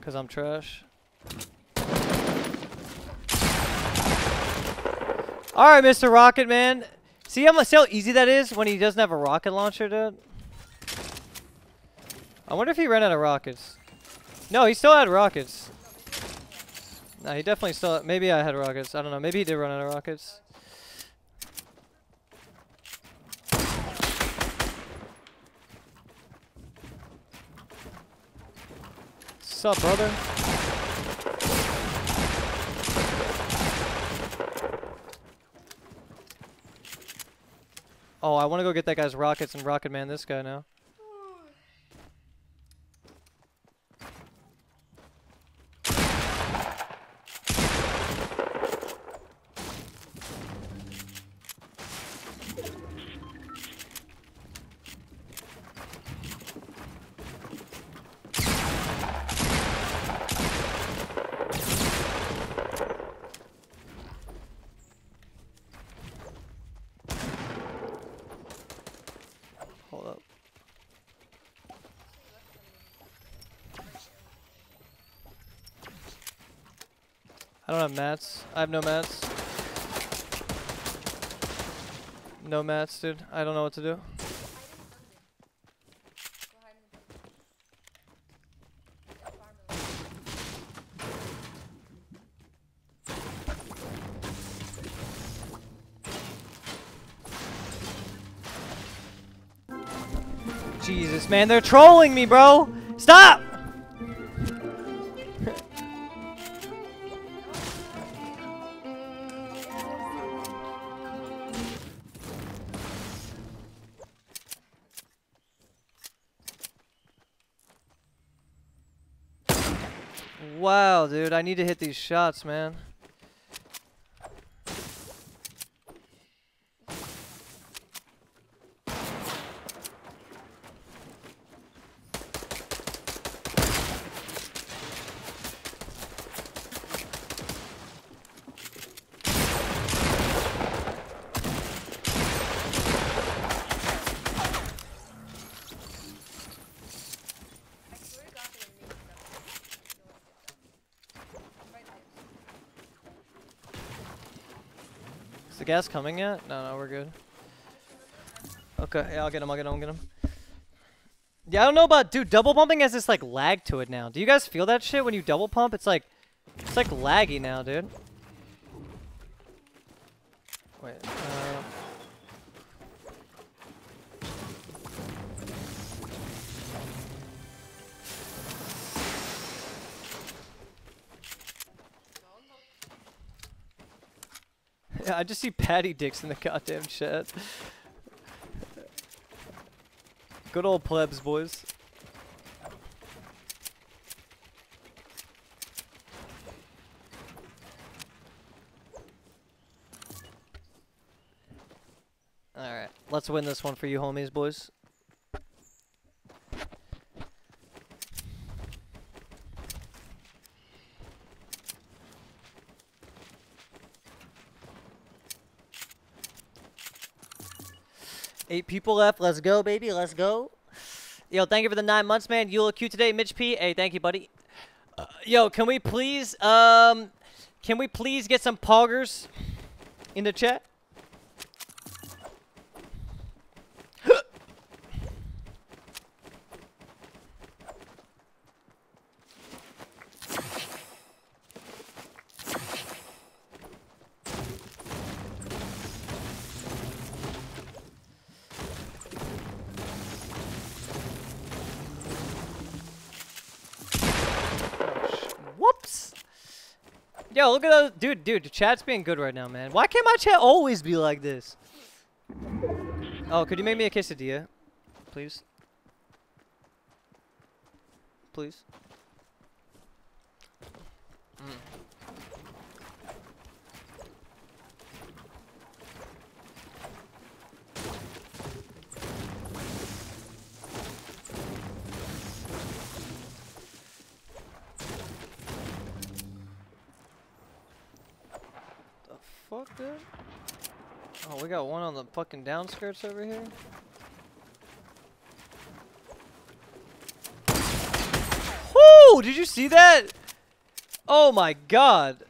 Cause I'm trash. All right, Mr. Rocket Man. See how, see how easy that is when he doesn't have a rocket launcher, dude? I wonder if he ran out of rockets. No, he still had rockets. No, he definitely still. Maybe I had rockets. I don't know. Maybe he did run out of rockets. Sup, brother? Oh, I want to go get that guy's rockets and rocket man this guy now. Don't have mats. I have no mats. No mats, dude. I don't know what to do. Jesus, man, they're trolling me, bro. Stop! Need to hit these shots, man. I swear to God they made stuff. Right there. Is the gas coming yet? No, no, we're good. Okay, yeah, I'll get him, I'll get him, I'll get him. Yeah, I don't know about, dude, double pumping has this, like, lag to it now. Do you guys feel that shit when you double pump? It's like, it's like laggy now, dude. I just see patty dicks in the goddamn chat. Good old plebs, boys. Alright, let's win this one for you homies, boys. Eight people left. Let's go, baby. Let's go. Yo, thank you for the nine months, man. You look cute today, Mitch P. Hey, thank you, buddy. Uh, yo, can we please, um, can we please get some poggers in the chat? Yo, look at those, dude, dude. Chat's being good right now, man. Why can't my chat always be like this? Oh, could you make me a quesadilla, please? Please. Mm. Fuck, dude? Oh, we got one on the fucking downskirts over here. Whoo! Did you see that? Oh my god.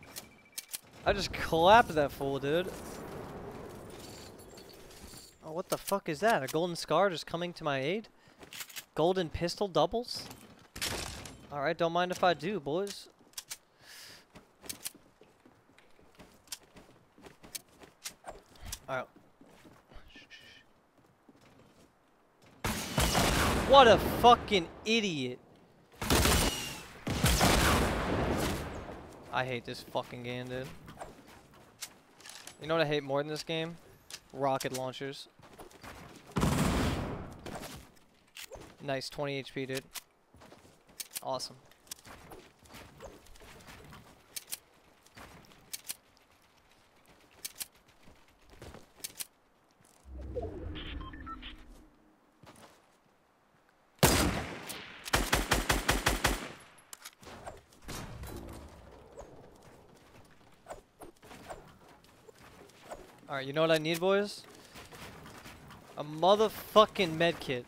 I just clapped that fool, dude. Oh, what the fuck is that? A golden scar just coming to my aid? Golden pistol doubles? Alright, don't mind if I do, boys. Alright. What a fucking idiot. I hate this fucking game, dude. You know what I hate more than this game? Rocket launchers. Nice, 20 HP, dude. Awesome. Alright, you know what I need, boys? A motherfucking medkit.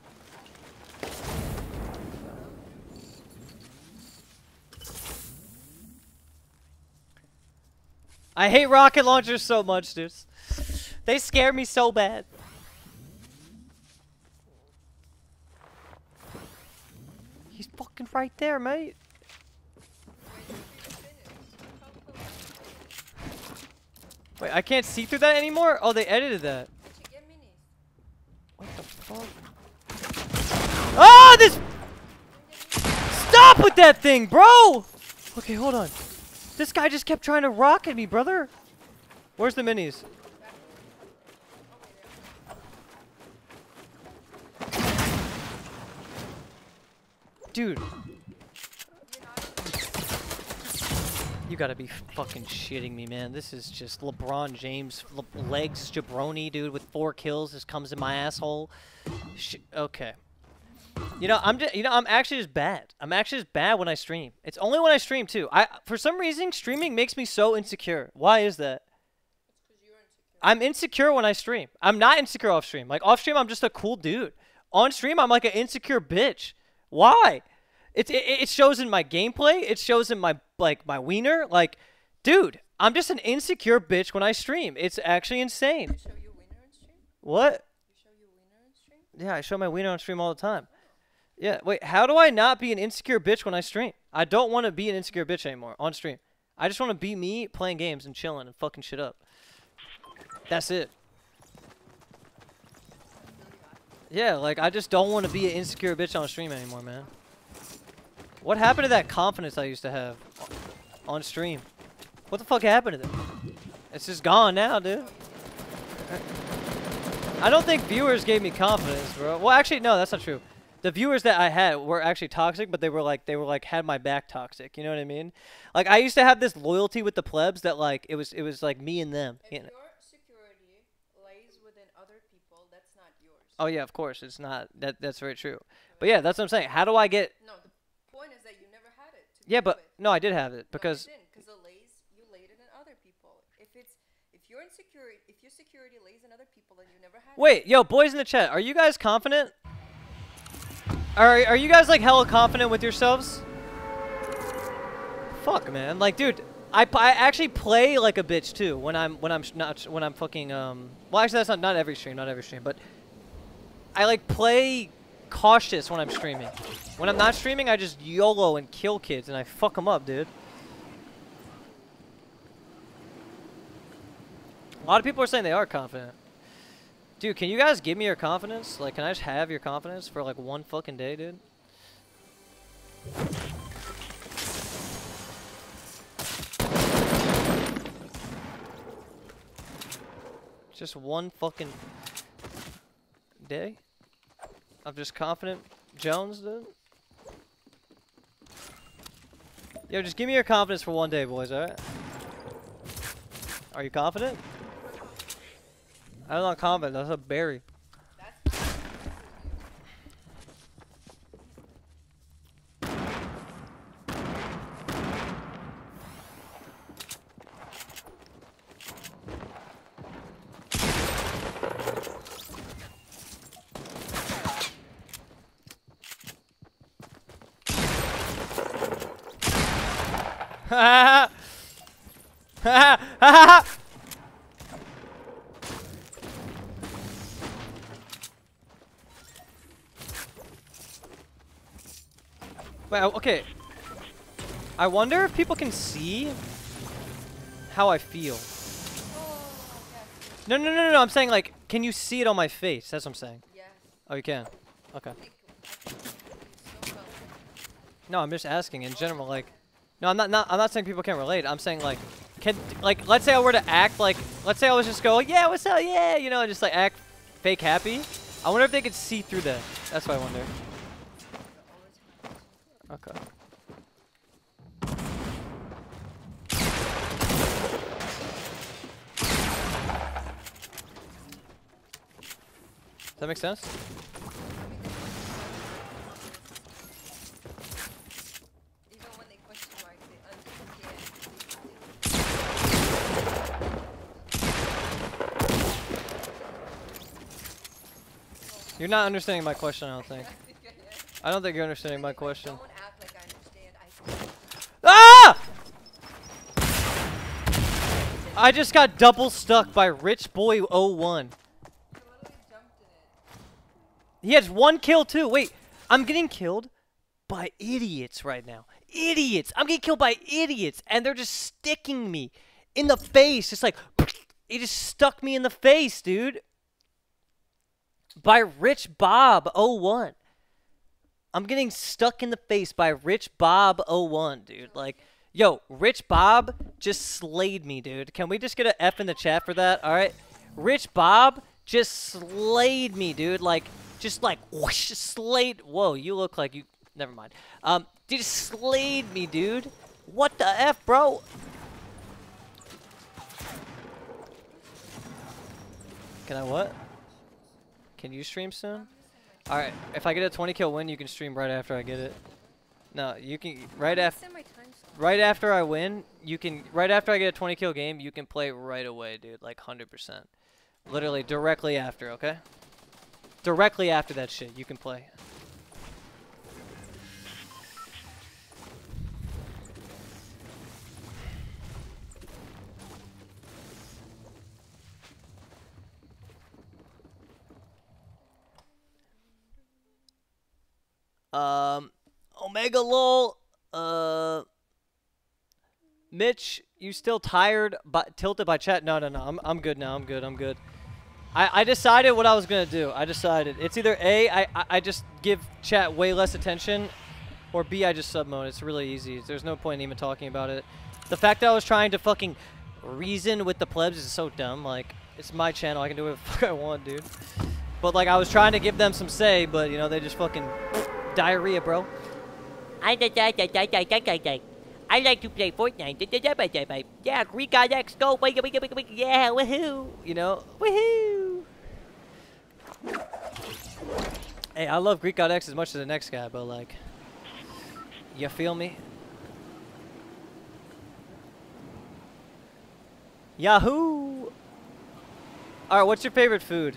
I hate rocket launchers so much, dudes. They scare me so bad. He's fucking right there, mate. Wait, I can't see through that anymore? Oh, they edited that. What the fuck? Ah, this! Stop with that thing, bro! Okay, hold on. This guy just kept trying to rock at me, brother. Where's the minis? Dude. You gotta be fucking shitting me, man. This is just LeBron James le legs jabroni, dude, with four kills. Just comes in my asshole. Sh okay. You know, I'm just, you know, I'm actually just bad. I'm actually just bad when I stream. It's only when I stream too. I, for some reason, streaming makes me so insecure. Why is that? I'm insecure when I stream. I'm not insecure off stream. Like off stream, I'm just a cool dude. On stream, I'm like an insecure bitch. Why? It, it, it shows in my gameplay. It shows in my like my wiener. Like, dude, I'm just an insecure bitch when I stream. It's actually insane. Show you winner on stream? What? You show you winner on stream? Yeah, I show my wiener on stream all the time. Yeah, wait, how do I not be an insecure bitch when I stream? I don't want to be an insecure bitch anymore on stream. I just want to be me playing games and chilling and fucking shit up. That's it. Yeah, like I just don't want to be an insecure bitch on stream anymore, man. What happened to that confidence I used to have on stream? What the fuck happened to that? It's just gone now, dude. I don't think viewers gave me confidence, bro. Well, actually, no, that's not true. The viewers that I had were actually toxic, but they were like they were like had my back toxic. You know what I mean? Like I used to have this loyalty with the plebs that like it was it was like me and them. If You know? your security lays within other people, that's not yours. Oh yeah, of course it's not. That that's very true. But yeah, that's what I'm saying. How do I get? No, point is that you never had it. Yeah, but with. no, I did have it because because the lays you laid it in other people. If it's if your insecurity if your security lays in other people, then you never had it. wait, yo, boys in the chat, are you guys confident? Are are you guys like hella confident with yourselves? Fuck, man. Like, dude, I, I actually play like a bitch too when I'm when I'm sh- not sh- when I'm fucking um. Well, actually, that's not not every stream, not every stream, but I like play cautious when I'm streaming. When I'm not streaming, I just YOLO and kill kids and I fuck them up, dude. A lot of people are saying they are confident. Dude, can you guys give me your confidence? Like, can I just have your confidence for like one fucking day, dude? Just one fucking day? Of just confident Jones, dude. Yo, just give me your confidence for one day, boys, alright? Are you confident? I'm not confident, that's a berry. Ha ha ha! Wait, o- okay. I wonder if people can see how I feel. No, no, no, no, no. I'm saying like, can you see it on my face? That's what I'm saying. Yes. Oh, you can. Okay. I think I think so well. No, I'm just asking in general. Like, no, I'm not. Not. I'm not saying people can't relate. I'm saying like, can like, let's say I were to act like, let's say I was just go, yeah, what's up, yeah, you know, and just like act fake happy. I wonder if they could see through that. That's what I wonder. Okay. Does that make sense? You're not understanding my question, I don't think. I don't think you're understanding my question. Ah! I just got double stuck by Rich Boy 01. literally jumped in it. He has one kill too. Wait, I'm getting killed by idiots right now. Idiots. I'm getting killed by idiots, and they're just sticking me in the face. It's like he just stuck me in the face, dude. By Rich Bob 01. I'm getting stuck in the face by Rich Bob 01, dude. Like, yo, Rich Bob just slayed me, dude. Can we just get an F in the chat for that? All right. Rich Bob just slayed me, dude. Like, just like whoosh, slayed. Whoa, you look like you. Never mind. Um, he just slayed me, dude. What the f, bro? Can I what? Can you stream soon? All right. If I get a 20 kill win, you can stream right after I get it. No, you can right after. Send my time slot. Right after I win, you can. Right after I get a 20 kill game, you can play right away, dude. Like 100%. Literally directly after, okay? Directly after that shit, you can play. Um, Omega lol. Uh, Mitch, you still tired, but tilted by chat? No, no, no. I'm, I'm good now. I'm good. I'm good. I, I decided what I was gonna do. I decided it's either A, I, I, just give chat way less attention, or B, I just sub mode. It's really easy. There's no point in even talking about it. The fact that I was trying to fucking reason with the plebs is so dumb. Like, it's my channel. I can do whatever the fuck I want, dude. But like, I was trying to give them some say, but you know, they just fucking diarrhea, bro. I I like to play Fortnite. Yeah, Greekgodx, go, yeah, woohoo! You know, woohoo! Hey, I love Greekgodx as much as the next guy, but like, you feel me? Yahoo! All right, what's your favorite food?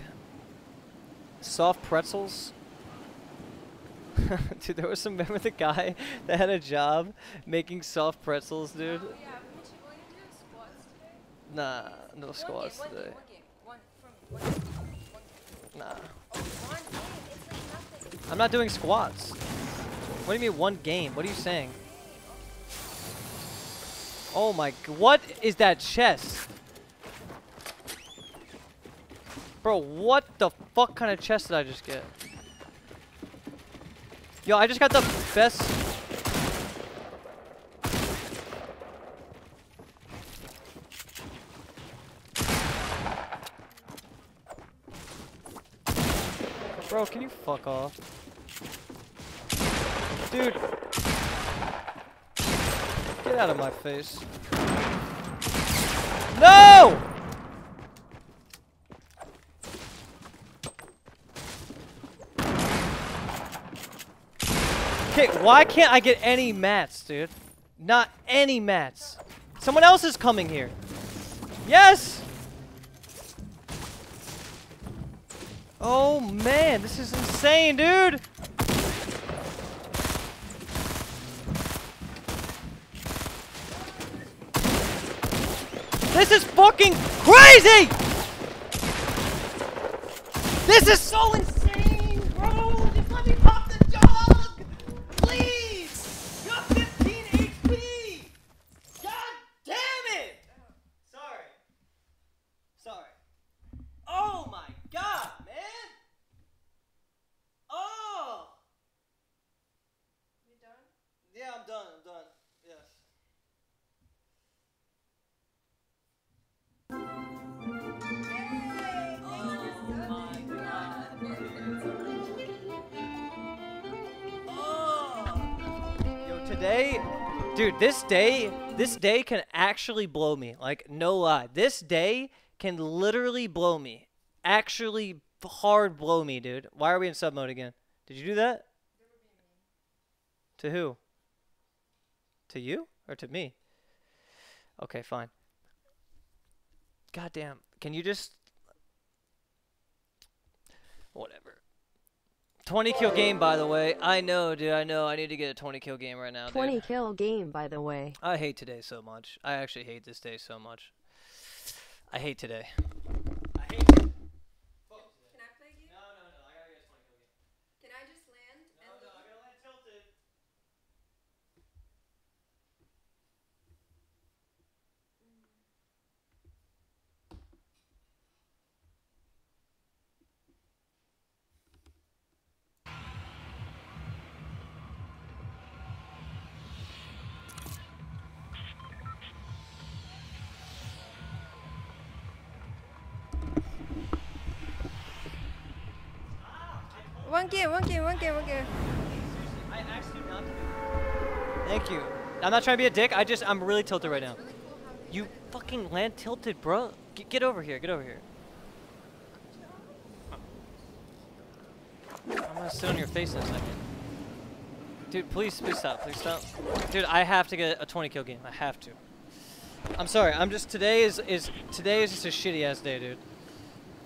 Soft pretzels. dude, there was some. Remember the guy that had a job making soft pretzels, dude? Oh, yeah, we should will you do squats today? Nah, no One squats game, one today. Game, one game, one game. Nah, Oh, like. I'm not doing squats. What do you mean one game? What are you saying? Oh my, what is that chest? Bro, what the fuck kind of chest did I just get? Yo, I just got the best... Bro, can you fuck off? Dude! Get out of my face. No! Okay, why can't I get any mats, dude? Not any mats. Someone else is coming here. Yes! Oh man, this is insane, dude! This is fucking crazy! This is so insane, dude, this day, this day can actually blow me. Like, no lie. This day can literally blow me. Actually, hard blow me, dude. Why are we in sub mode again? Did you do that? To who? To you or to me? Okay, fine. Goddamn. Can you just whatever. 20 kill game by the way. I know, dude. I know. I need to get a 20 kill game right now, dude. 20 kill game, by the way. I hate today so much. I actually hate this day so much. I hate today. One game, one game, one game, one game. I asked you not to. Thank you. I'm not trying to be a dick. I just I'm really tilted right now. You fucking land tilted, bro. Get, get over here. Get over here. I'm gonna sit on your face in a second. Dude, please, please stop. Please stop. Dude, I have to get a 20 kill game. I have to. I'm sorry. I'm just today is is today is just a shitty ass day, dude.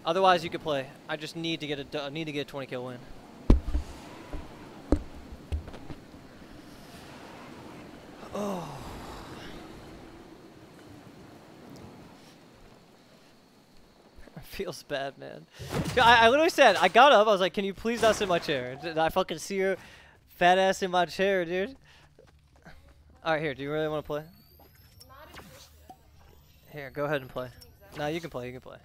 Otherwise, you could play. I just need to get a need to get a 20 kill win. Oh. Feels bad, man. I, I literally said, I got up, I was like, can you please not sit in my chair? Did I fucking see your fat ass in my chair, dude? Alright, here, do you really want to play? Here, go ahead and play. No, you can play, you can play.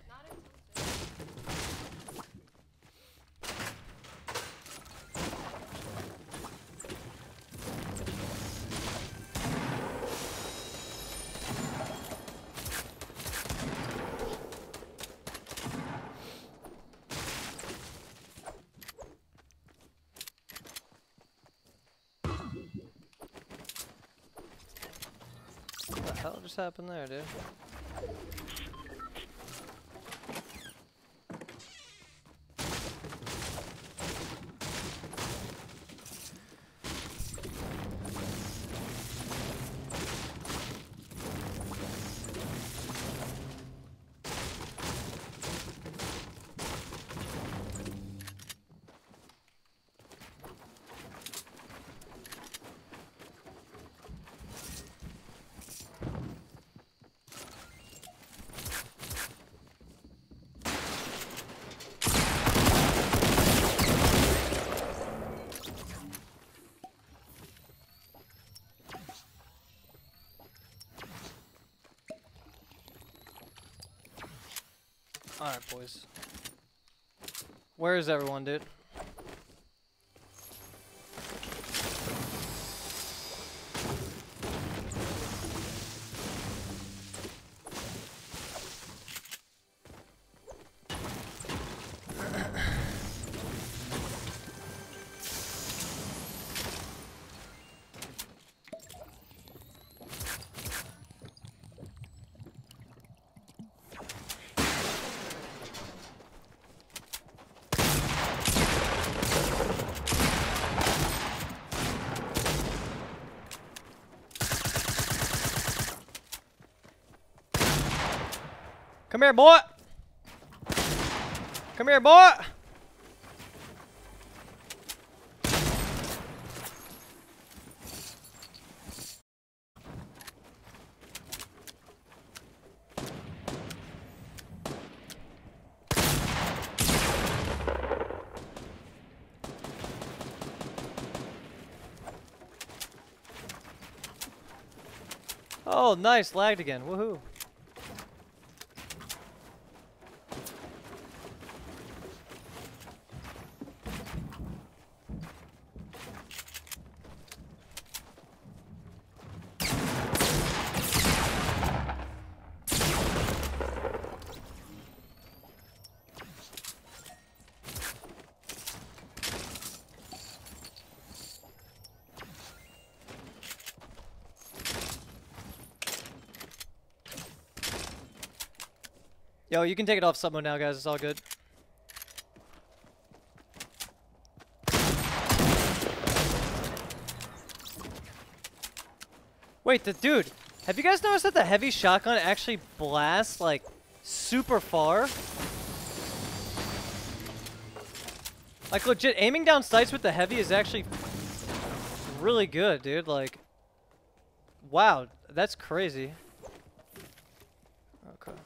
What the hell just happened there, dude? Alright, boys. Where is everyone, dude? Come here, boy. Come here, boy. Oh, nice. Lagged again. Woohoo. Yo, you can take it off sub mode now, guys. It's all good. Wait, the dude, have you guys noticed that the heavy shotgun actually blasts like super far? Like legit, aiming down sights with the heavy is actually really good, dude. Like, wow, that's crazy. Okay.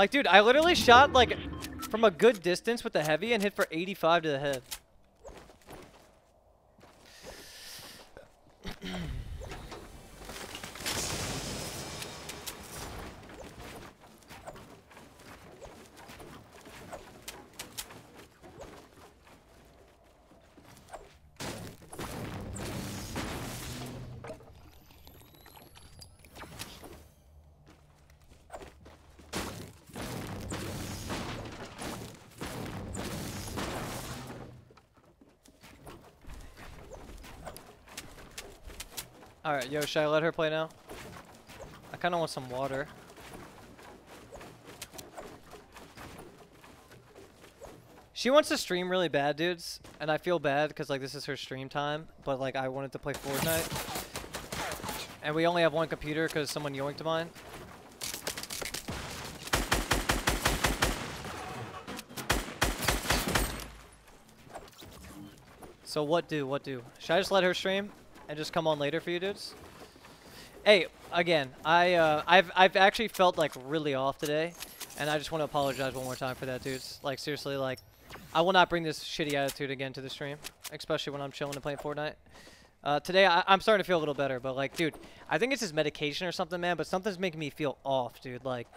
Like, dude, I literally shot, like, from a good distance with the heavy and hit for 85 to the head. Yo, should I let her play now? I kind of want some water. She wants to stream really bad, dudes, and I feel bad because like this is her stream time, but like I wanted to play Fortnite, and we only have one computer because someone yoinked mine. So what do? What do? Should I just let her stream and just come on later for you dudes? Hey, again, I uh, I've I've actually felt like really off today, and I just want to apologize one more time for that, dudes. Like seriously, like I will not bring this shitty attitude again to the stream, especially when I'm chilling and playing Fortnite. Uh, today I, I'm starting to feel a little better, but like, dude, I think it's his medication or something, man. But something's making me feel off, dude. Like,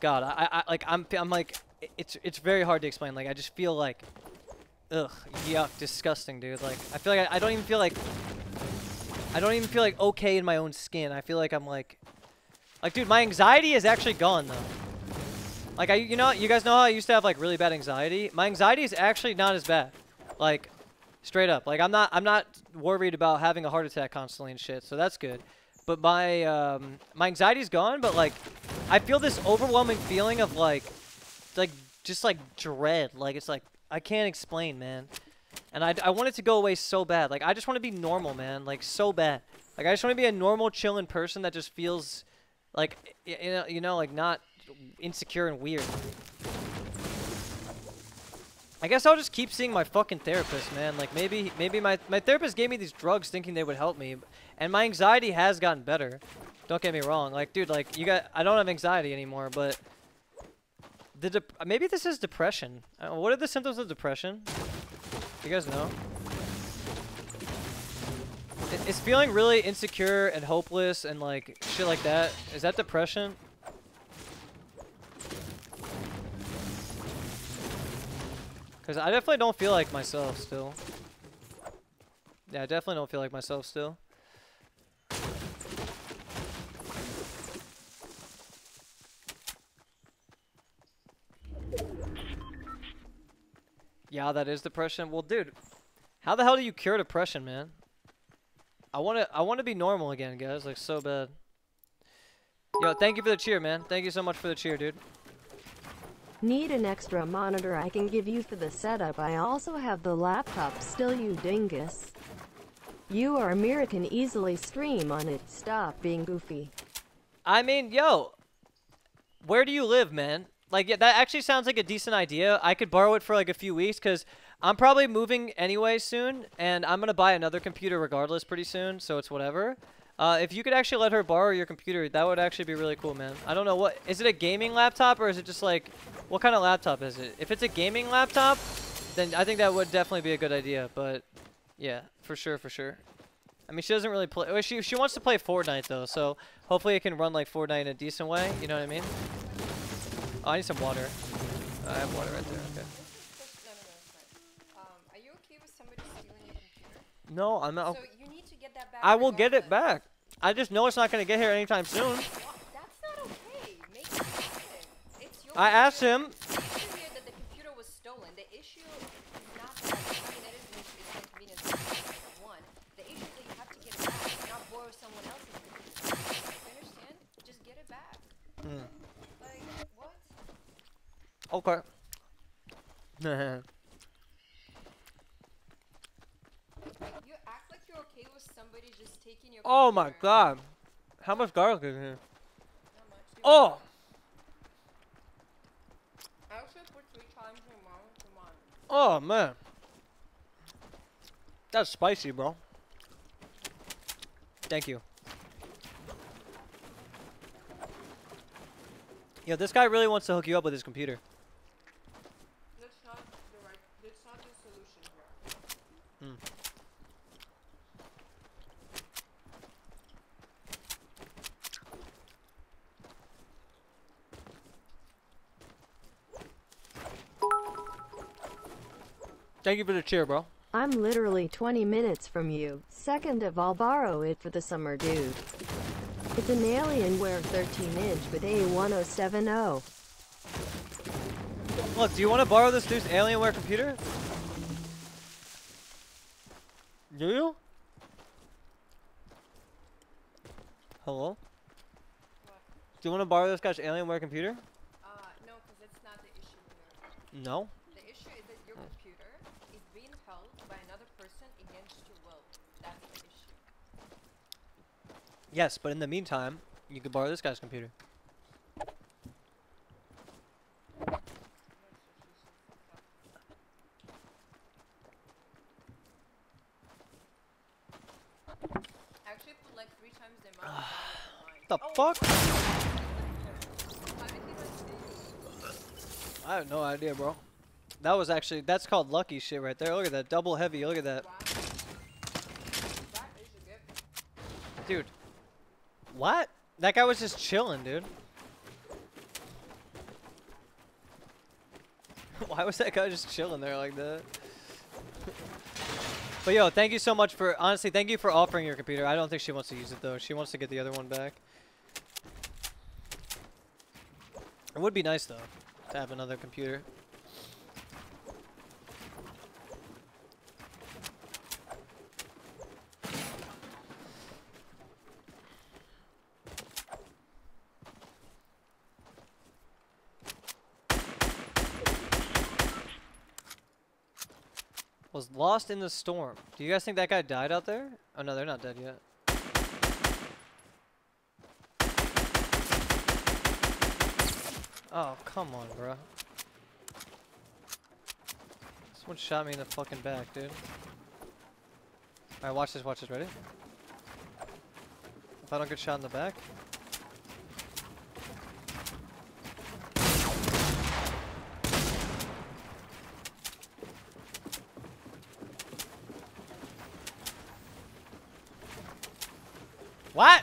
God, I, I like I'm I'm like it's it's very hard to explain. Like I just feel like, ugh, yuck, disgusting, dude. Like I feel like I, I don't even feel like I don't even feel like okay in my own skin. I feel like I'm like, like, dude, my anxiety is actually gone though. Like, I, you know, you guys know how I used to have like really bad anxiety. My anxiety is actually not as bad. Like, straight up. Like, I'm not, I'm not worried about having a heart attack constantly and shit. So that's good. But my, um, my anxiety's gone. But like, I feel this overwhelming feeling of like, like, just like dread. Like, it's like I can't explain, man. And I, I want it to go away so bad. Like, I just want to be normal, man. Like, so bad. Like, I just want to be a normal, chilling person that just feels like, you know, you know, like not insecure and weird. I guess I'll just keep seeing my fucking therapist, man. Like, maybe, maybe my, my therapist gave me these drugs thinking they would help me. And my anxiety has gotten better. Don't get me wrong. Like, dude, like, you got, I don't have anxiety anymore, but the maybe this is depression. Uh, what are the symptoms of depression? You guys know? I- Is feeling really insecure and hopeless and like shit like that, is that depression? Cause I definitely don't feel like myself still. Yeah, I definitely don't feel like myself still. Yeah, that is depression. Well, dude, how the hell do you cure depression, man? I want to I want to be normal again, guys, like so bad. Yo, thank you for the cheer, man. Thank you so much for the cheer, dude. Need an extra monitor I can give you for the setup. I also have the laptop still, you dingus. You or Mira can easily stream on it. Stop being goofy. I mean, yo, where do you live, man? Like, yeah, that actually sounds like a decent idea. I could borrow it for like a few weeks because I'm probably moving anyway soon, and I'm gonna buy another computer regardless pretty soon, so it's whatever. Uh, if you could actually let her borrow your computer, that would actually be really cool, man. I don't know what is it a gaming laptop or is it just like what kind of laptop is it? If it's a gaming laptop, then I think that would definitely be a good idea. But yeah, for sure, for sure. I mean, she doesn't really play. Well, she she wants to play Fortnite though, so hopefully it can run like Fortnite in a decent way. You know what I mean? Oh, I need some water. I have water right there. Okay. No. Um, are you okay with somebody stealing your computer? No, I'm not. So you need to get that back. I will get it back. I just know it's not gonna get here anytime soon. Well, that's not okay. Make it happen. It's your I asked him. The issue here that the computer was stolen. The issue is not that. I mean, that is an issue. It's inconvenience. for One. The issue is that you have to get it back, not borrow someone else's computer. You understand? Just get it back. Hmm. Like what? Okay. You act like you're okay with somebody just taking your. oh my god. How much garlic is here? Not much. Oh! I actually put three times the amount to. Oh man. That's spicy, bro. Thank you. Yo, this guy really wants to hook you up with his computer. That's not the right. That's not the solution Hmm. Thank you for the cheer, bro. I'm literally 20 minutes from you. Second of all, borrow it for the summer, dude. It's an Alienware 13 inch with A1070. Look, do you want to borrow this dude's Alienware computer? Do you? Hello? Do you want to borrow this guy's Alienware computer? Uh, no, because that's not the issue here. No. The issue is that your computer is being held by another person against your will. That's the issue. Yes, but in the meantime, you could borrow this guy's computer. Like the amount of mine. The oh, fuck? How did he like this? I have no idea, bro. That was actually that's called lucky shit right there. Look at that double heavy. Look at that, Wow. That is dude. What? That guy was just chilling, dude. Why was that guy just chilling there like that? But yo, thank you so much for honestly, thank you for offering your computer. I don't think she wants to use it though. She wants to get the other one back. It would be nice though to have another computer. Was lost in the storm. Do you guys think that guy died out there? Oh no, they're not dead yet. Oh, come on, bro. Someone shot me in the fucking back, dude. Alright, watch this, watch this, ready? If I don't get shot in the back. What?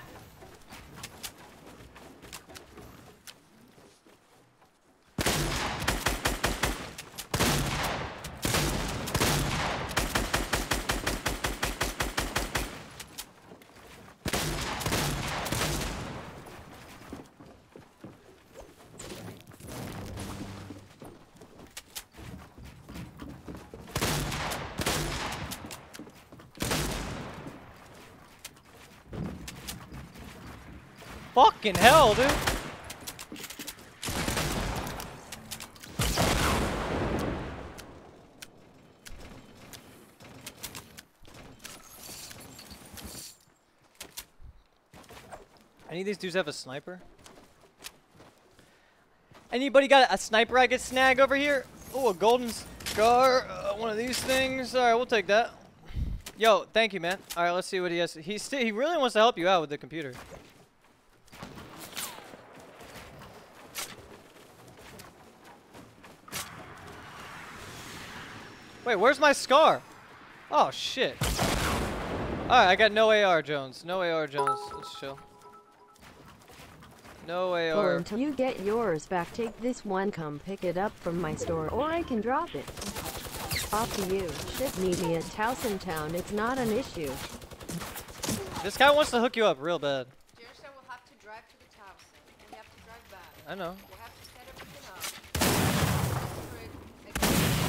Fucking hell, dude. Any of these dudes have a sniper? Anybody got a sniper I could snag over here? Oh, a golden scar. Uh, one of these things. All right, we'll take that. Yo, thank you, man. All right, let's see what he has. He he really wants to help you out with the computer. Wait, where's my scar? Oh shit. All right, I got no AR, Jones. No AR, Jones. Let's chill. No Or AR. until you get yours back, take this one, come pick it up from my store, or I can drop it. Off to you. Ship meet me at Towson Town, it's not an issue. This guy wants to hook you up real bad. Do you understand we'll have to drive to the Towson, and we have to drive back. I know. We'll have to set everything up. Separate again.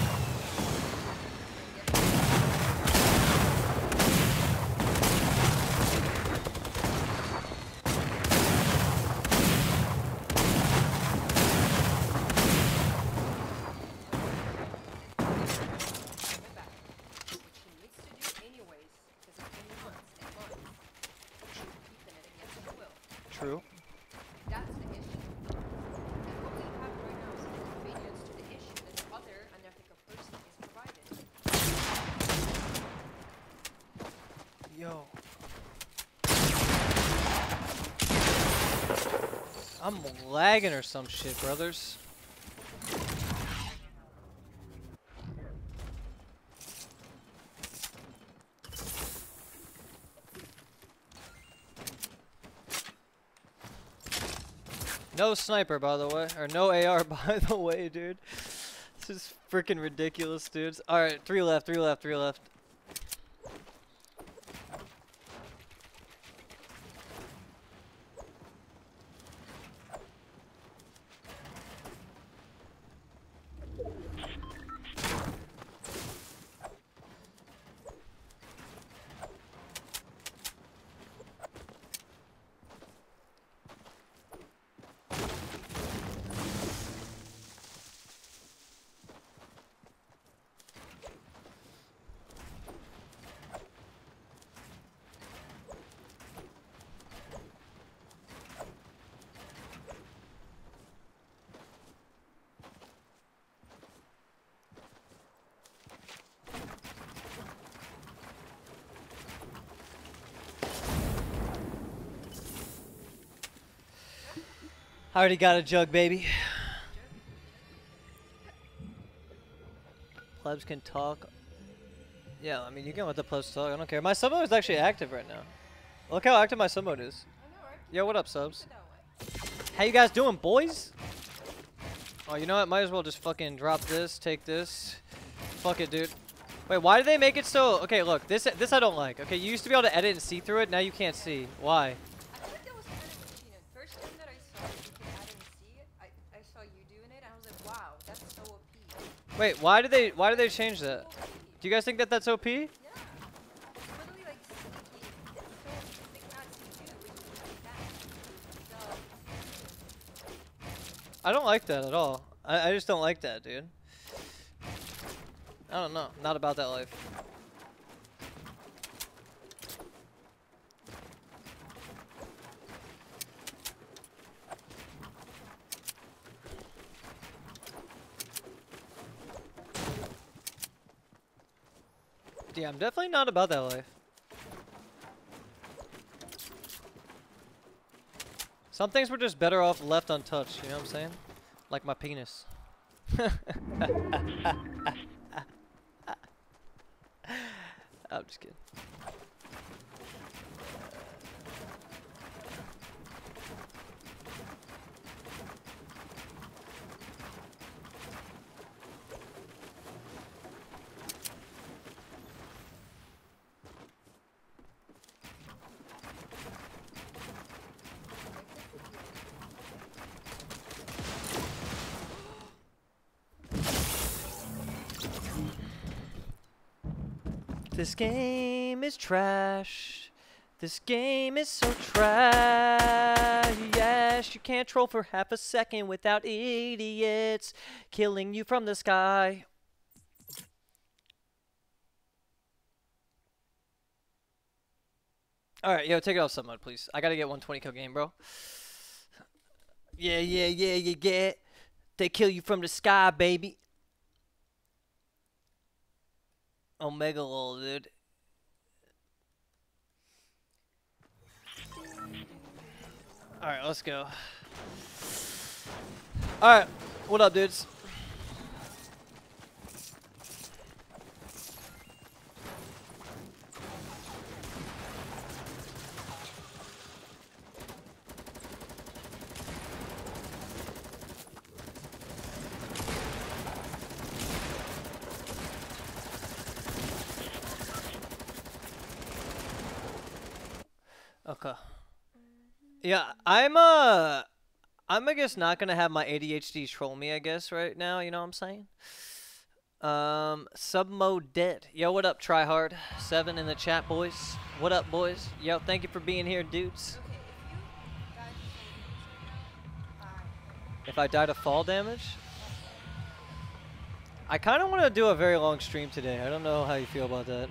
Get back. Which he needs to do anyways, because it's been months and months. Keeping it against his will. True. That's the issue. And what we have right now is an inconvenience to the issue that the other unethical person is provided. Yo. I'm lagging or some shit, brothers. No sniper, by the way. Or no AR, by the way, dude. This is freaking ridiculous, dudes. Alright, three left, three left, three left. I already got a jug, baby. Plebs can talk. Yeah, I mean, you can let the plebs talk. I don't care. My sub mode is actually active right now. Look how active my sub mode is. Yo, what up, subs? How you guys doing, boys? Oh, you know what? Might as well just fucking drop this, take this. Fuck it, dude. Wait, why do they make it so... Okay, look. This this I don't like. Okay, you used to be able to edit and see through it. Now you can't see. Why? I feel like that was kind of convenient. First time that I saw it, you can add and see it. I, I saw you doing it, and I was like, wow, that's so OP. Wait, why did they why did they change that? Do you guys think that that's OP? Yeah. It's literally like sneaky. It's so they cannot see you, but you can see that. So, I don't like that at all. I, I just don't like that, dude. I don't know. Not about that life. Yeah, I'm definitely not about that life. Some things were just better off left untouched, you know what I'm saying? Like my penis. I'm just kidding. This game is trash. This game is so trash. You can't troll for half a second without idiots killing you from the sky. All right, yo, take it off mode, please. I gotta get 120 kill game, bro. Yeah, yeah, yeah, yeah, yeah. They kill you from the sky, baby. Omega lol, dude. All right, let's go. All right, what up, dudes? Okay. Yeah, I'm uh I'm I guess not gonna have my ADHD troll me, I guess, right now, you know what I'm saying? Um sub mode dead. Yo, what up, try hard? Seven in the chat, boys. What up, boys? Yo, thank you for being here, dudes. If you died to fall damage, I died of? I kinda wanna do a very long stream today. I don't know how you feel about that.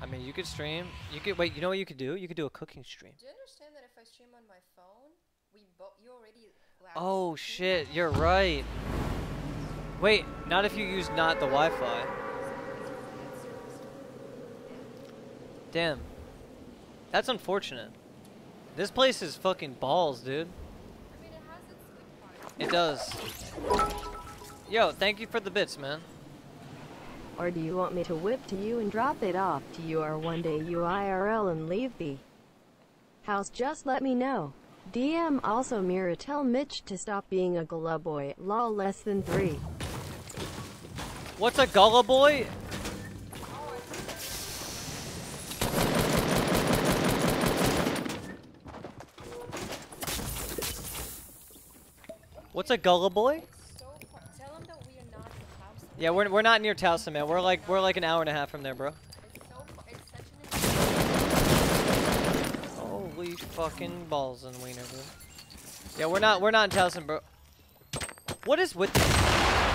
I mean you could stream. You could wait, you know what you could do? You could do a cooking stream. Do you understand that if I stream on my phone, we bo- you already Oh shit, you're right. Wait, not if you use not the Wi-Fi. Damn. That's unfortunate. This place is fucking balls, dude. I mean, it has its. It does. Yo, thank you for the bits, man. Or do you want me to whip to you and drop it off to you or one day you IRL and leave the house? Just let me know. DM also Mira tell Mitch to stop being a gullah boy. Lol less than three. What's a gullah boy? What's a gullah boy? So far. Tell them that we are not in the house. Yeah, we're, we're not near Towson, man. We're like we're like an hour and a half from there, bro. Holy fucking balls and wiener, bro. Yeah, we're not we're not in Towson, bro. What is with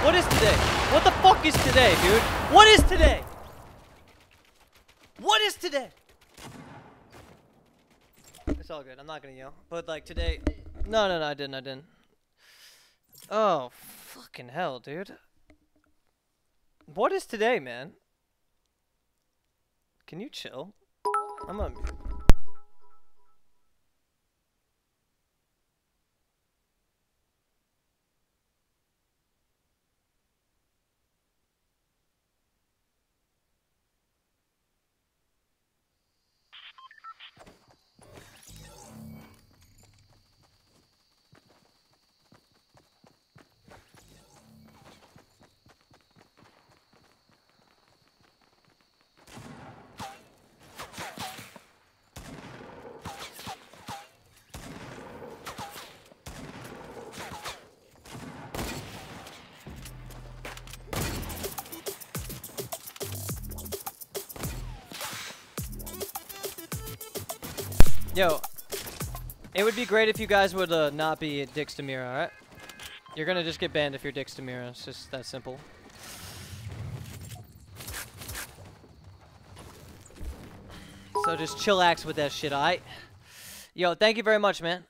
What is today? What the fuck is today, dude? What is today? What is today? It's all good. I'm not gonna yell. But like today No no no I didn't I didn't. Oh fucking hell, dude. What is today, man? Can you chill? I'm on mute. Yo, it would be great if you guys would uh, not be dicks to Mira, alright? You're gonna just get banned if you're dicks to Mira. It's just that simple. So just chillax with that shit, alright? Yo, thank you very much, man.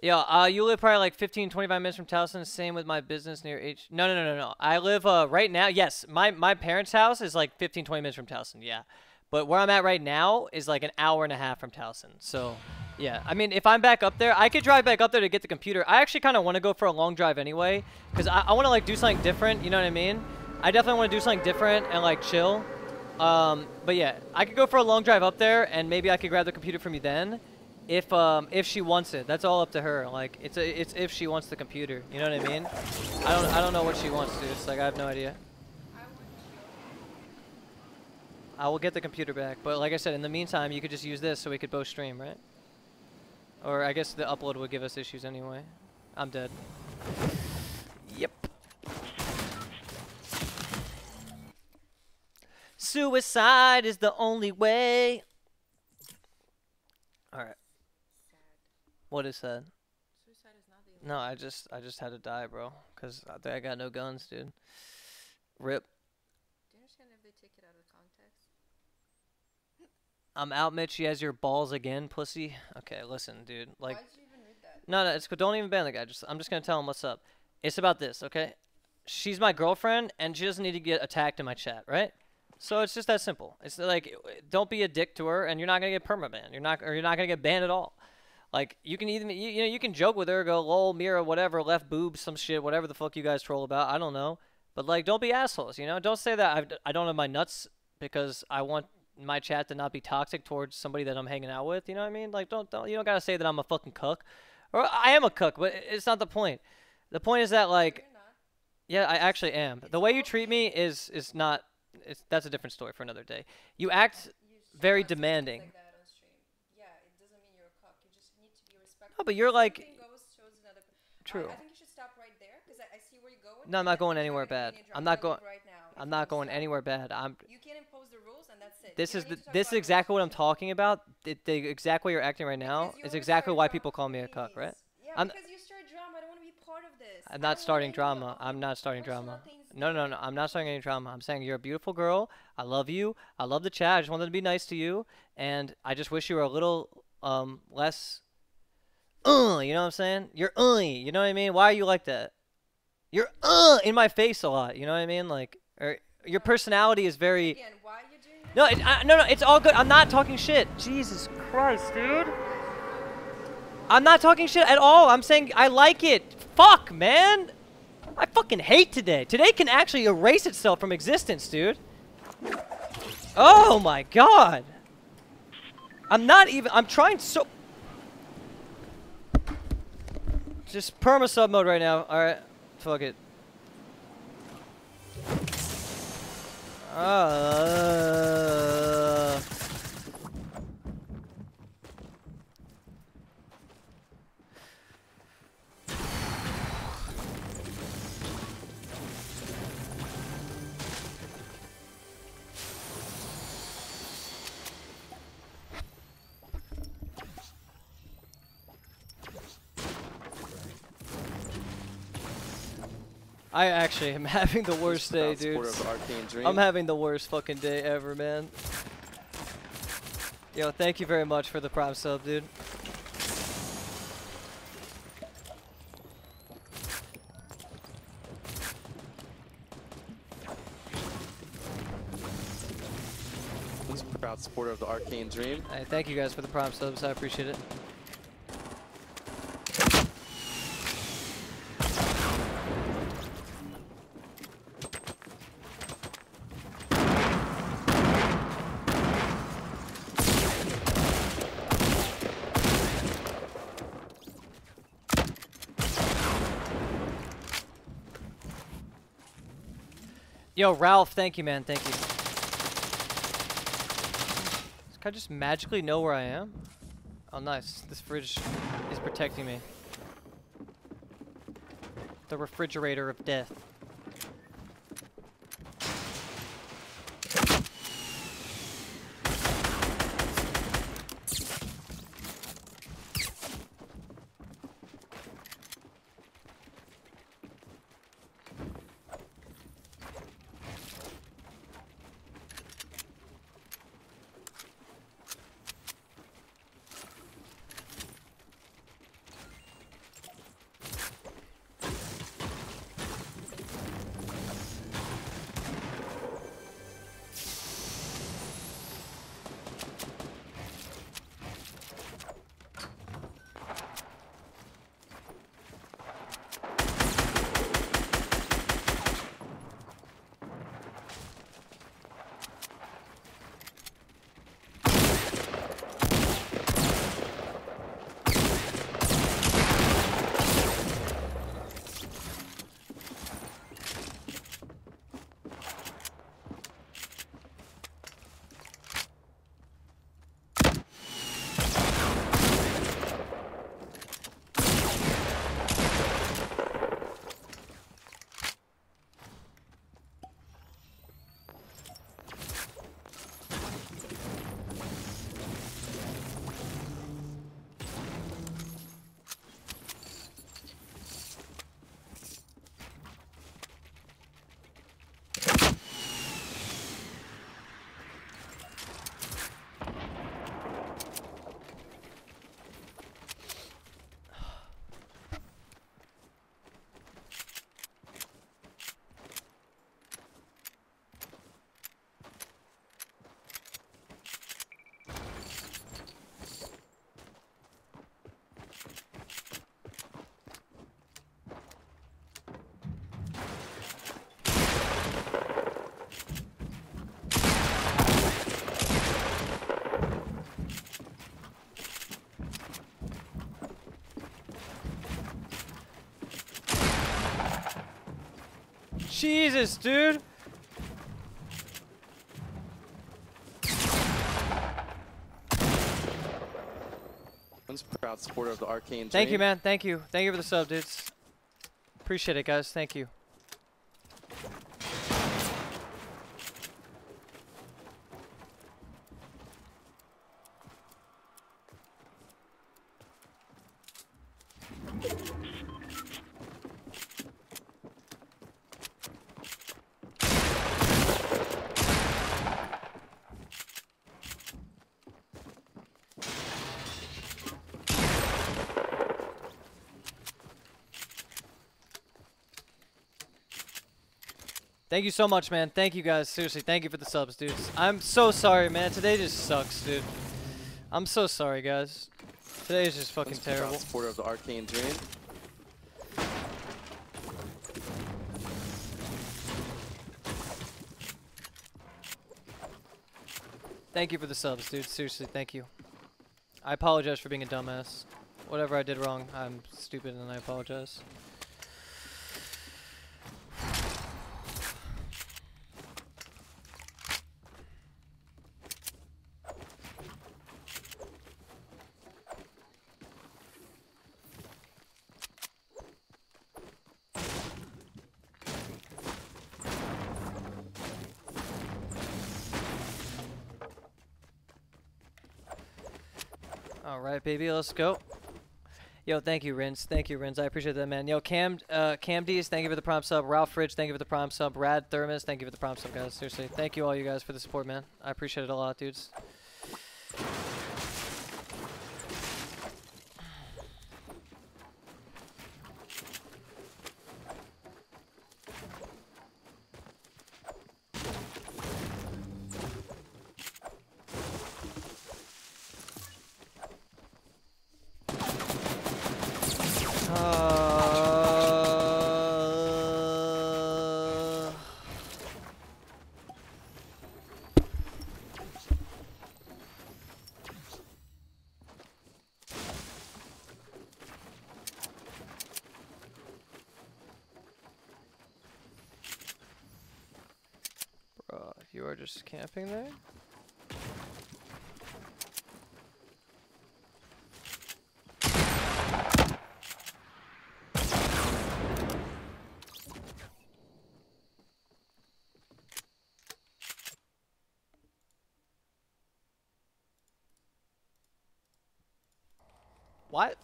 Yo, uh, you live probably like 15, 25 minutes from Towson. Same with my business near H. No, no, no, no, no. I live uh, right now. Yes, my my parents' house is like 15, 20 minutes from Towson. Yeah, but where I'm at right now is like an hour and a half from Towson. So, yeah. I mean, if I'm back up there, I could drive back up there to get the computer. I actually kind of want to go for a long drive anyway, cause I, I want to like do something different. You know what I mean? I definitely want to do something different and like chill. Um, but yeah, I could go for a long drive up there, and maybe I could grab the computer from you then, if um if she wants it. That's all up to her. Like it's a, it's if she wants the computer. You know what I mean? I don't I don't know what she wants to. It's like I have no idea. I will get the computer back, but like I said, in the meantime, you could just use this so we could both stream, right? Or I guess the upload would give us issues anyway. I'm dead. Yep. Suicide is the only way. All right. What is that? No, I just I just had to die, bro. Cause I, I got no guns, dude. Rip. Do you understand if they take it out of context? I'm out, Mitch. He has your balls again, pussy. Okay, listen, dude. Like, Why did you even read that? no, no, it's. Don't even ban the guy. Just I'm just gonna tell him what's up. It's about this, okay? She's my girlfriend, and she doesn't need to get attacked in my chat, right? So it's just that simple. It's like, don't be a dick to her, and you're not gonna get permaban. You're not, or you're not gonna get banned at all. Like you can even you, you know you can joke with her, go lol, Mira, whatever, left boob, some shit, whatever the fuck you guys troll about. I don't know, but like don't be assholes. You know, don't say that I've, I don't have my nuts because I want my chat to not be toxic towards somebody that I'm hanging out with. You know what I mean? Like don't don't you don't gotta say that I'm a fucking cuck, or I am a cuck, but it's not the point. The point is that like yeah, I actually am. The way you treat me is is not. It's that's a different story for another day. You act very not say things demanding. Like that on stream. Yeah, it doesn't mean you're a cuck. You just need to be respectful. No, but you're like- Anything goes shows another. I- True. I, think you should stop right there I, I see where you're going. No, I'm not going anywhere bad. me in a I'm not going- leave Right now if I'm not going anywhere bad. I'm. You can't impose the rules and that's it. This You is the, need to talk this is exactly what I'm talking about. The, the exact way you're acting right now is exactly why people call me a cuck, right? Yeah, I'm- because you start drama. I don't want to be part of this. I'm not starting drama. I'm not starting drama. No, no, no. I'm not starting any drama. I'm saying you're a beautiful girl. I love you. I love the chat. I just wanted to be nice to you, and I just wish you were a little um less. Uh, you know what I'm saying? You're uh, you know what I mean? Why are you like that? You're uh in my face a lot. You know what I mean? Like, or your personality is very. Again, No, it, no, no. It's all good. I'm not talking shit. Jesus Christ, dude. I'm not talking shit at all. I'm saying I like it. Fuck, man. I fucking hate today. Today can actually erase itself from existence, dude. Oh my god. I'm not even. I'm trying so. Just perma sub mode right now. All right. Fuck it. Uh. I actually am having the worst day, dude. of the Arcane Dream. I'm having the worst fucking day ever, man. Yo, thank you very much for the prime sub, dude. proud supporter of the Arcane Dream. Hey, thank you guys for the prime subs. I appreciate it. Yo, Ralph, thank you, man. Thank you. Can I just magically know where I am? Oh, nice. This fridge is protecting me. The refrigerator of death. Jesus, dude. One's proud supporter of the Arcane Dream. Thank you, man. Thank you. Thank you for the sub, dudes. Appreciate it, guys. Thank you. Thank you so much, man. Thank you guys. Seriously, thank you for the subs, dudes. I'm so sorry, man. Today just sucks, dude. I'm so sorry, guys. Today is just fucking One's a proud terrible. supporter of the Arcane Dream. Thank you for the subs, dude. Seriously, thank you. I apologize for being a dumbass. Whatever I did wrong, I'm stupid and I apologize. All right, baby, let's go. Yo, thank you, Rins. Thank you, Rins. I appreciate that, man. Yo, Cam, uh, Cam thank you for the prompt sub. Ralph Fridge, thank you for the prompt sub. Rad Thermos, thank you for the prompt sub, guys. Seriously, thank you all you guys for the support, man. I appreciate it a lot, dudes. Uh, Bruh, you are just camping there? What?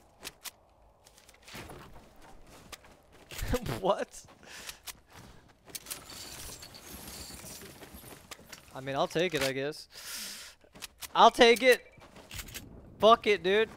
what? I mean, I'll take it, I guess. I'll take it. Fuck it, dude.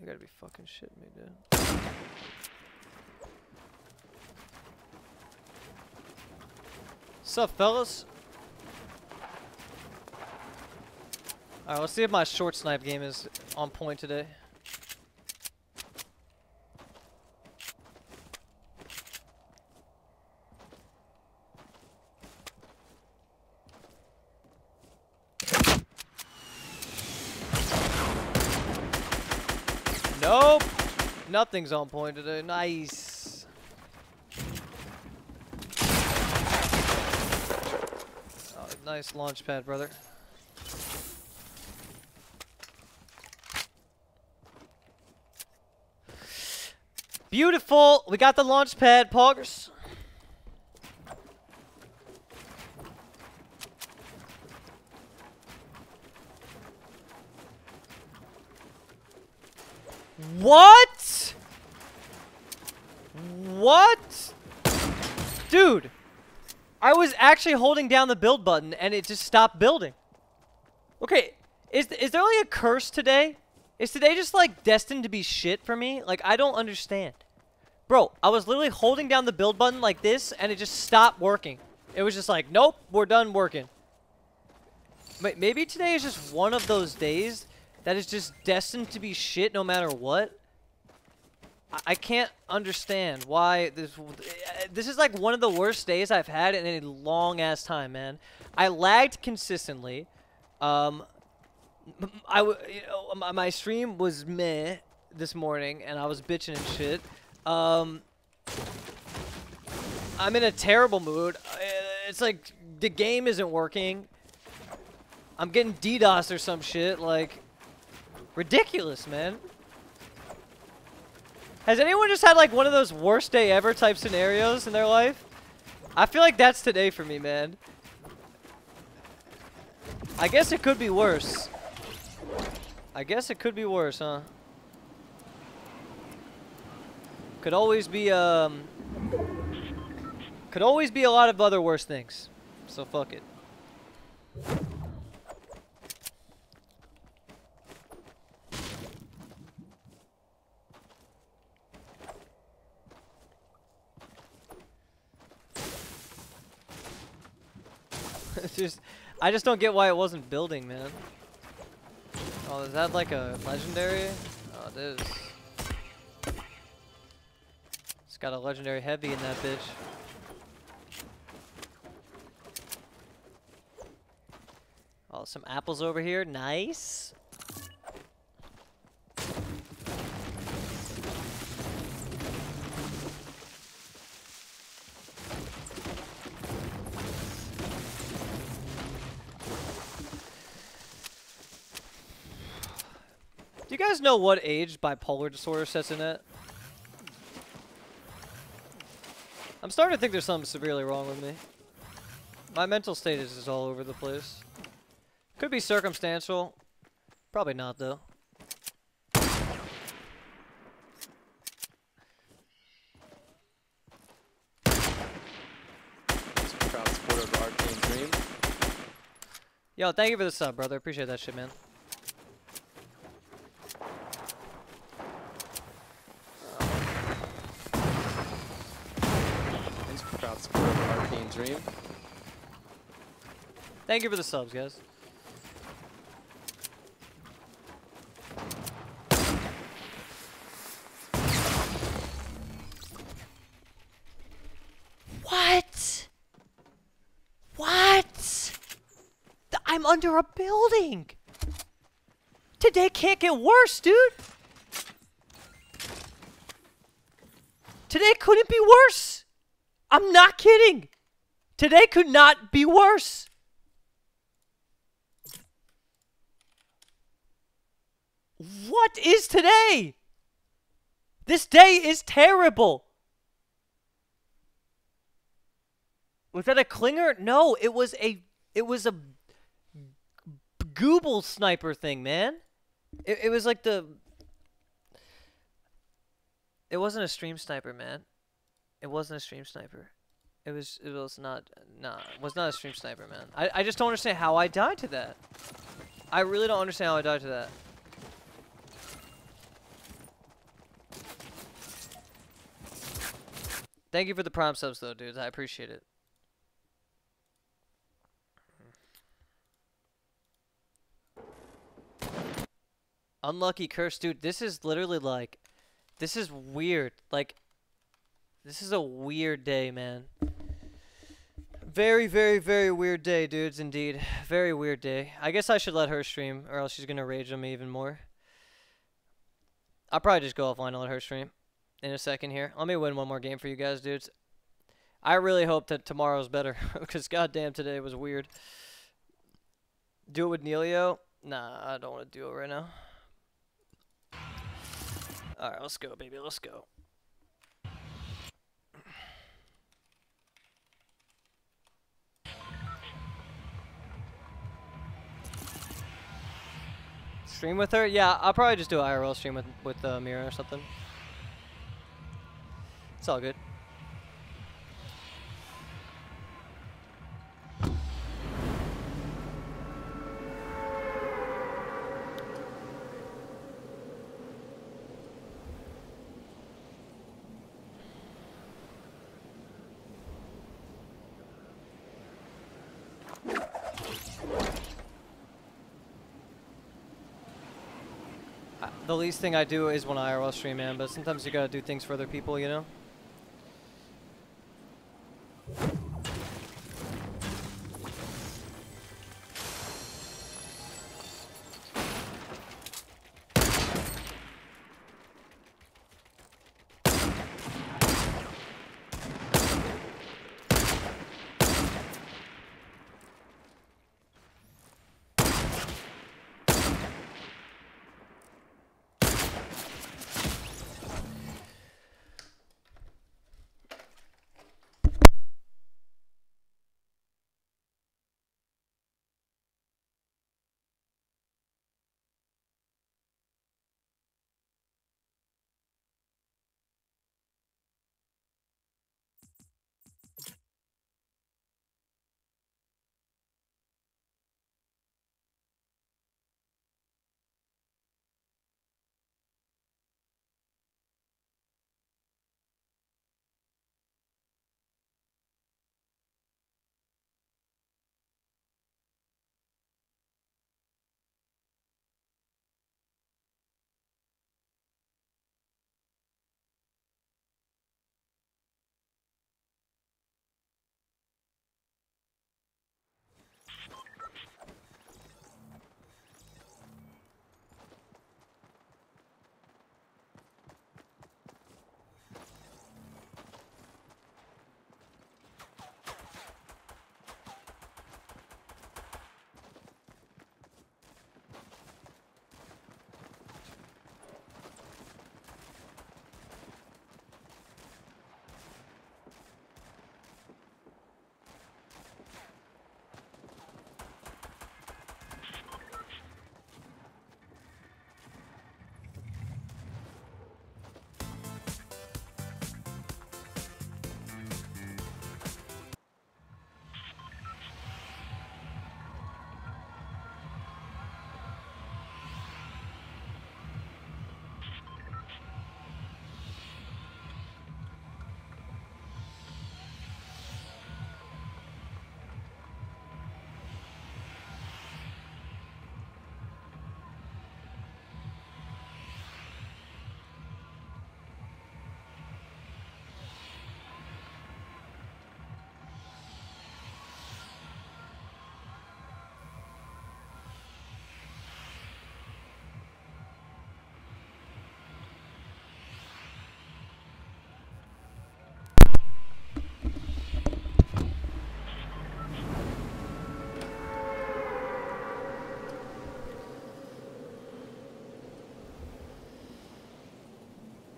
You gotta be fucking shitting me, dude. Sup, fellas? Alright, let's see if my short snipe game is on point today. Nope. Nothing's on point today. Nice. Oh, nice launch pad, brother. Beautiful. We got the launch pad, Poggers. What? What? Dude, I was actually holding down the build button and it just stopped building. Okay, is, is there only a curse today? Is today just like destined to be shit for me? Like, I don't understand. Bro, I was literally holding down the build button like this and it just stopped working. It was just like, nope, we're done working. Maybe today is just one of those days that is just destined to be shit no matter what. I, I can't understand why this. This is like one of the worst days I've had in a long ass time, man. I lagged consistently. Um, I w- you know my, my stream was meh this morning, and I was bitching and shit. Um, I'm in a terrible mood. Uh, It's like the game isn't working. I'm getting DDoS or some shit. Like, ridiculous, man. Has anyone just had like one of those worst day ever type scenarios in their life? I feel like that's today for me, man. I guess it could be worse. I guess it could be worse, huh? Could always be, um... Could always be a lot of other worse things. So fuck it. just, I just don't get why it wasn't building, man. Oh, is that like a legendary? Oh, it is. It's got a legendary heavy in that bitch. Oh, some apples over here. Nice. Guys know what age bipolar disorder sets in at? I'm starting to think there's something severely wrong with me. My mental state is just all over the place. Could be circumstantial. Probably not, though. Proud supporter of the Arcane Dream. Yo, thank you for the sub, brother. Appreciate that shit, man. He's a proud supporter of the Arcane Dream. Thank you for the subs, guys. What? What? Th- I'm under a building. Today can't get worse, dude. Today couldn't be worse. I'm not kidding. Today could not be worse. What is today? This day is terrible. Was that a clinger? No, it was a it was a Google sniper thing, man. It, it was like the It wasn't a stream sniper, man. It wasn't a stream sniper. It was it was not nah, was not a stream sniper, man. I I just don't understand how I died to that. I really don't understand how I died to that. Thank you for the prime subs though, dudes. I appreciate it. Unlucky curse, dude. This is literally like, this is weird. Like, this is a weird day, man. Very, very, very weird day, dudes. Indeed, very weird day. I guess I should let her stream, or else she's gonna rage on me even more. I'll probably just go offline and let her stream in a second here. Let me win one more game for you guys, dudes. I really hope that tomorrow's better, because goddamn today was weird. Do it with Neilio? Nah, I don't want to do it right now. Alright, let's go, baby. Let's go. Stream with her? Yeah, I'll probably just do an IRL stream with with uh, Mira or something. It's all good. The least thing I do is when I IRL stream, man. But sometimes you gotta do things for other people, you know.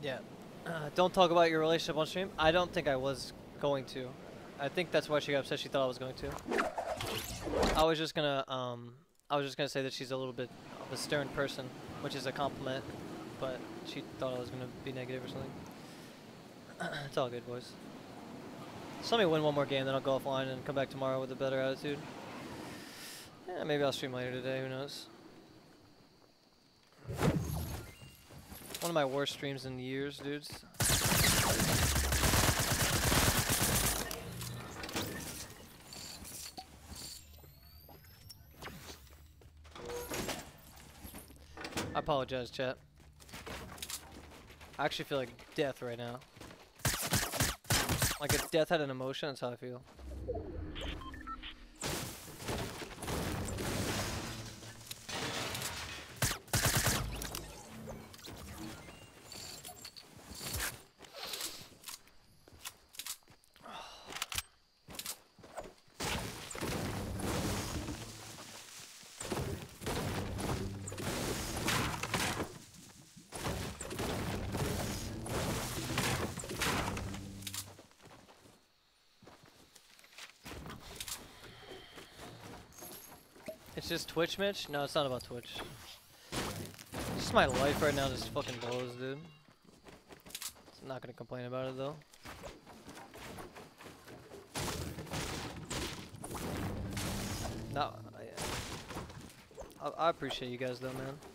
Yeah. Uh, don't talk about your relationship on stream. I don't think I was going to. I think that's why she got upset. She thought I was going to. I was just gonna um I was just gonna say that she's a little bit of a stern person, which is a compliment, but she thought I was gonna be negative or something. it's all good, boys. Just let me win one more game, then I'll go offline and come back tomorrow with a better attitude. Yeah, maybe I'll stream later today. Who knows? One of my worst streams in years, dudes. I apologize, chat. I actually feel like death right now. Like if death had an emotion, that's how I feel. Just Twitch, Mitch? No, it's not about Twitch. Just my life right now just fucking blows, dude. I'm not gonna complain about it though. No, I, I appreciate you guys though, man.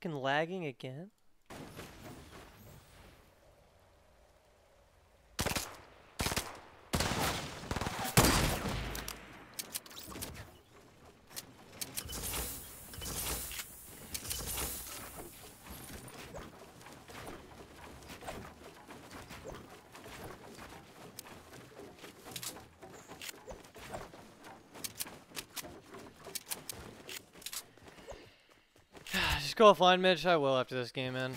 Fucking lagging again? Just go offline, Mitch. I will after this game, man.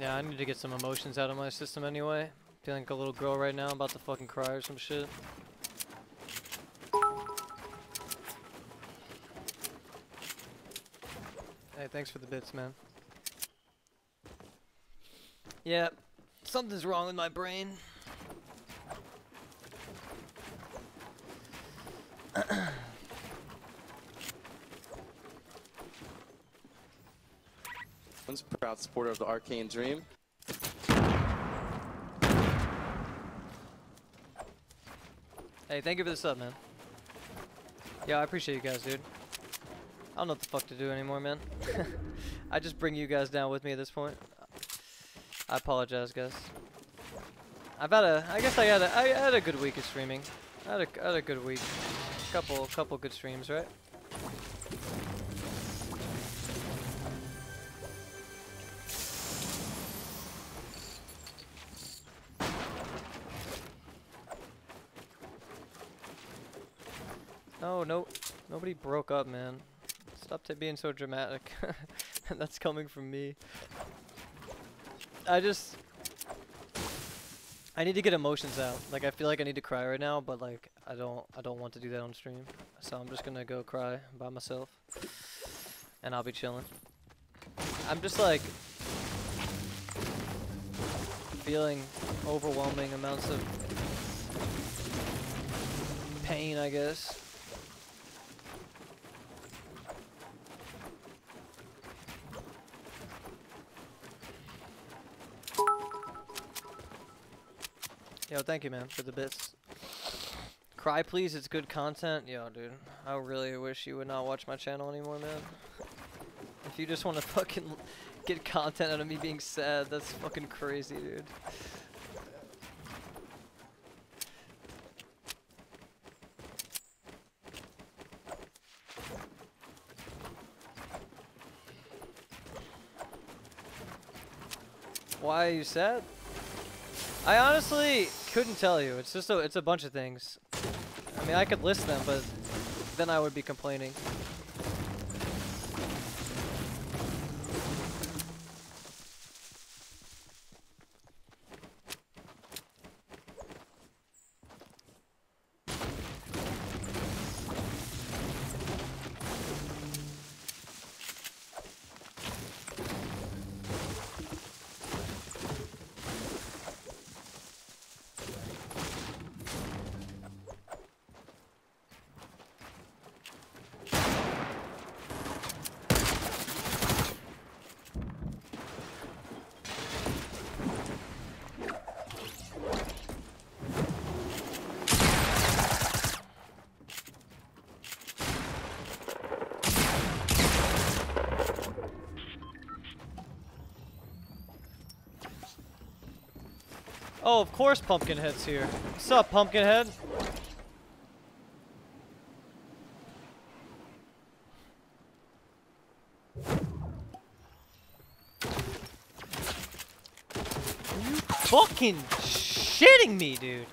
Yeah, I need to get some emotions out of my system anyway. Feeling like a little girl right now. About to fucking cry or some shit. Hey, thanks for the bits, man. Yeah, something's wrong with my brain. One's a supporter of the Arcane Dream. Hey, thank you for the sub, man. Yeah, I appreciate you guys, dude. I don't know what the fuck to do anymore, man. I just bring you guys down with me at this point. I apologize, guys. I've had a, I guess I had a, I had a good week of streaming. I had a, I had a good week. Couple, couple good streams, right? No, no, nobody broke up, man. Stop being so dramatic. That's coming from me. I just, I need to get emotions out. Like I feel like I need to cry right now, but like I don't, I don't want to do that on stream. So I'm just gonna go cry by myself, and I'll be chilling. I'm just like feeling overwhelming amounts of pain, I guess. Yo, thank you, man, for the bits. Cry, please. It's good content. Yo, dude, I really wish you would not watch my channel anymore, man. If you just want to fucking get content out of me being sad, that's fucking crazy, dude. Why are you sad? I honestly couldn't tell you. It's just a, it's a bunch of things. I mean, I could list them, but then I would be complaining. Course Pumpkinhead's here. What's up, Pumpkinhead? You fucking shitting me, dude?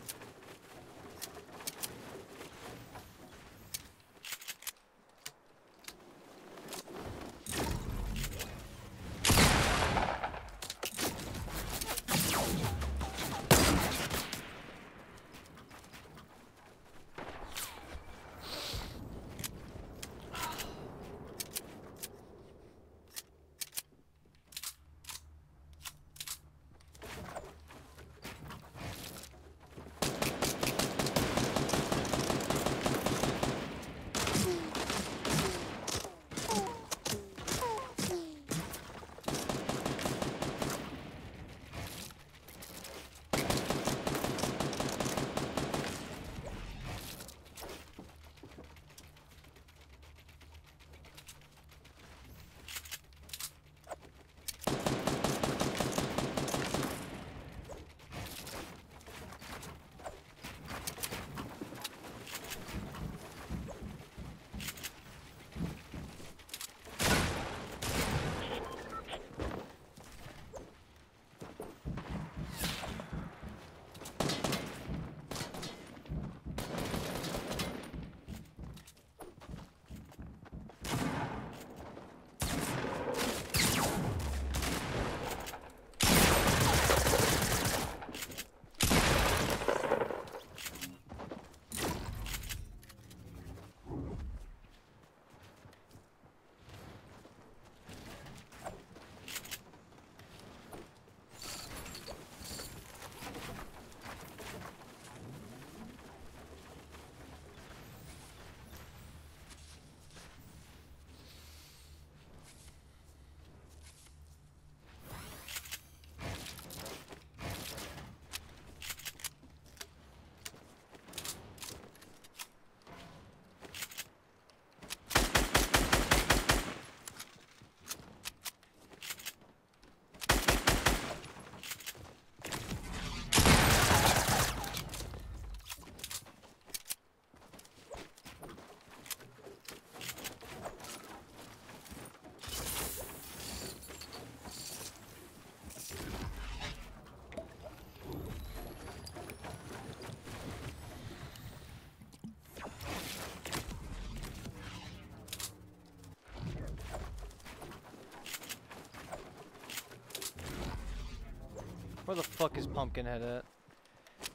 The fuck is Pumpkinhead at?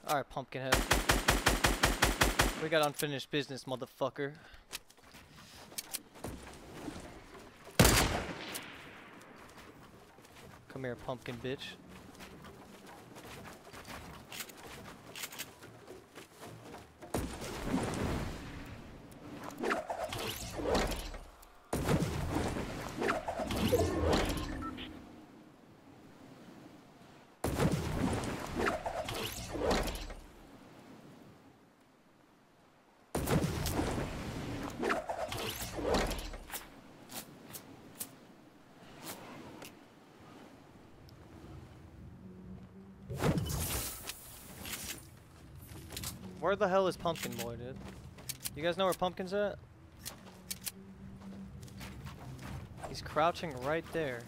Alright, Pumpkinhead. We got unfinished business, motherfucker. Come here, pumpkin bitch. Where the hell is Pumpkin Boy, dude? You guys know where Pumpkin's at? He's crouching right there.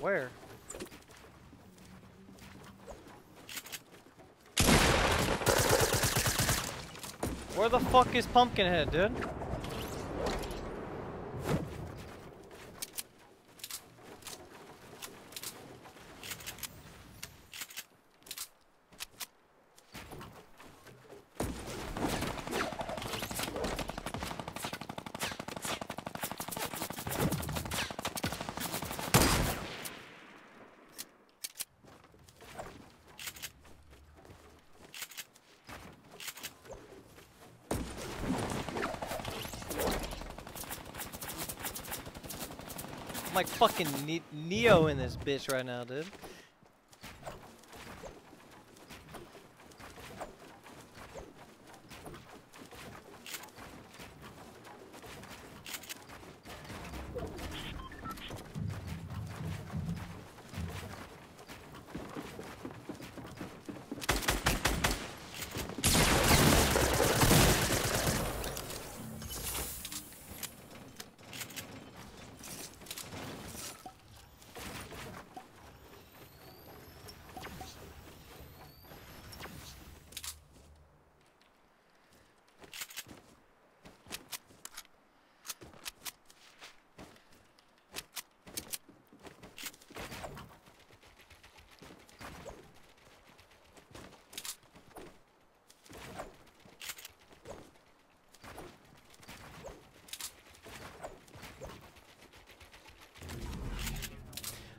Where? Where the fuck is Pumpkinhead, dude? Fucking ne Neo in this bitch right now, dude.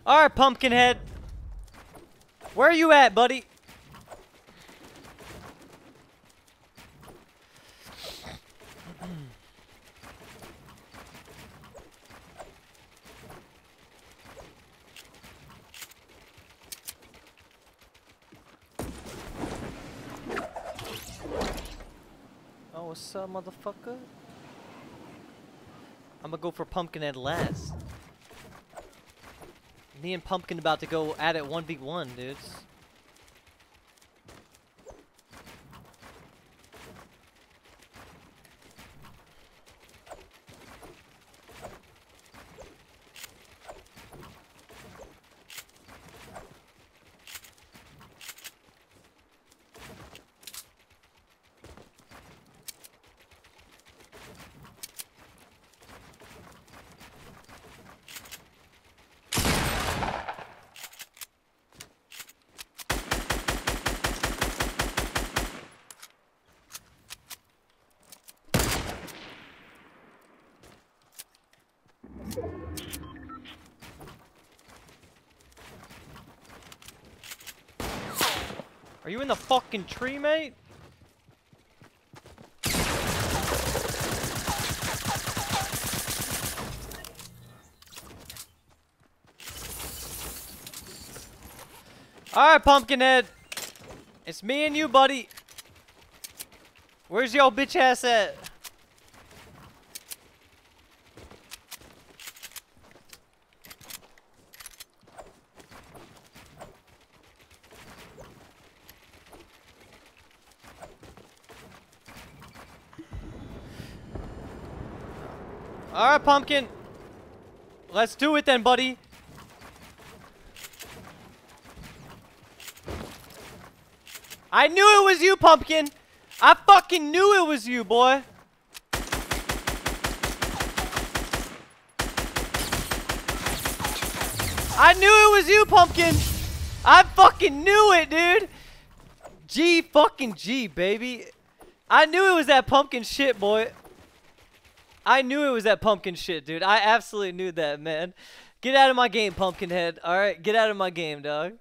All right, Pumpkinhead. Where are you at, buddy? Oh, what's up, motherfucker? I'm gonna go for Pumpkinhead last. Me and Pumpkin about to go at it 1v1, dudes. In the fucking tree, mate? Alright, Pumpkinhead. It's me and you, buddy. Where's your bitch ass at? Alright, Pumpkin. Let's do it then, buddy. I knew it was you, Pumpkin. I fucking knew it was you, boy. I knew it was you, Pumpkin. I fucking knew it, dude. G fucking G, baby. I knew it was that pumpkin shit, boy. I knew it was that pumpkin shit, dude. I absolutely knew that, man. Get out of my game, Pumpkinhead. All right, get out of my game, dog.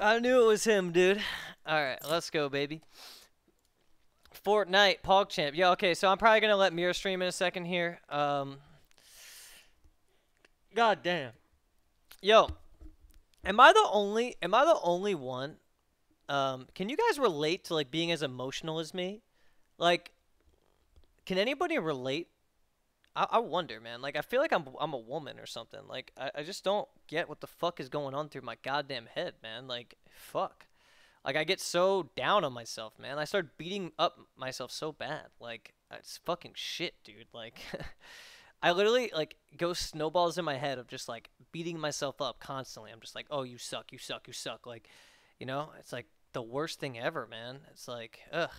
I knew it was him, dude. All right, let's go, baby. Fortnite, PogChamp. Yeah, okay, so I'm probably going to let Mira stream in a second here. Um, God damn. Yo, am I the only, am I the only one? Um, can you guys relate to, like, being as emotional as me? Like, can anybody relate? I, I wonder, man. Like, I feel like I'm I'm a woman or something. Like, I, I just don't get what the fuck is going on through my goddamn head, man. Like, fuck. Like, I get so down on myself, man. I start beating up myself so bad. Like, it's fucking shit, dude. Like, I literally like go snowballs in my head of just like beating myself up constantly. I'm just like, oh, you suck, you suck, you suck. Like, you know, it's like the worst thing ever, man. It's like, ugh.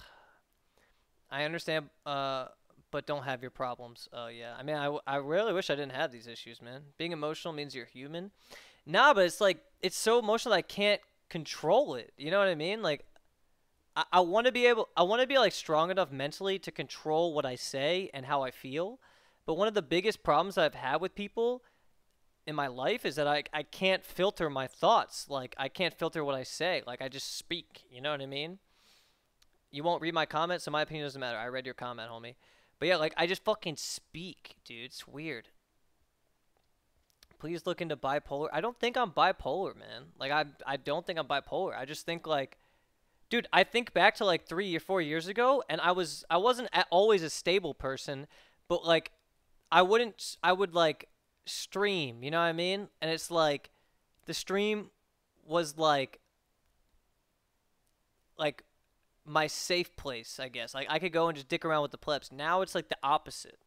I understand, uh, but don't have your problems. Oh, yeah. I mean, I, I really wish I didn't have these issues, man. Being emotional means you're human. Nah, but it's like, it's so emotional I can't control it. You know what I mean? Like, I, I want to be able, I want to be like strong enough mentally to control what I say and how I feel. But one of the biggest problems I've had with people in my life is that I, I can't filter my thoughts. Like, I can't filter what I say. Like, I just speak. You know what I mean? You won't read my comment, so my opinion doesn't matter. I read your comment, homie. But yeah, like, I just fucking speak, dude. It's weird. Please look into bipolar. I don't think I'm bipolar, man. Like, I, I don't think I'm bipolar. I just think, like, dude, I think back to, like, three or four years ago, and I was, I wasn't always a stable person, but, like, I wouldn't, I would, like, stream, you know what I mean? And it's, like, the stream was, like, like, my safe place, I guess. Like I could go and just dick around with the plebs. Now it's like the opposite.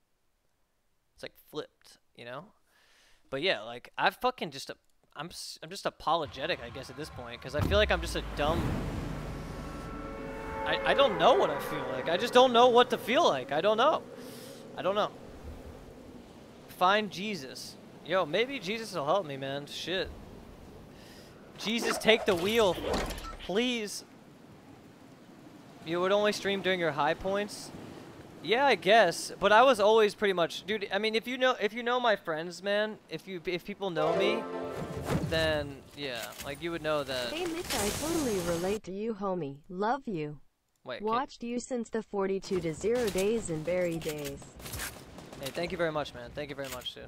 It's like flipped, you know? But yeah, like I fucking just uh, I'm s- I'm just apologetic, I guess at this point cuz I feel like I'm just a dumb I I don't know what I feel like. I just don't know what to feel like. I don't know. I don't know. Find Jesus. Yo, maybe Jesus will help me, man. Shit. Jesus, take the wheel. Please. You would only stream during your high points? Yeah, I guess. But I was always pretty much, dude. I mean, if you know, if you know my friends, man, if you, if people know me, then yeah, like you would know that. Hey Mitch, I totally relate to you, homie. Love you. Wait. Watched you since the 42 to 0 days and Barry days. Hey, thank you very much, man. Thank you very much, dude.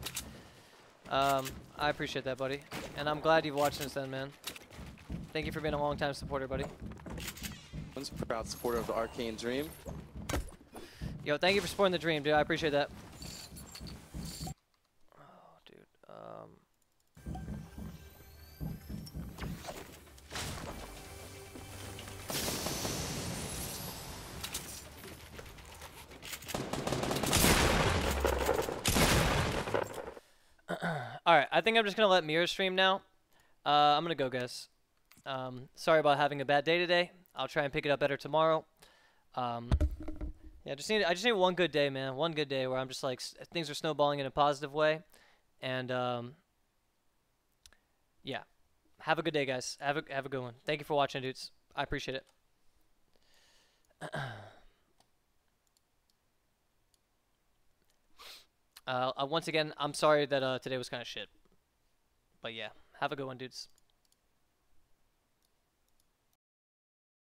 Um, I appreciate that, buddy. And I'm glad you've watched since then, man. Thank you for being a long time supporter, buddy. Proud supporter of the Arcane Dream. Yo, thank you for supporting the dream, dude. I appreciate that. Oh, dude. Um. All right, I think I'm just gonna let Mira stream now. Uh, I'm gonna go, guys. Um, sorry about having a bad day today. I'll try and pick it up better tomorrow. Um, yeah, just need I just need one good day, man. One good day where I'm just like things are snowballing in a positive way, and um, yeah, have a good day, guys. Have a have a good one. Thank you for watching, dudes. I appreciate it. uh, uh, once again, I'm sorry that uh, today was kind of shit, but yeah, have a good one, dudes.